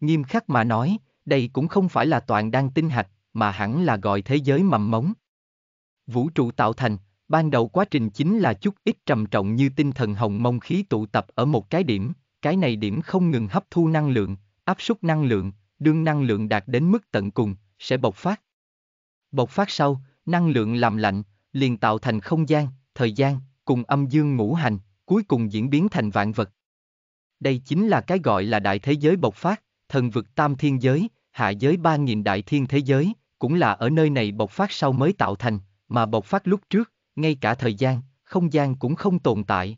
Nghiêm khắc mà nói, đây cũng không phải là toàn đan tinh hạch, mà hẳn là gọi thế giới mầm mống. Vũ trụ tạo thành, ban đầu quá trình chính là chút ít trầm trọng như tinh thần hồng mông khí tụ tập ở một cái điểm, cái này điểm không ngừng hấp thu năng lượng, áp suất năng lượng, đương năng lượng đạt đến mức tận cùng, sẽ bộc phát. Bộc phát sau, năng lượng làm lạnh, liền tạo thành không gian, thời gian, cùng âm dương ngũ hành, cuối cùng diễn biến thành vạn vật. Đây chính là cái gọi là đại thế giới bộc phát, thần vực tam thiên giới, hạ giới ba nghìn đại thiên thế giới, cũng là ở nơi này bộc phát sau mới tạo thành, mà bộc phát lúc trước, ngay cả thời gian, không gian cũng không tồn tại.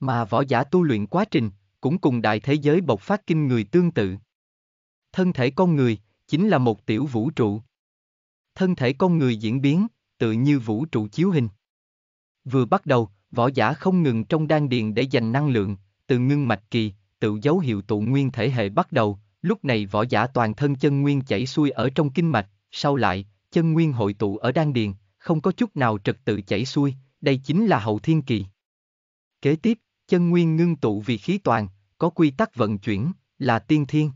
Mà võ giả tu luyện quá trình, cũng cùng đại thế giới bộc phát kinh người tương tự. Thân thể con người, chính là một tiểu vũ trụ. Thân thể con người diễn biến, tự như vũ trụ chiếu hình. Vừa bắt đầu, võ giả không ngừng trong đan điền để dành năng lượng, từ ngưng mạch kỳ, tự dấu hiệu tụ nguyên thể hệ bắt đầu, lúc này võ giả toàn thân chân nguyên chảy xuôi ở trong kinh mạch, sau lại, chân nguyên hội tụ ở đan điền, không có chút nào trật tự chảy xuôi, đây chính là hậu thiên kỳ. Kế tiếp, chân nguyên ngưng tụ vì khí toàn, có quy tắc vận chuyển, là tiên thiên.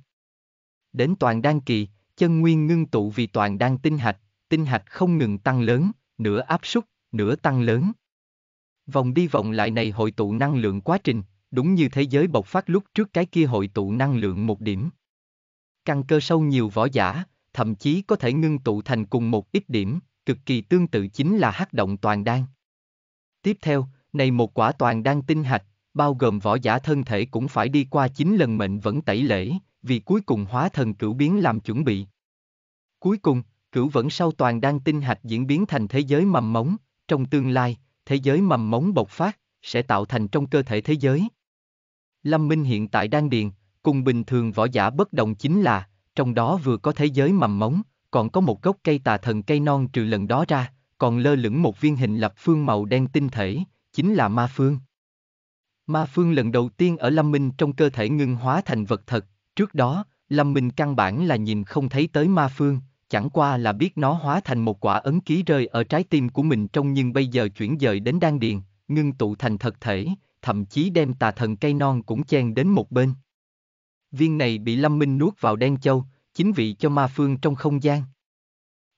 Đến toàn đan kỳ, chân nguyên ngưng tụ vì toàn đan tinh hạch, tinh hạch không ngừng tăng lớn, nửa áp suất, nửa tăng lớn. Vòng đi vòng lại này hội tụ năng lượng quá trình, đúng như thế giới bộc phát lúc trước cái kia hội tụ năng lượng một điểm. Căn cơ sâu nhiều võ giả, thậm chí có thể ngưng tụ thành cùng một ít điểm, cực kỳ tương tự chính là hắc động toàn đan. Tiếp theo, này một quả toàn đan tinh hạch, bao gồm võ giả thân thể cũng phải đi qua 9 lần mệnh vẫn tẩy lễ, vì cuối cùng hóa thần cửu biến làm chuẩn bị. Cuối cùng, cửu vẫn sau toàn đang tinh hạch diễn biến thành thế giới mầm mống, trong tương lai, thế giới mầm mống bộc phát, sẽ tạo thành trong cơ thể thế giới. Lâm Minh hiện tại đang điền, cùng bình thường võ giả bất đồng chính là, trong đó vừa có thế giới mầm mống, còn có một gốc cây tà thần cây non trừ lần đó ra, còn lơ lửng một viên hình lập phương màu đen tinh thể, chính là ma phương. Ma phương lần đầu tiên ở Lâm Minh trong cơ thể ngưng hóa thành vật thật, trước đó, Lâm Minh căn bản là nhìn không thấy tới ma phương, chẳng qua là biết nó hóa thành một quả ấn ký rơi ở trái tim của mình trong nhưng bây giờ chuyển dời đến đan điền, ngưng tụ thành thật thể, thậm chí đem tà thần cây non cũng chen đến một bên. Viên này bị Lâm Minh nuốt vào đen châu, chính vị cho ma phương trong không gian.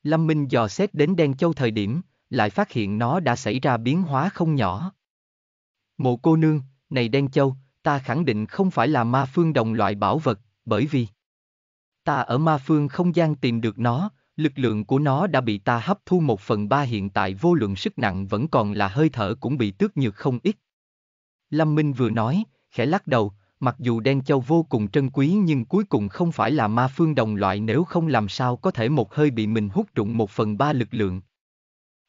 Lâm Minh dò xét đến đen châu thời điểm, lại phát hiện nó đã xảy ra biến hóa không nhỏ. Mộ cô nương, này đen châu, ta khẳng định không phải là ma phương đồng loại bảo vật, bởi vì ta ở ma phương không gian tìm được nó, lực lượng của nó đã bị ta hấp thu một phần ba hiện tại vô lượng sức nặng vẫn còn là hơi thở cũng bị tước nhược không ít. Lâm Minh vừa nói, khẽ lắc đầu, mặc dù đen châu vô cùng trân quý nhưng cuối cùng không phải là ma phương đồng loại nếu không làm sao có thể một hơi bị mình hút trụng một phần ba lực lượng.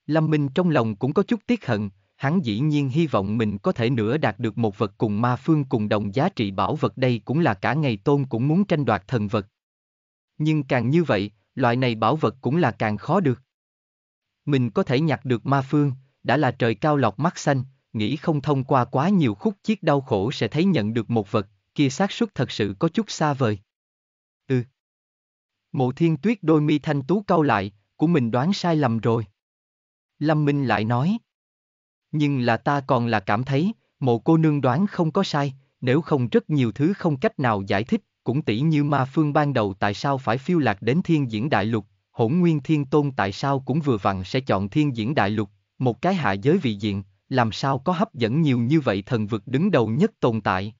Lâm Minh trong lòng cũng có chút tiếc hận, hắn dĩ nhiên hy vọng mình có thể nữa đạt được một vật cùng ma phương cùng đồng giá trị bảo vật đây cũng là cả ngày tôn cũng muốn tranh đoạt thần vật. Nhưng càng như vậy, loại này bảo vật cũng là càng khó được. Mình có thể nhặt được ma phương, đã là trời cao lọc mắt xanh, nghĩ không thông qua quá nhiều khúc chiết đau khổ sẽ thấy nhận được một vật, kia xác suất thật sự có chút xa vời. Ừ. Mộ thiên tuyết đôi mi thanh tú cau lại, của mình đoán sai lầm rồi. Lâm Minh lại nói. Nhưng là ta còn là cảm thấy, mộ cô nương đoán không có sai, nếu không rất nhiều thứ không cách nào giải thích, cũng tỷ như ma phương ban đầu tại sao phải phiêu lạc đến thiên diễn đại lục, hỗn nguyên thiên tôn tại sao cũng vừa vặn sẽ chọn thiên diễn đại lục, một cái hạ giới vị diện, làm sao có hấp dẫn nhiều như vậy thần vực đứng đầu nhất tồn tại.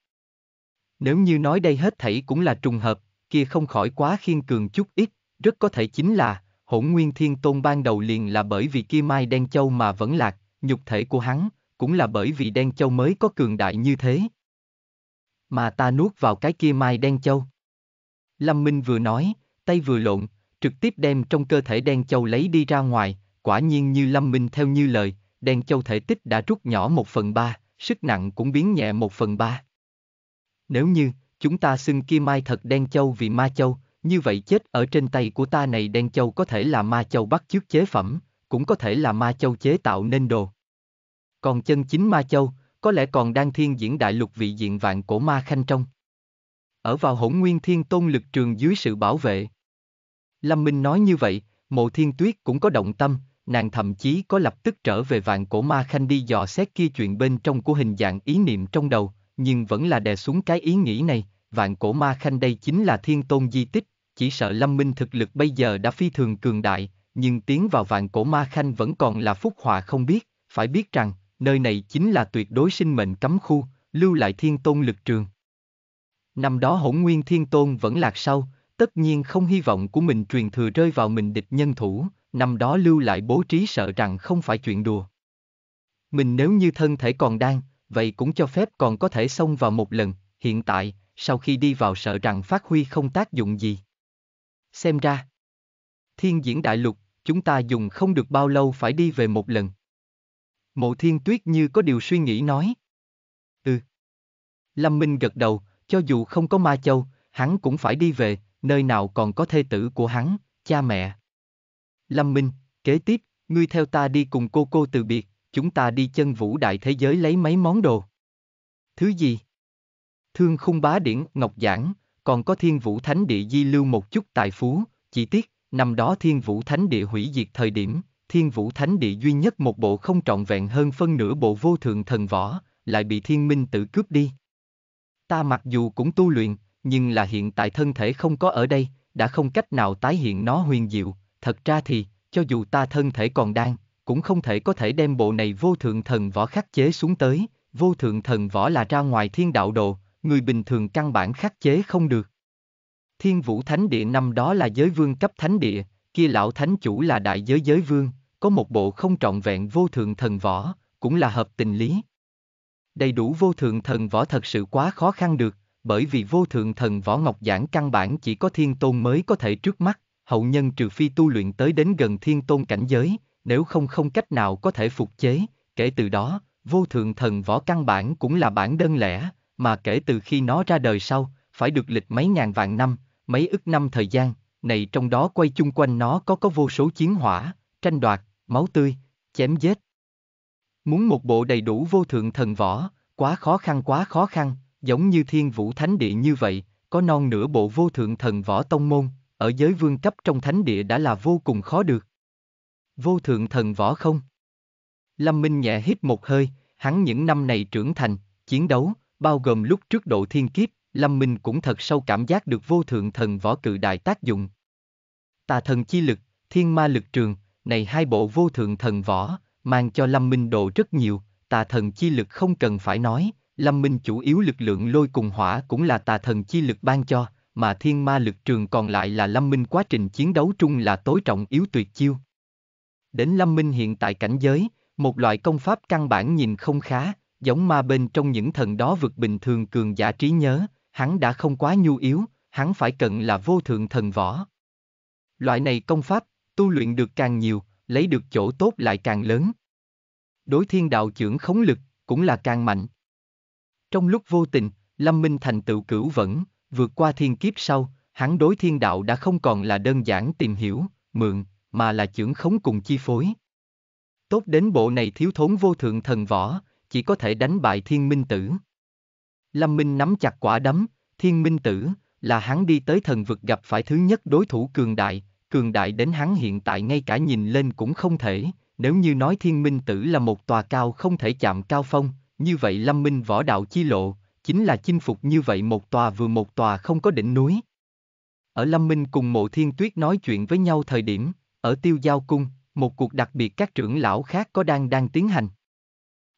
Nếu như nói đây hết thảy cũng là trùng hợp, kia không khỏi quá khiên cường chút ít, rất có thể chính là, hỗn nguyên thiên tôn ban đầu liền là bởi vì kia mai đen châu mà vẫn lạc, nhục thể của hắn, cũng là bởi vì đen châu mới có cường đại như thế. Mà ta nuốt vào cái kia mai đen châu. Lâm Minh vừa nói, tay vừa lộn, trực tiếp đem trong cơ thể đen châu lấy đi ra ngoài, quả nhiên như Lâm Minh theo như lời, đen châu thể tích đã rút nhỏ một phần ba, sức nặng cũng biến nhẹ một phần ba. Nếu như, chúng ta xưng kia mai thật đen châu vì ma châu, như vậy chết ở trên tay của ta này đen châu có thể là ma châu bắt chước chế phẩm, cũng có thể là ma châu chế tạo nên đồ. Còn chân chính ma châu, có lẽ còn đang thiên diễn đại lục vị diện vạn cổ ma khanh trong. Ở vào hỗn nguyên thiên tôn lực trường dưới sự bảo vệ. Lâm Minh nói như vậy, mộ thiên tuyết cũng có động tâm, nàng thậm chí có lập tức trở về vạn cổ ma khanh đi dò xét kia chuyện bên trong của hình dạng ý niệm trong đầu, nhưng vẫn là đè xuống cái ý nghĩ này, vạn cổ ma khanh đây chính là thiên tôn di tích, chỉ sợ lâm minh thực lực bây giờ đã phi thường cường đại, nhưng tiến vào vạn cổ ma khanh vẫn còn là phúc họa không biết, phải biết rằng, nơi này chính là tuyệt đối sinh mệnh cấm khu, lưu lại thiên tôn lực trường. Năm đó hỗn nguyên thiên tôn vẫn lạc sau, tất nhiên không hy vọng của mình truyền thừa rơi vào mình địch nhân thủ, năm đó lưu lại bố trí sợ rằng không phải chuyện đùa. Mình nếu như thân thể còn đang, vậy cũng cho phép còn có thể xông vào một lần, hiện tại, sau khi đi vào sợ rằng phát huy không tác dụng gì. Xem ra, thiên diễn đại lục, chúng ta dùng không được bao lâu phải đi về một lần. Mộ thiên tuyết như có điều suy nghĩ nói. Ừ. Lâm Minh gật đầu, cho dù không có ma châu, hắn cũng phải đi về, nơi nào còn có thê tử của hắn, cha mẹ. Lâm Minh, kế tiếp, ngươi theo ta đi cùng cô cô từ biệt, chúng ta đi chân vũ đại thế giới lấy mấy món đồ. Thứ gì? Thương khung bá điển, ngọc giảng, còn có thiên vũ thánh địa di lưu một chút tài phú, chỉ tiếc, năm đó thiên vũ thánh địa hủy diệt thời điểm, thiên vũ thánh địa duy nhất một bộ không trọn vẹn hơn phân nửa bộ vô thượng thần võ, lại bị thiên minh tự cướp đi. Ta mặc dù cũng tu luyện, nhưng là hiện tại thân thể không có ở đây, đã không cách nào tái hiện nó huyền diệu, thật ra thì, cho dù ta thân thể còn đang, cũng không thể có thể đem bộ này vô thượng thần võ khắc chế xuống tới, vô thượng thần võ là ra ngoài thiên đạo đồ, người bình thường căn bản khắc chế không được. Thiên vũ thánh địa năm đó là giới vương cấp thánh địa, kia lão thánh chủ là đại giới giới vương, có một bộ không trọn vẹn vô thượng thần võ, cũng là hợp tình lý. Đầy đủ vô thượng thần võ thật sự quá khó khăn được, bởi vì vô thượng thần võ ngọc giảng căn bản chỉ có thiên tôn mới có thể trước mắt, hậu nhân trừ phi tu luyện tới đến gần thiên tôn cảnh giới, nếu không không cách nào có thể phục chế, kể từ đó, vô thượng thần võ căn bản cũng là bản đơn lẻ, mà kể từ khi nó ra đời sau, phải được lịch mấy ngàn vạn năm, mấy ức năm thời gian, này trong đó quay chung quanh nó có có vô số chiến hỏa, tranh đoạt, máu tươi, chém giết. Muốn một bộ đầy đủ vô thượng thần võ, quá khó khăn quá khó khăn, giống như thiên vũ thánh địa như vậy, có non nửa bộ vô thượng thần võ tông môn, ở giới vương cấp trong thánh địa đã là vô cùng khó được. Vô thượng thần võ không? Lâm Minh nhẹ hít một hơi, hắn những năm này trưởng thành, chiến đấu, bao gồm lúc trước độ thiên kiếp, Lâm Minh cũng thật sâu cảm giác được vô thượng thần võ cự đại tác dụng. Tà thần chi lực, thiên ma lực trường, này hai bộ vô thượng thần võ, mang cho Lâm Minh độ rất nhiều, tà thần chi lực không cần phải nói, Lâm Minh chủ yếu lực lượng lôi cùng hỏa cũng là tà thần chi lực ban cho, mà thiên ma lực trường còn lại là Lâm Minh quá trình chiến đấu trung là tối trọng yếu tuyệt chiêu. Đến Lâm Minh hiện tại cảnh giới, một loại công pháp căn bản nhìn không khá, giống ma bên trong những thần đó vượt bình thường cường giả trí nhớ, hắn đã không quá nhu yếu, hắn phải cần là vô thượng thần võ. Loại này công pháp, tu luyện được càng nhiều, lấy được chỗ tốt lại càng lớn. Đối thiên đạo trưởng khống lực, cũng là càng mạnh. Trong lúc vô tình, Lâm Minh thành tựu cửu vẫn, vượt qua thiên kiếp sau, hắn đối thiên đạo đã không còn là đơn giản tìm hiểu, mượn, mà là trưởng khống cùng chi phối. Tốt đến bộ này thiếu thốn vô thượng thần võ, chỉ có thể đánh bại thiên minh tử. Lâm Minh nắm chặt quả đấm, thiên minh tử, là hắn đi tới thần vực gặp phải thứ nhất đối thủ cường đại, cường đại đến hắn hiện tại ngay cả nhìn lên cũng không thể, nếu như nói thiên minh tử là một tòa cao không thể chạm cao phong, như vậy lâm minh võ đạo chi lộ, chính là chinh phục như vậy một tòa vừa một tòa không có đỉnh núi. Ở Lâm Minh cùng mộ thiên tuyết nói chuyện với nhau thời điểm, ở tiêu giao cung, một cuộc đặc biệt các trưởng lão khác có đang đang tiến hành.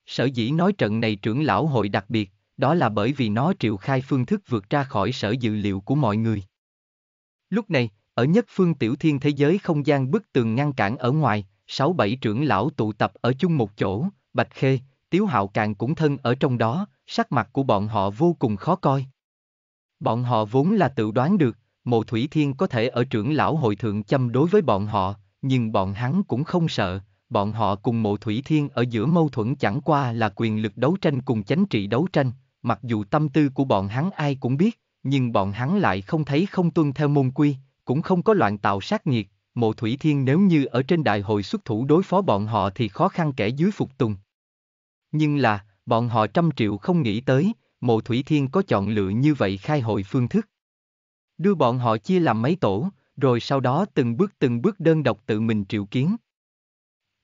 Sở dĩ nói trận này trưởng lão hội đặc biệt, đó là bởi vì nó triệu khai phương thức vượt ra khỏi sở dự liệu của mọi người. Lúc này, ở nhất phương tiểu thiên thế giới không gian bức tường ngăn cản ở ngoài, sáu bảy trưởng lão tụ tập ở chung một chỗ, Bạch Khê, Tiếu Hạo càng cũng thân ở trong đó, sắc mặt của bọn họ vô cùng khó coi. Bọn họ vốn là tự đoán được, Mộ Thủy Thiên có thể ở trưởng lão hội thượng châm đối với bọn họ, nhưng bọn hắn cũng không sợ, bọn họ cùng Mộ Thủy Thiên ở giữa mâu thuẫn chẳng qua là quyền lực đấu tranh cùng chánh trị đấu tranh, mặc dù tâm tư của bọn hắn ai cũng biết, nhưng bọn hắn lại không thấy không tuân theo môn quy, cũng không có loạn tạo sát nhiệt, Mộ Thủy Thiên nếu như ở trên đại hội xuất thủ đối phó bọn họ thì khó khăn kẻ dưới phục tùng. Nhưng là, bọn họ trăm triệu không nghĩ tới, Mộ Thủy Thiên có chọn lựa như vậy khai hội phương thức. Đưa bọn họ chia làm mấy tổ, rồi sau đó từng bước từng bước đơn độc tự mình triệu kiến.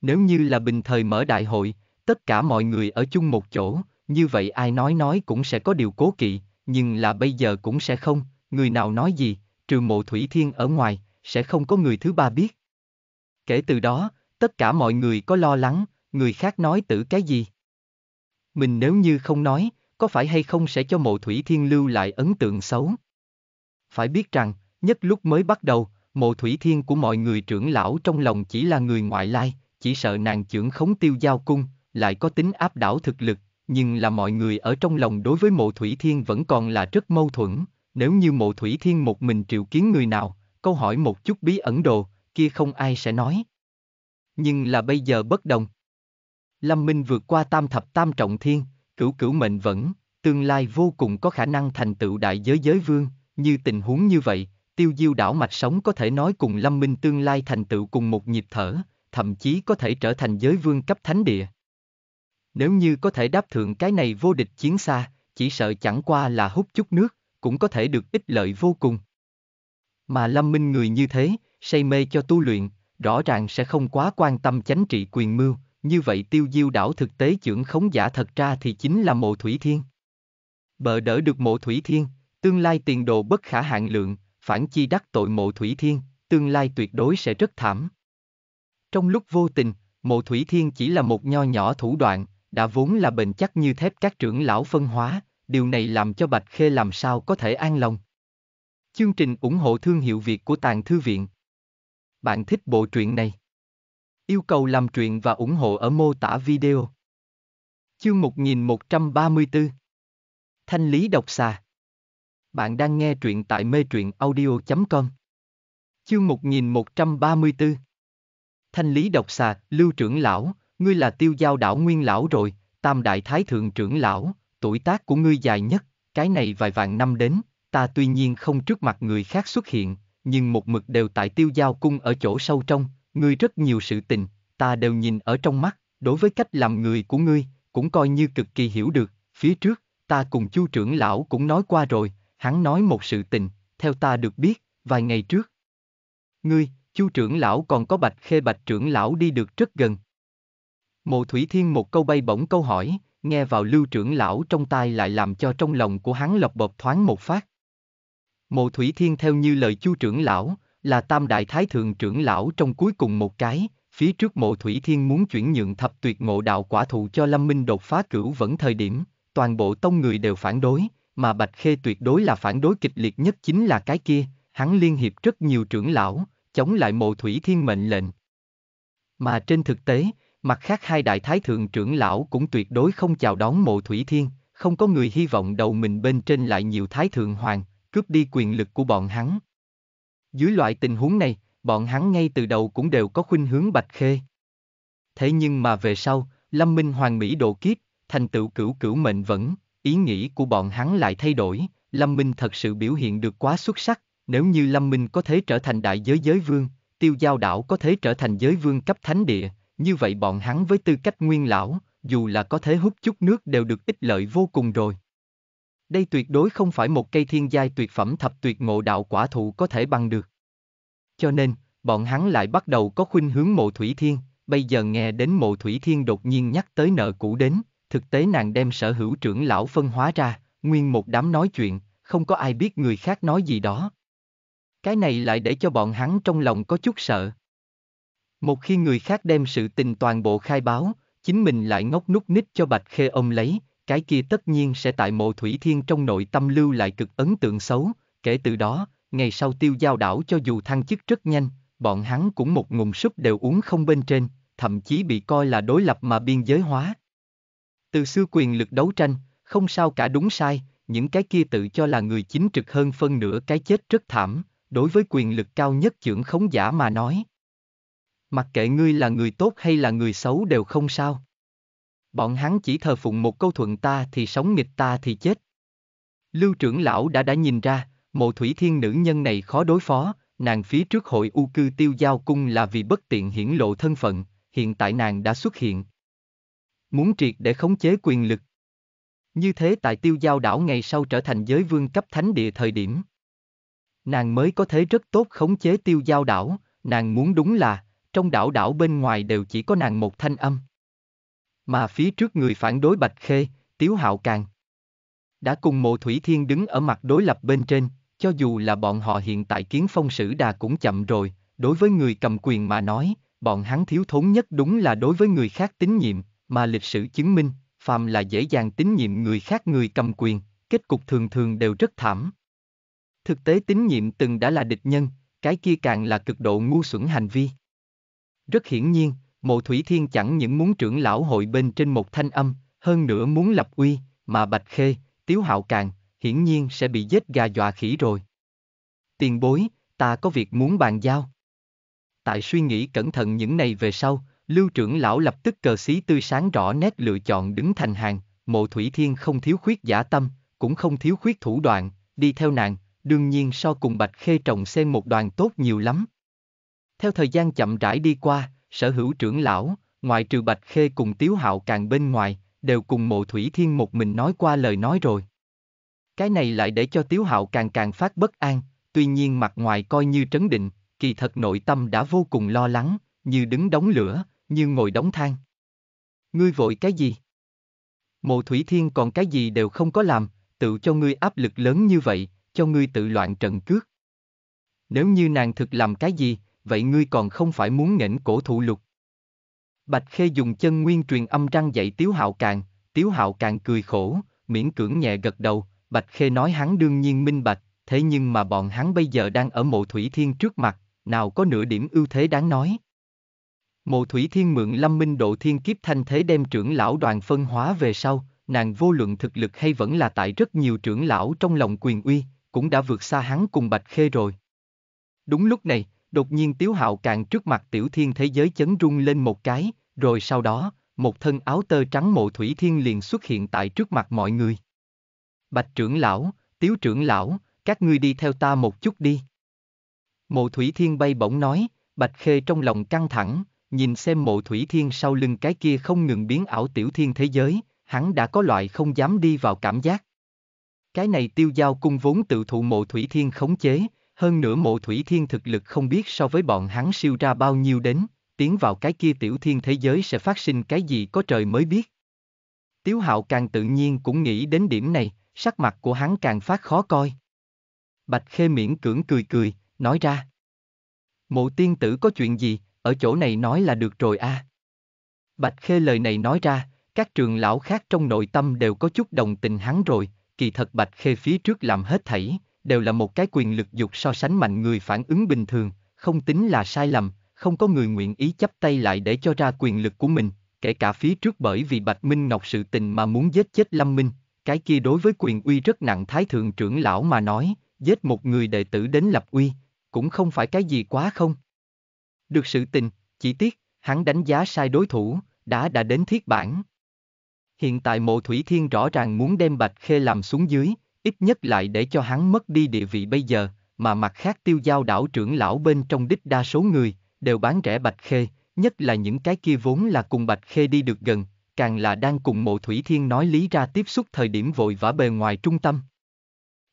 Nếu như là bình thời mở đại hội, tất cả mọi người ở chung một chỗ, như vậy ai nói nói cũng sẽ có điều cố kỵ, nhưng là bây giờ cũng sẽ không, người nào nói gì, trừ mộ thủy thiên ở ngoài, sẽ không có người thứ ba biết. Kể từ đó, tất cả mọi người có lo lắng, người khác nói tử cái gì? Mình nếu như không nói, có phải hay không sẽ cho mộ thủy thiên lưu lại ấn tượng xấu? Phải biết rằng, nhất lúc mới bắt đầu, mộ thủy thiên của mọi người trưởng lão trong lòng chỉ là người ngoại lai, chỉ sợ nàng trưởng khống tiêu giao cung, lại có tính áp đảo thực lực, nhưng là mọi người ở trong lòng đối với mộ thủy thiên vẫn còn là rất mâu thuẫn, nếu như mộ thủy thiên một mình triệu kiến người nào, câu hỏi một chút bí ẩn đồ, kia không ai sẽ nói. Nhưng là bây giờ bất đồng. Lâm Minh vượt qua tam thập tam trọng thiên, cửu cửu mệnh vẫn, tương lai vô cùng có khả năng thành tựu đại giới giới vương, như tình huống như vậy, tiêu diêu đảo mạch sống có thể nói cùng Lâm Minh tương lai thành tựu cùng một nhịp thở, thậm chí có thể trở thành giới vương cấp thánh địa. Nếu như có thể đáp thượng cái này vô địch chiến xa, chỉ sợ chẳng qua là hút chút nước, cũng có thể được ích lợi vô cùng. Mà Lâm Minh người như thế, say mê cho tu luyện, rõ ràng sẽ không quá quan tâm chánh trị quyền mưu, như vậy tiêu diêu đảo thực tế trưởng khống giả thật ra thì chính là mộ thủy thiên. Bờ đỡ được mộ thủy thiên, tương lai tiền đồ bất khả hạn lượng, phản chi đắc tội mộ thủy thiên, tương lai tuyệt đối sẽ rất thảm. Trong lúc vô tình, mộ thủy thiên chỉ là một nho nhỏ thủ đoạn, đã vốn là bền chắc như thép các trưởng lão phân hóa, điều này làm cho Bạch Khê làm sao có thể an lòng. Chương trình ủng hộ thương hiệu Việt của Tàng Thư Viện Bạn thích bộ truyện này? Yêu cầu làm truyện và ủng hộ ở mô tả video. Chương 1134 Thanh lý độc xà Bạn đang nghe truyện tại mê truyện audio.com Chương 1134 Thanh lý độc xà, lưu trưởng lão, ngươi là tiêu giao đảo nguyên lão rồi, tam đại thái thượng trưởng lão, tuổi tác của ngươi dài nhất, cái này vài vạn năm đến, ta tuy nhiên không trước mặt người khác xuất hiện, nhưng một mực đều tại tiêu giao cung ở chỗ sâu trong, ngươi rất nhiều sự tình, ta đều nhìn ở trong mắt, đối với cách làm người của ngươi, cũng coi như cực kỳ hiểu được, phía trước, ta cùng chu trưởng lão cũng nói qua rồi, hắn nói một sự tình, theo ta được biết, vài ngày trước. Ngươi, chu trưởng lão còn có bạch khê bạch trưởng lão đi được rất gần. Mộ Thủy Thiên một câu bay bổng câu hỏi, nghe vào lưu trưởng lão trong tai lại làm cho trong lòng của hắn lọc bộp thoáng một phát. Mộ Thủy Thiên theo như lời chu trưởng lão, là tam đại thái thượng trưởng lão trong cuối cùng một cái, phía trước mộ Thủy Thiên muốn chuyển nhượng thập tuyệt ngộ đạo quả thụ cho Lâm Minh đột phá cửu vẫn thời điểm, toàn bộ tông người đều phản đối, mà Bạch Khê tuyệt đối là phản đối kịch liệt nhất chính là cái kia, hắn liên hiệp rất nhiều trưởng lão, chống lại mộ Thủy Thiên mệnh lệnh. Mà trên thực tế, mặt khác hai đại thái thượng trưởng lão cũng tuyệt đối không chào đón mộ Thủy Thiên, không có người hy vọng đầu mình bên trên lại nhiều thái thượng hoàng, cướp đi quyền lực của bọn hắn. Dưới loại tình huống này, bọn hắn ngay từ đầu cũng đều có khuynh hướng bạch khê. Thế nhưng mà về sau, Lâm Minh Hoàng Mỹ độ kiếp, thành tựu cửu cửu mệnh vẫn, ý nghĩ của bọn hắn lại thay đổi, Lâm Minh thật sự biểu hiện được quá xuất sắc, nếu như Lâm Minh có thể trở thành đại giới giới vương, tiêu giao đảo có thể trở thành giới vương cấp thánh địa, như vậy bọn hắn với tư cách nguyên lão, dù là có thể hút chút nước đều được ích lợi vô cùng rồi. Đây tuyệt đối không phải một cây thiên giai tuyệt phẩm thập tuyệt ngộ đạo quả thụ có thể bằng được. Cho nên, bọn hắn lại bắt đầu có khuynh hướng mộ thủy thiên, bây giờ nghe đến mộ thủy thiên đột nhiên nhắc tới nợ cũ đến, thực tế nàng đem sở hữu trưởng lão phân hóa ra, nguyên một đám nói chuyện, không có ai biết người khác nói gì đó. Cái này lại để cho bọn hắn trong lòng có chút sợ. Một khi người khác đem sự tình toàn bộ khai báo, chính mình lại ngốc nút nít cho Bạch Khê ông lấy, cái kia tất nhiên sẽ tại mộ thủy thiên trong nội tâm lưu lại cực ấn tượng xấu, kể từ đó, ngày sau tiêu giao đảo cho dù thăng chức rất nhanh, bọn hắn cũng một ngụm súp đều uống không bên trên, thậm chí bị coi là đối lập mà biên giới hóa. Từ xưa quyền lực đấu tranh, không sao cả đúng sai, những cái kia tự cho là người chính trực hơn phân nửa cái chết rất thảm, đối với quyền lực cao nhất trưởng khống giả mà nói. Mặc kệ ngươi là người tốt hay là người xấu đều không sao. Bọn hắn chỉ thờ phụng một câu thuận ta thì sống nghịch ta thì chết. Lưu trưởng lão đã đã nhìn ra, mộ thủy thiên nữ nhân này khó đối phó, nàng phía trước hội u cư tiêu giao cung là vì bất tiện hiển lộ thân phận, hiện tại nàng đã xuất hiện. Muốn triệt để khống chế quyền lực. Như thế tại tiêu giao đảo ngày sau trở thành giới vương cấp thánh địa thời điểm. Nàng mới có thể rất tốt khống chế tiêu giao đảo, nàng muốn đúng là, trong đảo đảo bên ngoài đều chỉ có nàng một thanh âm. Mà phía trước người phản đối Bạch Khê, Tiếu Hạo Càng. Đã cùng mộ Thủy Thiên đứng ở mặt đối lập bên trên, cho dù là bọn họ hiện tại kiến phong sử đà cũng chậm rồi, đối với người cầm quyền mà nói, bọn hắn thiếu thốn nhất đúng là đối với người khác tín nhiệm, mà lịch sử chứng minh, phàm là dễ dàng tín nhiệm người khác người cầm quyền, kết cục thường thường đều rất thảm. Thực tế tín nhiệm từng đã là địch nhân, cái kia càng là cực độ ngu xuẩn hành vi. Rất hiển nhiên, Mộ Thủy Thiên chẳng những muốn trưởng lão hội bên trên một thanh âm, hơn nữa muốn lập uy, mà Bạch Khê, Tiếu Hạo Càng, hiển nhiên sẽ bị giết gà dọa khỉ rồi. Tiền bối, ta có việc muốn bàn giao. Tại suy nghĩ cẩn thận những này về sau, Lưu trưởng lão lập tức cờ xí tươi sáng rõ nét lựa chọn đứng thành hàng, mộ thủy thiên không thiếu khuyết giả tâm, cũng không thiếu khuyết thủ đoạn, đi theo nàng, đương nhiên so cùng Bạch Khê trồng sen một đoàn tốt nhiều lắm. Theo thời gian chậm rãi đi qua, sở hữu trưởng lão, ngoài trừ Bạch Khê cùng Tiếu Hạo càng bên ngoài, đều cùng mộ thủy thiên một mình nói qua lời nói rồi. Cái này lại để cho Tiếu Hạo càng càng phát bất an, tuy nhiên mặt ngoài coi như trấn định, kỳ thật nội tâm đã vô cùng lo lắng, như đứng đóng lửa, như ngồi đóng than. Ngươi vội cái gì? Mộ Thủy Thiên còn cái gì đều không có làm, tự cho ngươi áp lực lớn như vậy, cho ngươi tự loạn trận cước. Nếu như nàng thực làm cái gì, vậy ngươi còn không phải muốn nghển cổ thụ lục. Bạch Khê dùng chân nguyên truyền âm răng dạy Tiếu Hạo Càng, Tiếu Hạo Càng cười khổ, miễn cưỡng nhẹ gật đầu, Bạch Khê nói hắn đương nhiên minh bạch, thế nhưng mà bọn hắn bây giờ đang ở mộ Thủy Thiên trước mặt, nào có nửa điểm ưu thế đáng nói. Mộ Thủy Thiên mượn lâm minh độ thiên kiếp thanh thế đem trưởng lão đoàn phân hóa về sau, nàng vô luận thực lực hay vẫn là tại rất nhiều trưởng lão trong lòng quyền uy, cũng đã vượt xa hắn cùng Bạch Khê rồi. Đúng lúc này, đột nhiên Tiếu Hạo càng trước mặt tiểu thiên thế giới chấn rung lên một cái, rồi sau đó, một thân áo tơ trắng mộ Thủy Thiên liền xuất hiện tại trước mặt mọi người. Bạch trưởng lão, Tiếu trưởng lão, các ngươi đi theo ta một chút đi. Mộ Thủy Thiên bay bổng nói, Bạch Khê trong lòng căng thẳng, nhìn xem mộ Thủy Thiên sau lưng cái kia không ngừng biến ảo tiểu thiên thế giới, hắn đã có loại không dám đi vào cảm giác. Cái này tiêu giao cung vốn tự thụ mộ Thủy Thiên khống chế, hơn nữa mộ Thủy Thiên thực lực không biết so với bọn hắn siêu ra bao nhiêu đến, tiến vào cái kia tiểu thiên thế giới sẽ phát sinh cái gì có trời mới biết. Tiếu hạo càng tự nhiên cũng nghĩ đến điểm này, sắc mặt của hắn càng phát khó coi. Bạch Khê miễn cưỡng cười cười, nói ra. Mộ tiên tử có chuyện gì, ở chỗ này nói là được rồi a. Bạch Khê lời này nói ra, các trường lão khác trong nội tâm đều có chút đồng tình hắn rồi, kỳ thật Bạch Khê phía trước làm hết thảy, đều là một cái quyền lực dục so sánh mạnh người phản ứng bình thường, không tính là sai lầm, không có người nguyện ý chấp tay lại để cho ra quyền lực của mình, kể cả phía trước bởi vì Bạch Minh Ngọc sự tình mà muốn giết chết Lâm Minh, cái kia đối với quyền uy rất nặng thái thượng trưởng lão mà nói, giết một người đệ tử đến lập uy, cũng không phải cái gì quá không. Được sự tình, chỉ tiếc, hắn đánh giá sai đối thủ, đã đã đến thiết bản. Hiện tại mộ thủy thiên rõ ràng muốn đem Bạch Khê làm xuống dưới, ít nhất lại để cho hắn mất đi địa vị bây giờ, mà mặt khác tiêu giao đảo trưởng lão bên trong đích đa số người, đều bán rẻ Bạch Khê, nhất là những cái kia vốn là cùng Bạch Khê đi được gần, càng là đang cùng mộ thủy thiên nói lý ra tiếp xúc thời điểm vội vã bề ngoài trung tâm.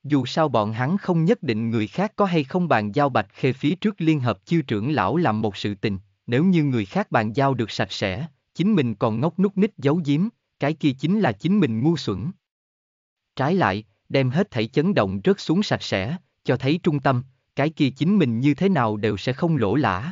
Dù sao bọn hắn không nhất định người khác có hay không bàn giao Bạch Khê phía trước liên hợp chiêu trưởng lão làm một sự tình, nếu như người khác bàn giao được sạch sẽ, chính mình còn ngốc nút nít giấu giếm, cái kia chính là chính mình ngu xuẩn. Trái lại, đem hết thảy chấn động rớt xuống sạch sẽ, cho thấy trung tâm, cái kia chính mình như thế nào đều sẽ không lỗ lã.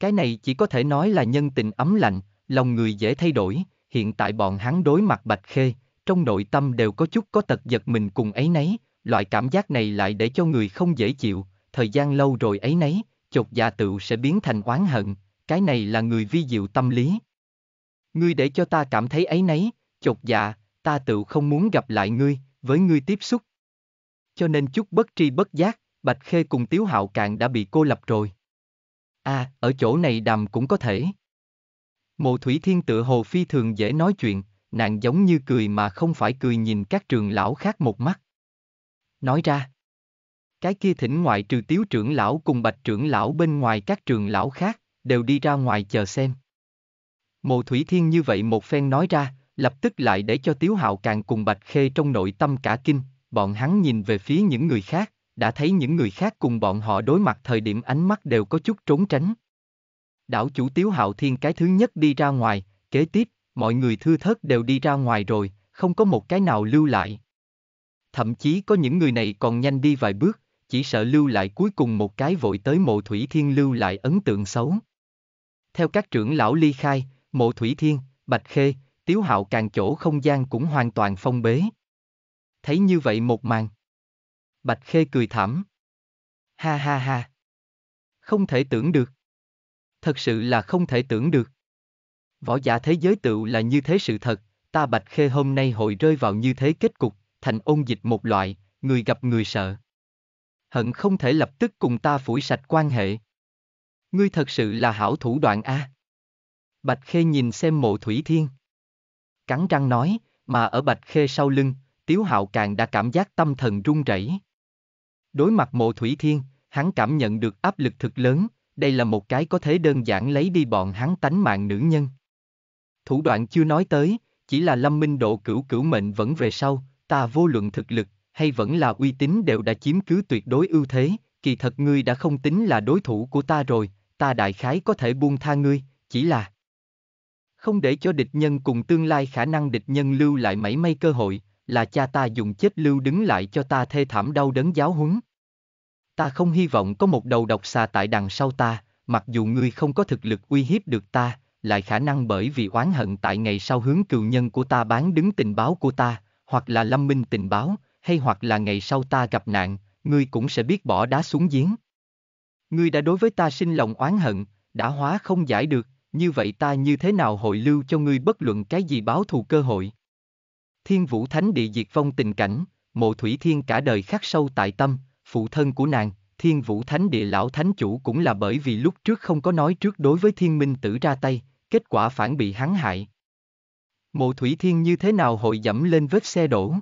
Cái này chỉ có thể nói là nhân tình ấm lạnh, lòng người dễ thay đổi, hiện tại bọn hắn đối mặt Bạch Khê, trong nội tâm đều có chút có tật giật mình cùng ấy nấy, loại cảm giác này lại để cho người không dễ chịu, thời gian lâu rồi ấy nấy, chột dạ tựu sẽ biến thành oán hận, cái này là người vi diệu tâm lý. Ngươi để cho ta cảm thấy ấy nấy, chột dạ, ta tự không muốn gặp lại ngươi, với ngươi tiếp xúc. Cho nên chút bất tri bất giác, Bạch Khê cùng Tiếu Hạo Cạn đã bị cô lập rồi. À, ở chỗ này đàm cũng có thể. Mộ Thủy Thiên tự hồ phi thường dễ nói chuyện, nàng giống như cười mà không phải cười nhìn các trường lão khác một mắt. Nói ra, cái kia thỉnh ngoại trừ tiếu trưởng lão cùng bạch trưởng lão bên ngoài các trường lão khác, đều đi ra ngoài chờ xem. Mộ Thủy Thiên như vậy một phen nói ra, lập tức lại để cho Tiếu Hạo càng cùng Bạch Khê trong nội tâm cả kinh, bọn hắn nhìn về phía những người khác, đã thấy những người khác cùng bọn họ đối mặt thời điểm ánh mắt đều có chút trốn tránh. Đảo chủ Tiếu Hạo Thiên cái thứ nhất đi ra ngoài, kế tiếp, mọi người thư thớt đều đi ra ngoài rồi, không có một cái nào lưu lại. Thậm chí có những người này còn nhanh đi vài bước, chỉ sợ lưu lại cuối cùng một cái vội tới mộ thủy thiên lưu lại ấn tượng xấu. theo các trưởng lão ly khai, mộ thủy thiên, bạch khê, tiếu hạo càng chỗ không gian cũng hoàn toàn phong bế. Thấy như vậy một màn. Bạch khê cười thảm. Ha ha ha. Không thể tưởng được. Thật sự là không thể tưởng được. Võ giả thế giới tựu là như thế sự thật, ta bạch khê hôm nay hội rơi vào như thế kết cục, thành ôn dịch một loại, người gặp người sợ. Hận không thể lập tức cùng ta phủi sạch quan hệ. Ngươi thật sự là hảo thủ đoạn a. Bạch Khê nhìn xem mộ thủy thiên. Cắn răng nói, mà ở Bạch Khê sau lưng, Tiếu Hạo càng đã cảm giác tâm thần run rẩy. Đối mặt mộ thủy thiên, hắn cảm nhận được áp lực thực lớn, đây là một cái có thể đơn giản lấy đi bọn hắn tánh mạng nữ nhân. Thủ đoạn chưa nói tới, chỉ là lâm minh độ cửu cửu mệnh vẫn về sau, ta vô luận thực lực, hay vẫn là uy tín đều đã chiếm cứ tuyệt đối ưu thế, kỳ thật ngươi đã không tính là đối thủ của ta rồi, ta đại khái có thể buông tha ngươi, chỉ là không để cho địch nhân cùng tương lai khả năng địch nhân lưu lại mảy may cơ hội, là cha ta dùng chết lưu đứng lại cho ta thê thảm đau đớn giáo huấn. Ta không hy vọng có một đầu độc xà tại đằng sau ta, mặc dù ngươi không có thực lực uy hiếp được ta, lại khả năng bởi vì oán hận tại ngày sau hướng cựu nhân của ta bán đứng tình báo của ta, hoặc là lâm minh tình báo, hay hoặc là ngày sau ta gặp nạn, ngươi cũng sẽ biết bỏ đá xuống giếng. Ngươi đã đối với ta sinh lòng oán hận, đã hóa không giải được, như vậy ta như thế nào hội lưu cho ngươi bất luận cái gì báo thù cơ hội. Thiên vũ thánh địa diệt vong tình cảnh, mộ thủy thiên cả đời khắc sâu tại tâm, phụ thân của nàng, thiên vũ thánh địa lão thánh chủ cũng là bởi vì lúc trước không có nói trước đối với thiên minh tử ra tay, kết quả phản bị hắn hại. Mộ thủy thiên như thế nào hội dẫm lên vết xe đổ?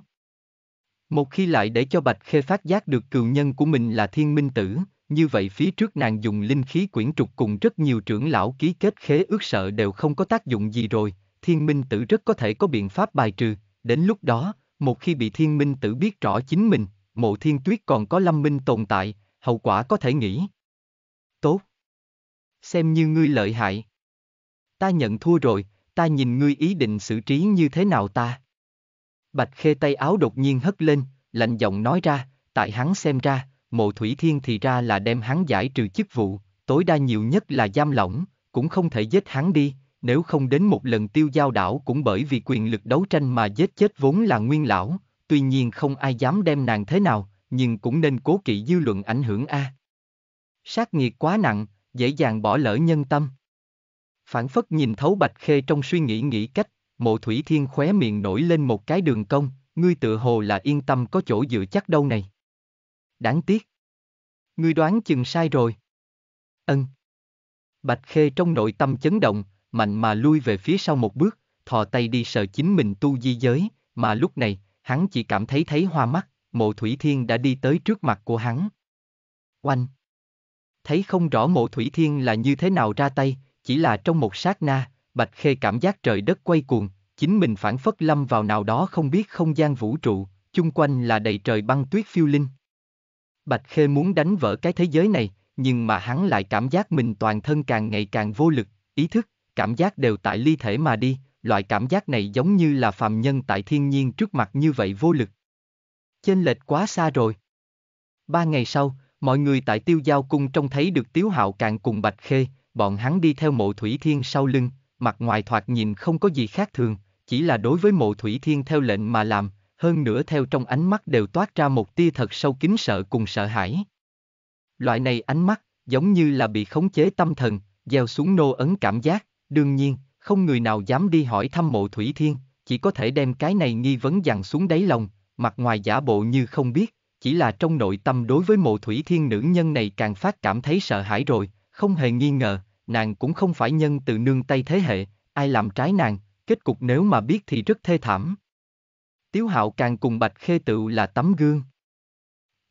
Một khi lại để cho Bạch Khê phát giác được cừu nhân của mình là thiên minh tử, như vậy phía trước nàng dùng linh khí quyển trục cùng rất nhiều trưởng lão ký kết khế ước sợ đều không có tác dụng gì rồi, thiên minh tử rất có thể có biện pháp bài trừ, đến lúc đó, một khi bị thiên minh tử biết rõ chính mình, mộ thiên tuyết còn có lâm minh tồn tại, hậu quả có thể nghĩ. Tốt. Xem như ngươi lợi hại. Ta nhận thua rồi, ta nhìn ngươi ý định xử trí như thế nào ta. Bạch khê tay áo đột nhiên hất lên, lạnh giọng nói ra, tại hắn xem ra, mộ thủy thiên thì ra là đem hắn giải trừ chức vụ, tối đa nhiều nhất là giam lỏng, cũng không thể giết hắn đi, nếu không đến một lần tiêu giao đảo cũng bởi vì quyền lực đấu tranh mà giết chết vốn là nguyên lão, tuy nhiên không ai dám đem nàng thế nào, nhưng cũng nên cố kỵ dư luận ảnh hưởng A. Sát nghiệt quá nặng, dễ dàng bỏ lỡ nhân tâm. Phản phất nhìn thấu Bạch Khê trong suy nghĩ nghĩ cách, mộ thủy thiên khóe miệng nổi lên một cái đường cong, ngươi tự hồ là yên tâm có chỗ dựa chắc đâu này. Đáng tiếc. Ngươi đoán chừng sai rồi. Ân. Bạch Khê trong nội tâm chấn động, mạnh mà lui về phía sau một bước, thò tay đi sờ chính mình tu di giới, mà lúc này, hắn chỉ cảm thấy thấy hoa mắt, mộ thủy thiên đã đi tới trước mặt của hắn. Oanh! Thấy không rõ mộ thủy thiên là như thế nào ra tay, chỉ là trong một sát na, Bạch Khê cảm giác trời đất quay cuồng, chính mình phản phất lâm vào nào đó không biết không gian vũ trụ, chung quanh là đầy trời băng tuyết phiêu linh. Bạch Khê muốn đánh vỡ cái thế giới này, nhưng mà hắn lại cảm giác mình toàn thân càng ngày càng vô lực, ý thức, cảm giác đều tại ly thể mà đi, loại cảm giác này giống như là phàm nhân tại thiên nhiên trước mặt như vậy vô lực. Chênh lệch quá xa rồi. Ba ngày sau, mọi người tại tiêu giao cung trông thấy được Tiếu Hạo càng cùng Bạch Khê, bọn hắn đi theo mộ thủy thiên sau lưng, mặt ngoài thoạt nhìn không có gì khác thường, chỉ là đối với mộ thủy thiên theo lệnh mà làm, hơn nữa theo trong ánh mắt đều toát ra một tia thật sâu kính sợ cùng sợ hãi. Loại này ánh mắt, giống như là bị khống chế tâm thần, gieo xuống nô ấn cảm giác, đương nhiên, không người nào dám đi hỏi thăm mộ thủy thiên, chỉ có thể đem cái này nghi vấn dằn xuống đáy lòng, mặt ngoài giả bộ như không biết, chỉ là trong nội tâm đối với mộ thủy thiên nữ nhân này càng phát cảm thấy sợ hãi rồi, không hề nghi ngờ, nàng cũng không phải nhân từ nương tay thế hệ, ai làm trái nàng, kết cục nếu mà biết thì rất thê thảm. Tiếu hạo càng cùng Bạch Khê tự là tấm gương.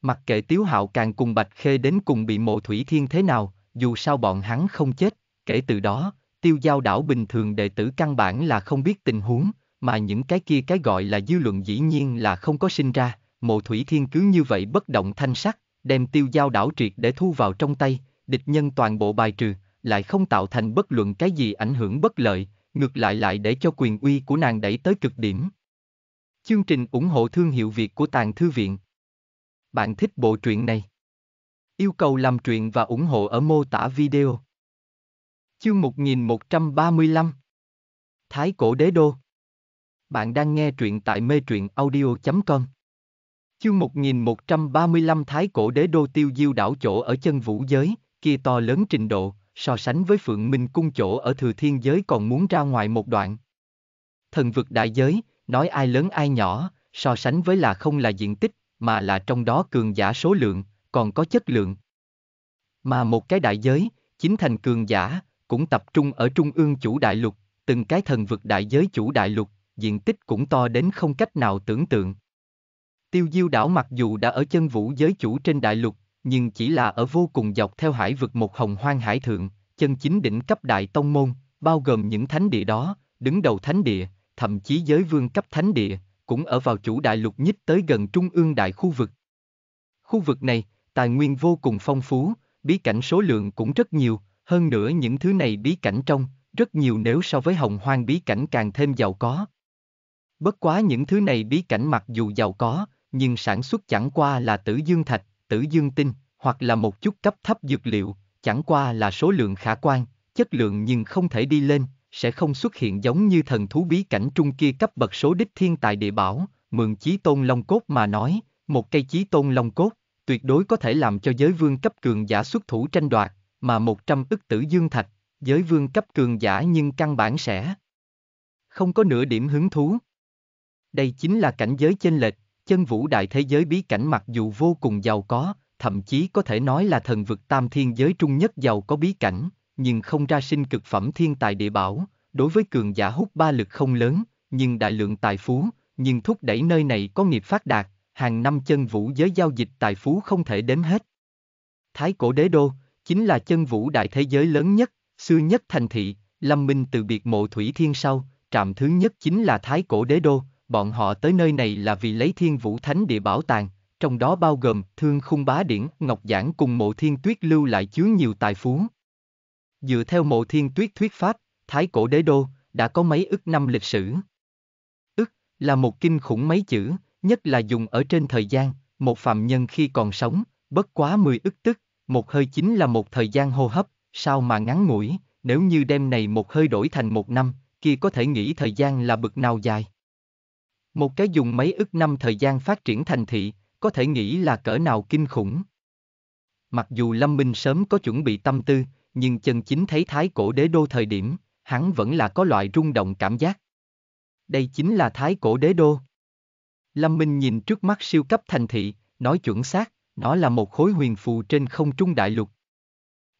Mặc kệ Tiếu hạo càng cùng Bạch Khê đến cùng bị mộ thủy thiên thế nào, dù sao bọn hắn không chết, kể từ đó, tiêu giao đảo bình thường đệ tử căn bản là không biết tình huống, mà những cái kia cái gọi là dư luận dĩ nhiên là không có sinh ra, mộ thủy thiên cứ như vậy bất động thanh sắc, đem tiêu giao đảo triệt để thu vào trong tay, địch nhân toàn bộ bài trừ, lại không tạo thành bất luận cái gì ảnh hưởng bất lợi, ngược lại lại để cho quyền uy của nàng đẩy tới cực điểm. Chương trình ủng hộ thương hiệu Việt của Tàng Thư Viện Bạn thích bộ truyện này? Yêu cầu làm truyện và ủng hộ ở mô tả video. Chương 1135 Thái cổ đế đô Bạn đang nghe truyện tại mê truyện audio.com Chương 1135 Thái cổ đế đô tiêu diêu đảo chỗ ở chân vũ giới, kia to lớn trình độ, so sánh với phượng minh cung chỗ ở thừa thiên giới còn muốn ra ngoài một đoạn. Thần vực đại giới, nói ai lớn ai nhỏ, so sánh với là không là diện tích, mà là trong đó cường giả số lượng, còn có chất lượng. Mà một cái đại giới, chính thành cường giả, cũng tập trung ở trung ương chủ đại lục, từng cái thần vực đại giới chủ đại lục, diện tích cũng to đến không cách nào tưởng tượng. Tiêu diêu đảo mặc dù đã ở chân vũ giới chủ trên đại lục, nhưng chỉ là ở vô cùng dọc theo hải vực một hồng hoang hải thượng, chân chính đỉnh cấp đại tông môn, bao gồm những thánh địa đó, đứng đầu thánh địa, thậm chí giới vương cấp thánh địa, cũng ở vào chủ đại lục nhích tới gần trung ương đại khu vực. Khu vực này, tài nguyên vô cùng phong phú, bí cảnh số lượng cũng rất nhiều, hơn nữa những thứ này bí cảnh trong, rất nhiều nếu so với hồng hoang bí cảnh càng thêm giàu có. Bất quá những thứ này bí cảnh mặc dù giàu có, nhưng sản xuất chẳng qua là tử dương thạch, tử dương tinh, hoặc là một chút cấp thấp dược liệu, chẳng qua là số lượng khả quan, chất lượng nhưng không thể đi lên, sẽ không xuất hiện giống như thần thú bí cảnh trung kia cấp bậc số đích thiên tài địa bảo, mượn chí tôn long cốt mà nói, một cây chí tôn long cốt, tuyệt đối có thể làm cho giới vương cấp cường giả xuất thủ tranh đoạt, mà 100 ức tử dương thạch, giới vương cấp cường giả nhưng căn bản sẽ không có nửa điểm hứng thú. Đây chính là cảnh giới chênh lệch, chân vũ đại thế giới bí cảnh mặc dù vô cùng giàu có, thậm chí có thể nói là thần vực tam thiên giới trung nhất giàu có bí cảnh, nhưng không ra sinh cực phẩm thiên tài địa bảo, đối với cường giả hút ba lực không lớn, nhưng đại lượng tài phú, nhưng thúc đẩy nơi này có nghiệp phát đạt, hàng năm chân vũ giới giao dịch tài phú không thể đếm hết. Thái cổ đế đô, chính là chân vũ đại thế giới lớn nhất, xưa nhất thành thị, lâm minh từ biệt mộ thủy thiên sau, trạm thứ nhất chính là thái cổ đế đô, bọn họ tới nơi này là vì lấy thiên vũ thánh địa bảo tàng, trong đó bao gồm thương khung bá điển, ngọc giảng cùng mộ thiên tuyết lưu lại chứa nhiều tài phú. Dựa theo mộ thiên tuyết thuyết pháp, thái cổ đế đô, đã có mấy ức năm lịch sử. Ức, là một kinh khủng mấy chữ, nhất là dùng ở trên thời gian, một phạm nhân khi còn sống, bất quá 10 ức tức, một hơi chính là một thời gian hô hấp, sao mà ngắn ngủi, nếu như đêm này một hơi đổi thành một năm, kia có thể nghĩ thời gian là bực nào dài. Một cái dùng mấy ức năm thời gian phát triển thành thị, có thể nghĩ là cỡ nào kinh khủng. Mặc dù Lâm Minh sớm có chuẩn bị tâm tư, nhưng chân chính thấy thái cổ đế đô thời điểm, hắn vẫn là có loại rung động cảm giác. Đây chính là thái cổ đế đô. Lâm Minh nhìn trước mắt siêu cấp thành thị, nói chuẩn xác, nó là một khối huyền phù trên không trung đại lục.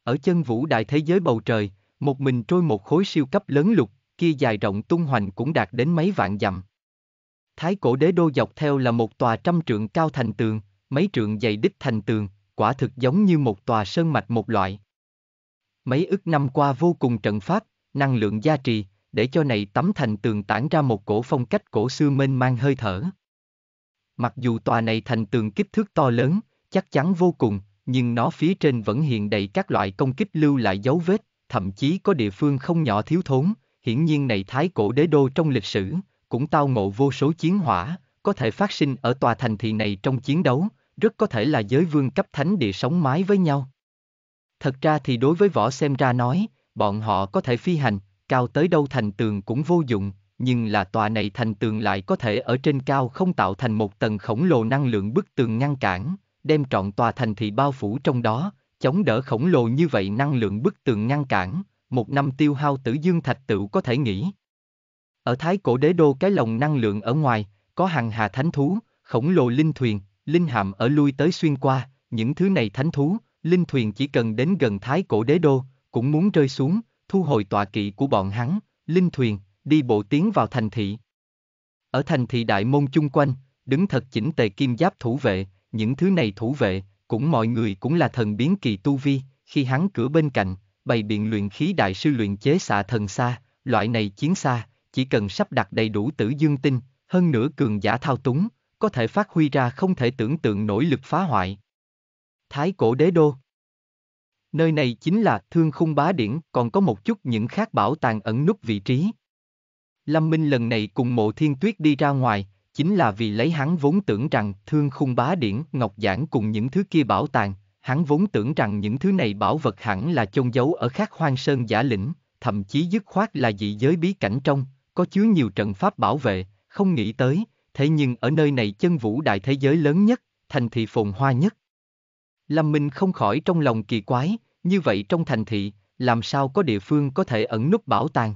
Ở chân vũ đại thế giới bầu trời, một mình trôi một khối siêu cấp lớn lục, kia dài rộng tung hoành cũng đạt đến mấy vạn dặm. Thái cổ đế đô dọc theo là một tòa trăm trượng cao thành tường, mấy trượng dày đích thành tường, quả thực giống như một tòa sơn mạch một loại. Mấy ức năm qua vô cùng trận pháp, năng lượng gia trì, để cho này tấm thành tường tản ra một cổ phong cách cổ xưa mênh mang hơi thở. Mặc dù tòa này thành tường kích thước to lớn, chắc chắn vô cùng, nhưng nó phía trên vẫn hiện đầy các loại công kích lưu lại dấu vết, thậm chí có địa phương không nhỏ thiếu thốn, hiển nhiên này thái cổ đế đô trong lịch sử, cũng tao ngộ vô số chiến hỏa, có thể phát sinh ở tòa thành thị này trong chiến đấu, rất có thể là giới vương cấp thánh địa sống mái với nhau. Thật ra thì đối với võ xem ra nói, bọn họ có thể phi hành, cao tới đâu thành tường cũng vô dụng, nhưng là tòa này thành tường lại có thể ở trên cao không tạo thành một tầng khổng lồ năng lượng bức tường ngăn cản, đem trọn tòa thành thị bao phủ trong đó, chống đỡ khổng lồ như vậy năng lượng bức tường ngăn cản, một năm tiêu hao tử dương thạch tựu có thể nghĩ. Ở thái cổ đế đô cái lồng năng lượng ở ngoài, có hàng hà thánh thú, khổng lồ linh thuyền, linh hạm ở lui tới xuyên qua, những thứ này thánh thú, linh thuyền chỉ cần đến gần thái cổ đế đô, cũng muốn rơi xuống, thu hồi tọa kỵ của bọn hắn, linh thuyền, đi bộ tiến vào thành thị. Ở thành thị đại môn chung quanh, đứng thật chỉnh tề kim giáp thủ vệ, những thứ này thủ vệ, cũng mọi người cũng là thần biến kỳ tu vi, khi hắn cửa bên cạnh, bày biện luyện khí đại sư luyện chế xạ thần xa, loại này chiến xa, chỉ cần sắp đặt đầy đủ tử dương tinh, hơn nữa cường giả thao túng, có thể phát huy ra không thể tưởng tượng nổi lực phá hoại. Thái cổ đế đô Nơi này chính là thương khung bá điển, còn có một chút những khác bảo tàng ẩn nút vị trí. Lâm Minh lần này cùng mộ thiên tuyết đi ra ngoài, chính là vì lấy hắn vốn tưởng rằng thương khung bá điển, ngọc giản cùng những thứ kia bảo tàng, hắn vốn tưởng rằng những thứ này bảo vật hẳn là chôn giấu ở khác hoang sơn giả lĩnh, thậm chí dứt khoát là dị giới bí cảnh trong, có chứa nhiều trận pháp bảo vệ, không nghĩ tới, thế nhưng ở nơi này chân vũ đại thế giới lớn nhất, thành thị phồn hoa nhất. Lâm Minh không khỏi trong lòng kỳ quái, như vậy trong thành thị, làm sao có địa phương có thể ẩn núp bảo tàng?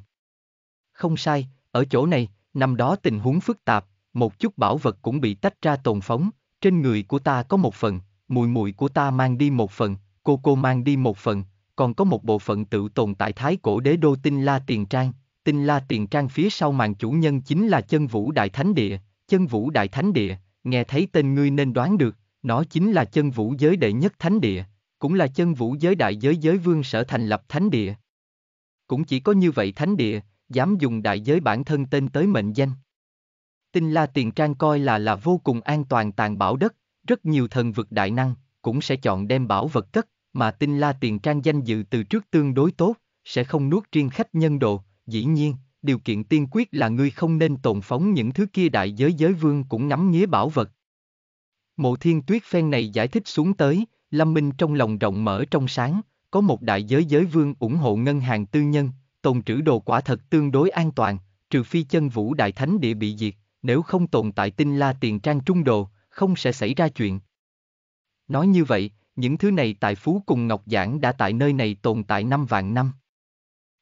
Không sai, ở chỗ này, năm đó tình huống phức tạp, một chút bảo vật cũng bị tách ra tồn phóng, trên người của ta có một phần, mùi mùi của ta mang đi một phần, cô cô mang đi một phần, còn có một bộ phận tự tồn tại thái cổ đế đô tinh la tiền trang, tinh la tiền trang phía sau màn chủ nhân chính là chân vũ đại thánh địa, chân vũ đại thánh địa, nghe thấy tên ngươi nên đoán được, nó chính là chân vũ giới đệ nhất thánh địa, cũng là chân vũ giới đại giới giới vương sở thành lập thánh địa. Cũng chỉ có như vậy thánh địa, dám dùng đại giới bản thân tên tới mệnh danh. Tinh La Tiền Trang coi là là vô cùng an toàn tàn bảo đất, rất nhiều thần vực đại năng, cũng sẽ chọn đem bảo vật cất, mà Tinh La Tiền Trang danh dự từ trước tương đối tốt, sẽ không nuốt riêng khách nhân đồ, dĩ nhiên, điều kiện tiên quyết là ngươi không nên tồn phóng những thứ kia đại giới giới vương cũng ngắm nghía bảo vật. Mộ thiên tuyết phen này giải thích xuống tới, Lâm Minh trong lòng rộng mở trong sáng, có một đại giới giới vương ủng hộ ngân hàng tư nhân, tồn trữ đồ quả thật tương đối an toàn, trừ phi chân vũ đại thánh địa bị diệt, nếu không tồn tại tinh la tiền trang trung đồ, không sẽ xảy ra chuyện. Nói như vậy, những thứ này tại phú cùng Ngọc Giảng đã tại nơi này tồn tại năm vạn năm.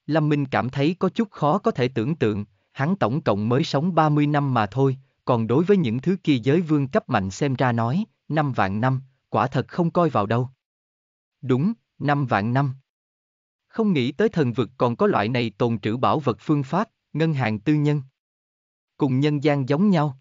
Lâm Minh cảm thấy có chút khó có thể tưởng tượng, hắn tổng cộng mới sống 30 năm mà thôi, còn đối với những thứ kia giới vương cấp mạnh xem ra nói, năm vạn năm, quả thật không coi vào đâu. Đúng, năm vạn năm. Không nghĩ tới thần vực còn có loại này tồn trữ bảo vật phương pháp, ngân hàng tư nhân. Cùng nhân gian giống nhau.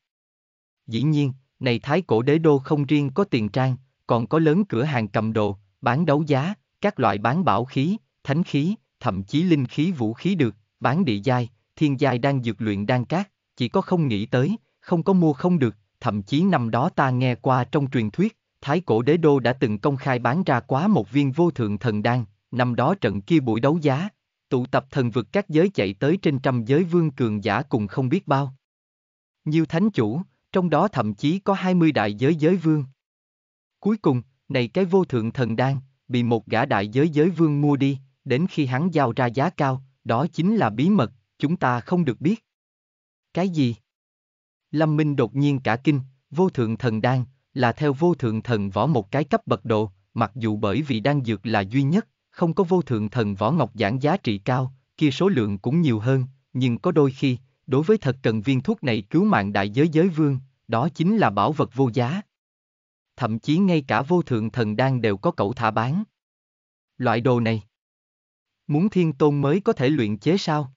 Dĩ nhiên, này thái cổ đế đô không riêng có tiền trang, còn có lớn cửa hàng cầm đồ, bán đấu giá, các loại bán bảo khí, thánh khí, thậm chí linh khí vũ khí được, bán địa giai, thiên giai đang dược luyện đan cát, chỉ có không nghĩ tới, không có mua không được, thậm chí năm đó ta nghe qua trong truyền thuyết, Thái cổ đế đô đã từng công khai bán ra quá một viên vô thượng thần đan, năm đó trận kia buổi đấu giá, tụ tập thần vực các giới chạy tới trên trăm giới vương cường giả cùng không biết bao. Nhiều thánh chủ, trong đó thậm chí có 20 đại giới giới vương. Cuối cùng, này cái vô thượng thần đan, bị một gã đại giới giới vương mua đi, đến khi hắn giao ra giá cao, đó chính là bí mật, chúng ta không được biết. Cái gì? Lâm Minh đột nhiên cả kinh, vô thượng thần đan, là theo vô thượng thần võ một cái cấp bậc độ, mặc dù bởi vì đan dược là duy nhất, không có vô thượng thần võ ngọc giảng giá trị cao, kia số lượng cũng nhiều hơn, nhưng có đôi khi, đối với thật cần viên thuốc này cứu mạng đại giới giới vương, đó chính là bảo vật vô giá. Thậm chí ngay cả vô thượng thần đan đều có cậu thả bán. Loại đồ này, muốn thiên tôn mới có thể luyện chế sao?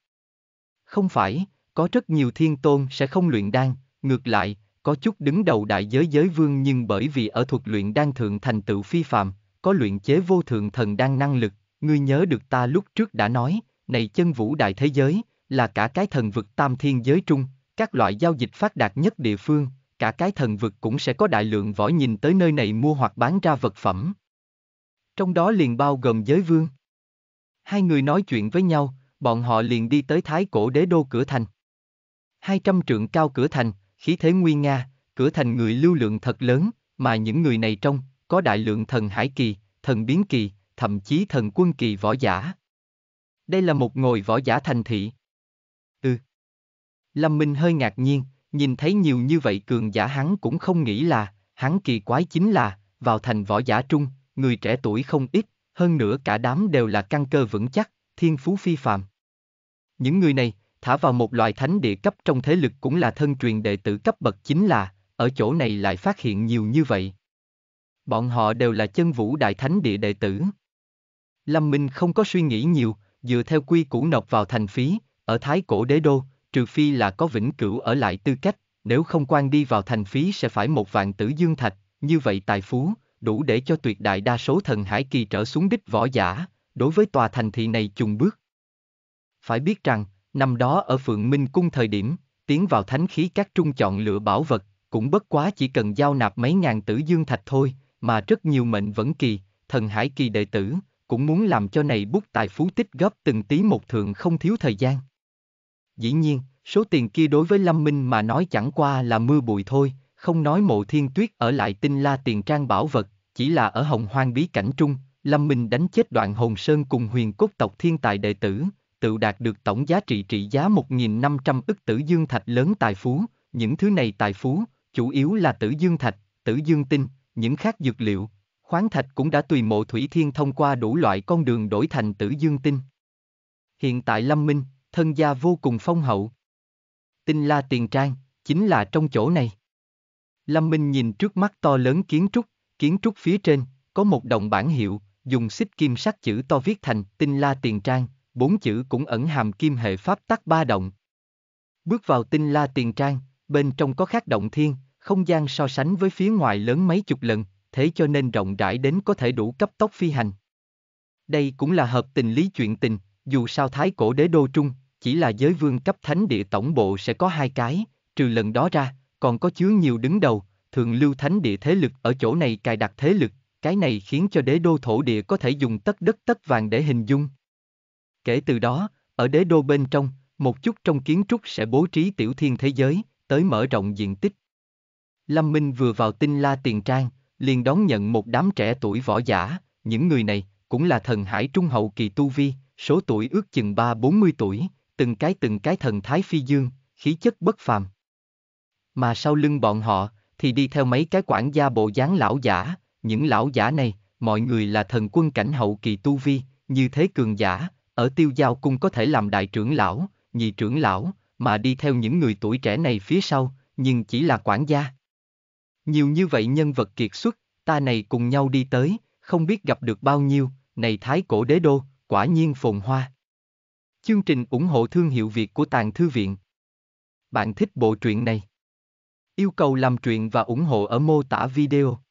Không phải, có rất nhiều thiên tôn sẽ không luyện đan, ngược lại, có chút đứng đầu đại giới giới vương nhưng bởi vì ở thuật luyện đan thượng thành tựu phi phàm, có luyện chế vô thượng thần đan năng lực, ngươi nhớ được ta lúc trước đã nói, này chân vũ đại thế giới, là cả cái thần vực tam thiên giới trung, các loại giao dịch phát đạt nhất địa phương, cả cái thần vực cũng sẽ có đại lượng võ nhìn tới nơi này mua hoặc bán ra vật phẩm. Trong đó liền bao gồm giới vương. Hai người nói chuyện với nhau, bọn họ liền đi tới thái cổ đế đô cửa thành. Hai trăm trượng cao cửa thành, khí thế nguy nga, cửa thành người lưu lượng thật lớn, mà những người này trong, có đại lượng thần hải kỳ, thần biến kỳ, thậm chí thần quân kỳ võ giả. Đây là một ngồi võ giả thành thị. Ừ. Lâm Minh hơi ngạc nhiên, nhìn thấy nhiều như vậy cường giả hắn cũng không nghĩ là, hắn kỳ quái chính là, vào thành võ giả trung, người trẻ tuổi không ít, hơn nữa cả đám đều là căn cơ vững chắc, thiên phú phi phàm. Những người này, thả vào một loài thánh địa cấp trong thế lực cũng là thân truyền đệ tử cấp bậc chính là, ở chỗ này lại phát hiện nhiều như vậy. Bọn họ đều là chân vũ đại thánh địa đệ tử. Lâm Minh không có suy nghĩ nhiều, dựa theo quy củ nộp vào thành phí, ở Thái Cổ Đế Đô, trừ phi là có vĩnh cửu ở lại tư cách, nếu không quan đi vào thành phí sẽ phải một vạn tử dương thạch, như vậy tài phú, đủ để cho tuyệt đại đa số thần hải kỳ trở xuống đích võ giả, đối với tòa thành thị này chùng bước. Phải biết rằng, Năm đó ở Phượng Minh Cung thời điểm, tiến vào thánh khí các trung chọn lựa bảo vật, cũng bất quá chỉ cần giao nạp mấy ngàn tử dương thạch thôi, mà rất nhiều mệnh vẫn kỳ, thần hải kỳ đệ tử, cũng muốn làm cho này bút tài phú tích góp từng tí một thượng không thiếu thời gian. Dĩ nhiên, số tiền kia đối với Lâm Minh mà nói chẳng qua là mưa bụi thôi, không nói mộ thiên tuyết ở lại tinh la tiền trang bảo vật, chỉ là ở hồng hoang bí cảnh trung, Lâm Minh đánh chết đoạn hồn sơn cùng huyền cốt tộc thiên tài đệ tử, tự đạt được tổng giá trị trị giá 1.500 ức tử dương thạch lớn tài phú, những thứ này tài phú, chủ yếu là tử dương thạch, tử dương tinh, những khác dược liệu, khoáng thạch cũng đã tùy mộ thủy thiên thông qua đủ loại con đường đổi thành tử dương tinh. Hiện tại Lâm Minh, thân gia vô cùng phong hậu. Tinh la tiền trang, chính là trong chỗ này. Lâm Minh nhìn trước mắt to lớn kiến trúc, kiến trúc phía trên, có một động bản hiệu, dùng xích kim sắc chữ to viết thành tinh la tiền trang, bốn chữ cũng ẩn hàm kim hệ pháp tắc ba động. Bước vào tinh la tiền trang, bên trong có khác động thiên, không gian so sánh với phía ngoài lớn mấy chục lần, thế cho nên rộng rãi đến có thể đủ cấp tốc phi hành. Đây cũng là hợp tình lý chuyện tình, dù sao thái cổ đế đô trung, chỉ là giới vương cấp thánh địa tổng bộ sẽ có hai cái, trừ lần đó ra, còn có chứa nhiều đứng đầu, thường lưu thánh địa thế lực ở chỗ này cài đặt thế lực, cái này khiến cho đế đô thổ địa có thể dùng tất đất tất vàng để hình dung. Kể từ đó, ở đế đô bên trong, một chút trong kiến trúc sẽ bố trí tiểu thiên thế giới, tới mở rộng diện tích. Lâm Minh vừa vào tinh la tiền trang, liền đón nhận một đám trẻ tuổi võ giả, những người này cũng là thần hải trung hậu kỳ tu vi, số tuổi ước chừng ba bốn mươi tuổi, từng cái từng cái thần thái phi dương, khí chất bất phàm. Mà sau lưng bọn họ, thì đi theo mấy cái quản gia bộ dáng lão giả, những lão giả này, mọi người là thần quân cảnh hậu kỳ tu vi, như thế cường giả, ở tiêu giao cung có thể làm đại trưởng lão, nhị trưởng lão, mà đi theo những người tuổi trẻ này phía sau, nhưng chỉ là quản gia. Nhiều như vậy nhân vật kiệt xuất, ta này cùng nhau đi tới, không biết gặp được bao nhiêu, này thái cổ đế đô, quả nhiên phồn hoa. Chương trình ủng hộ thương hiệu Việt của Tàng Thư Viện. Bạn thích bộ truyện này? Yêu cầu làm truyện và ủng hộ ở mô tả video.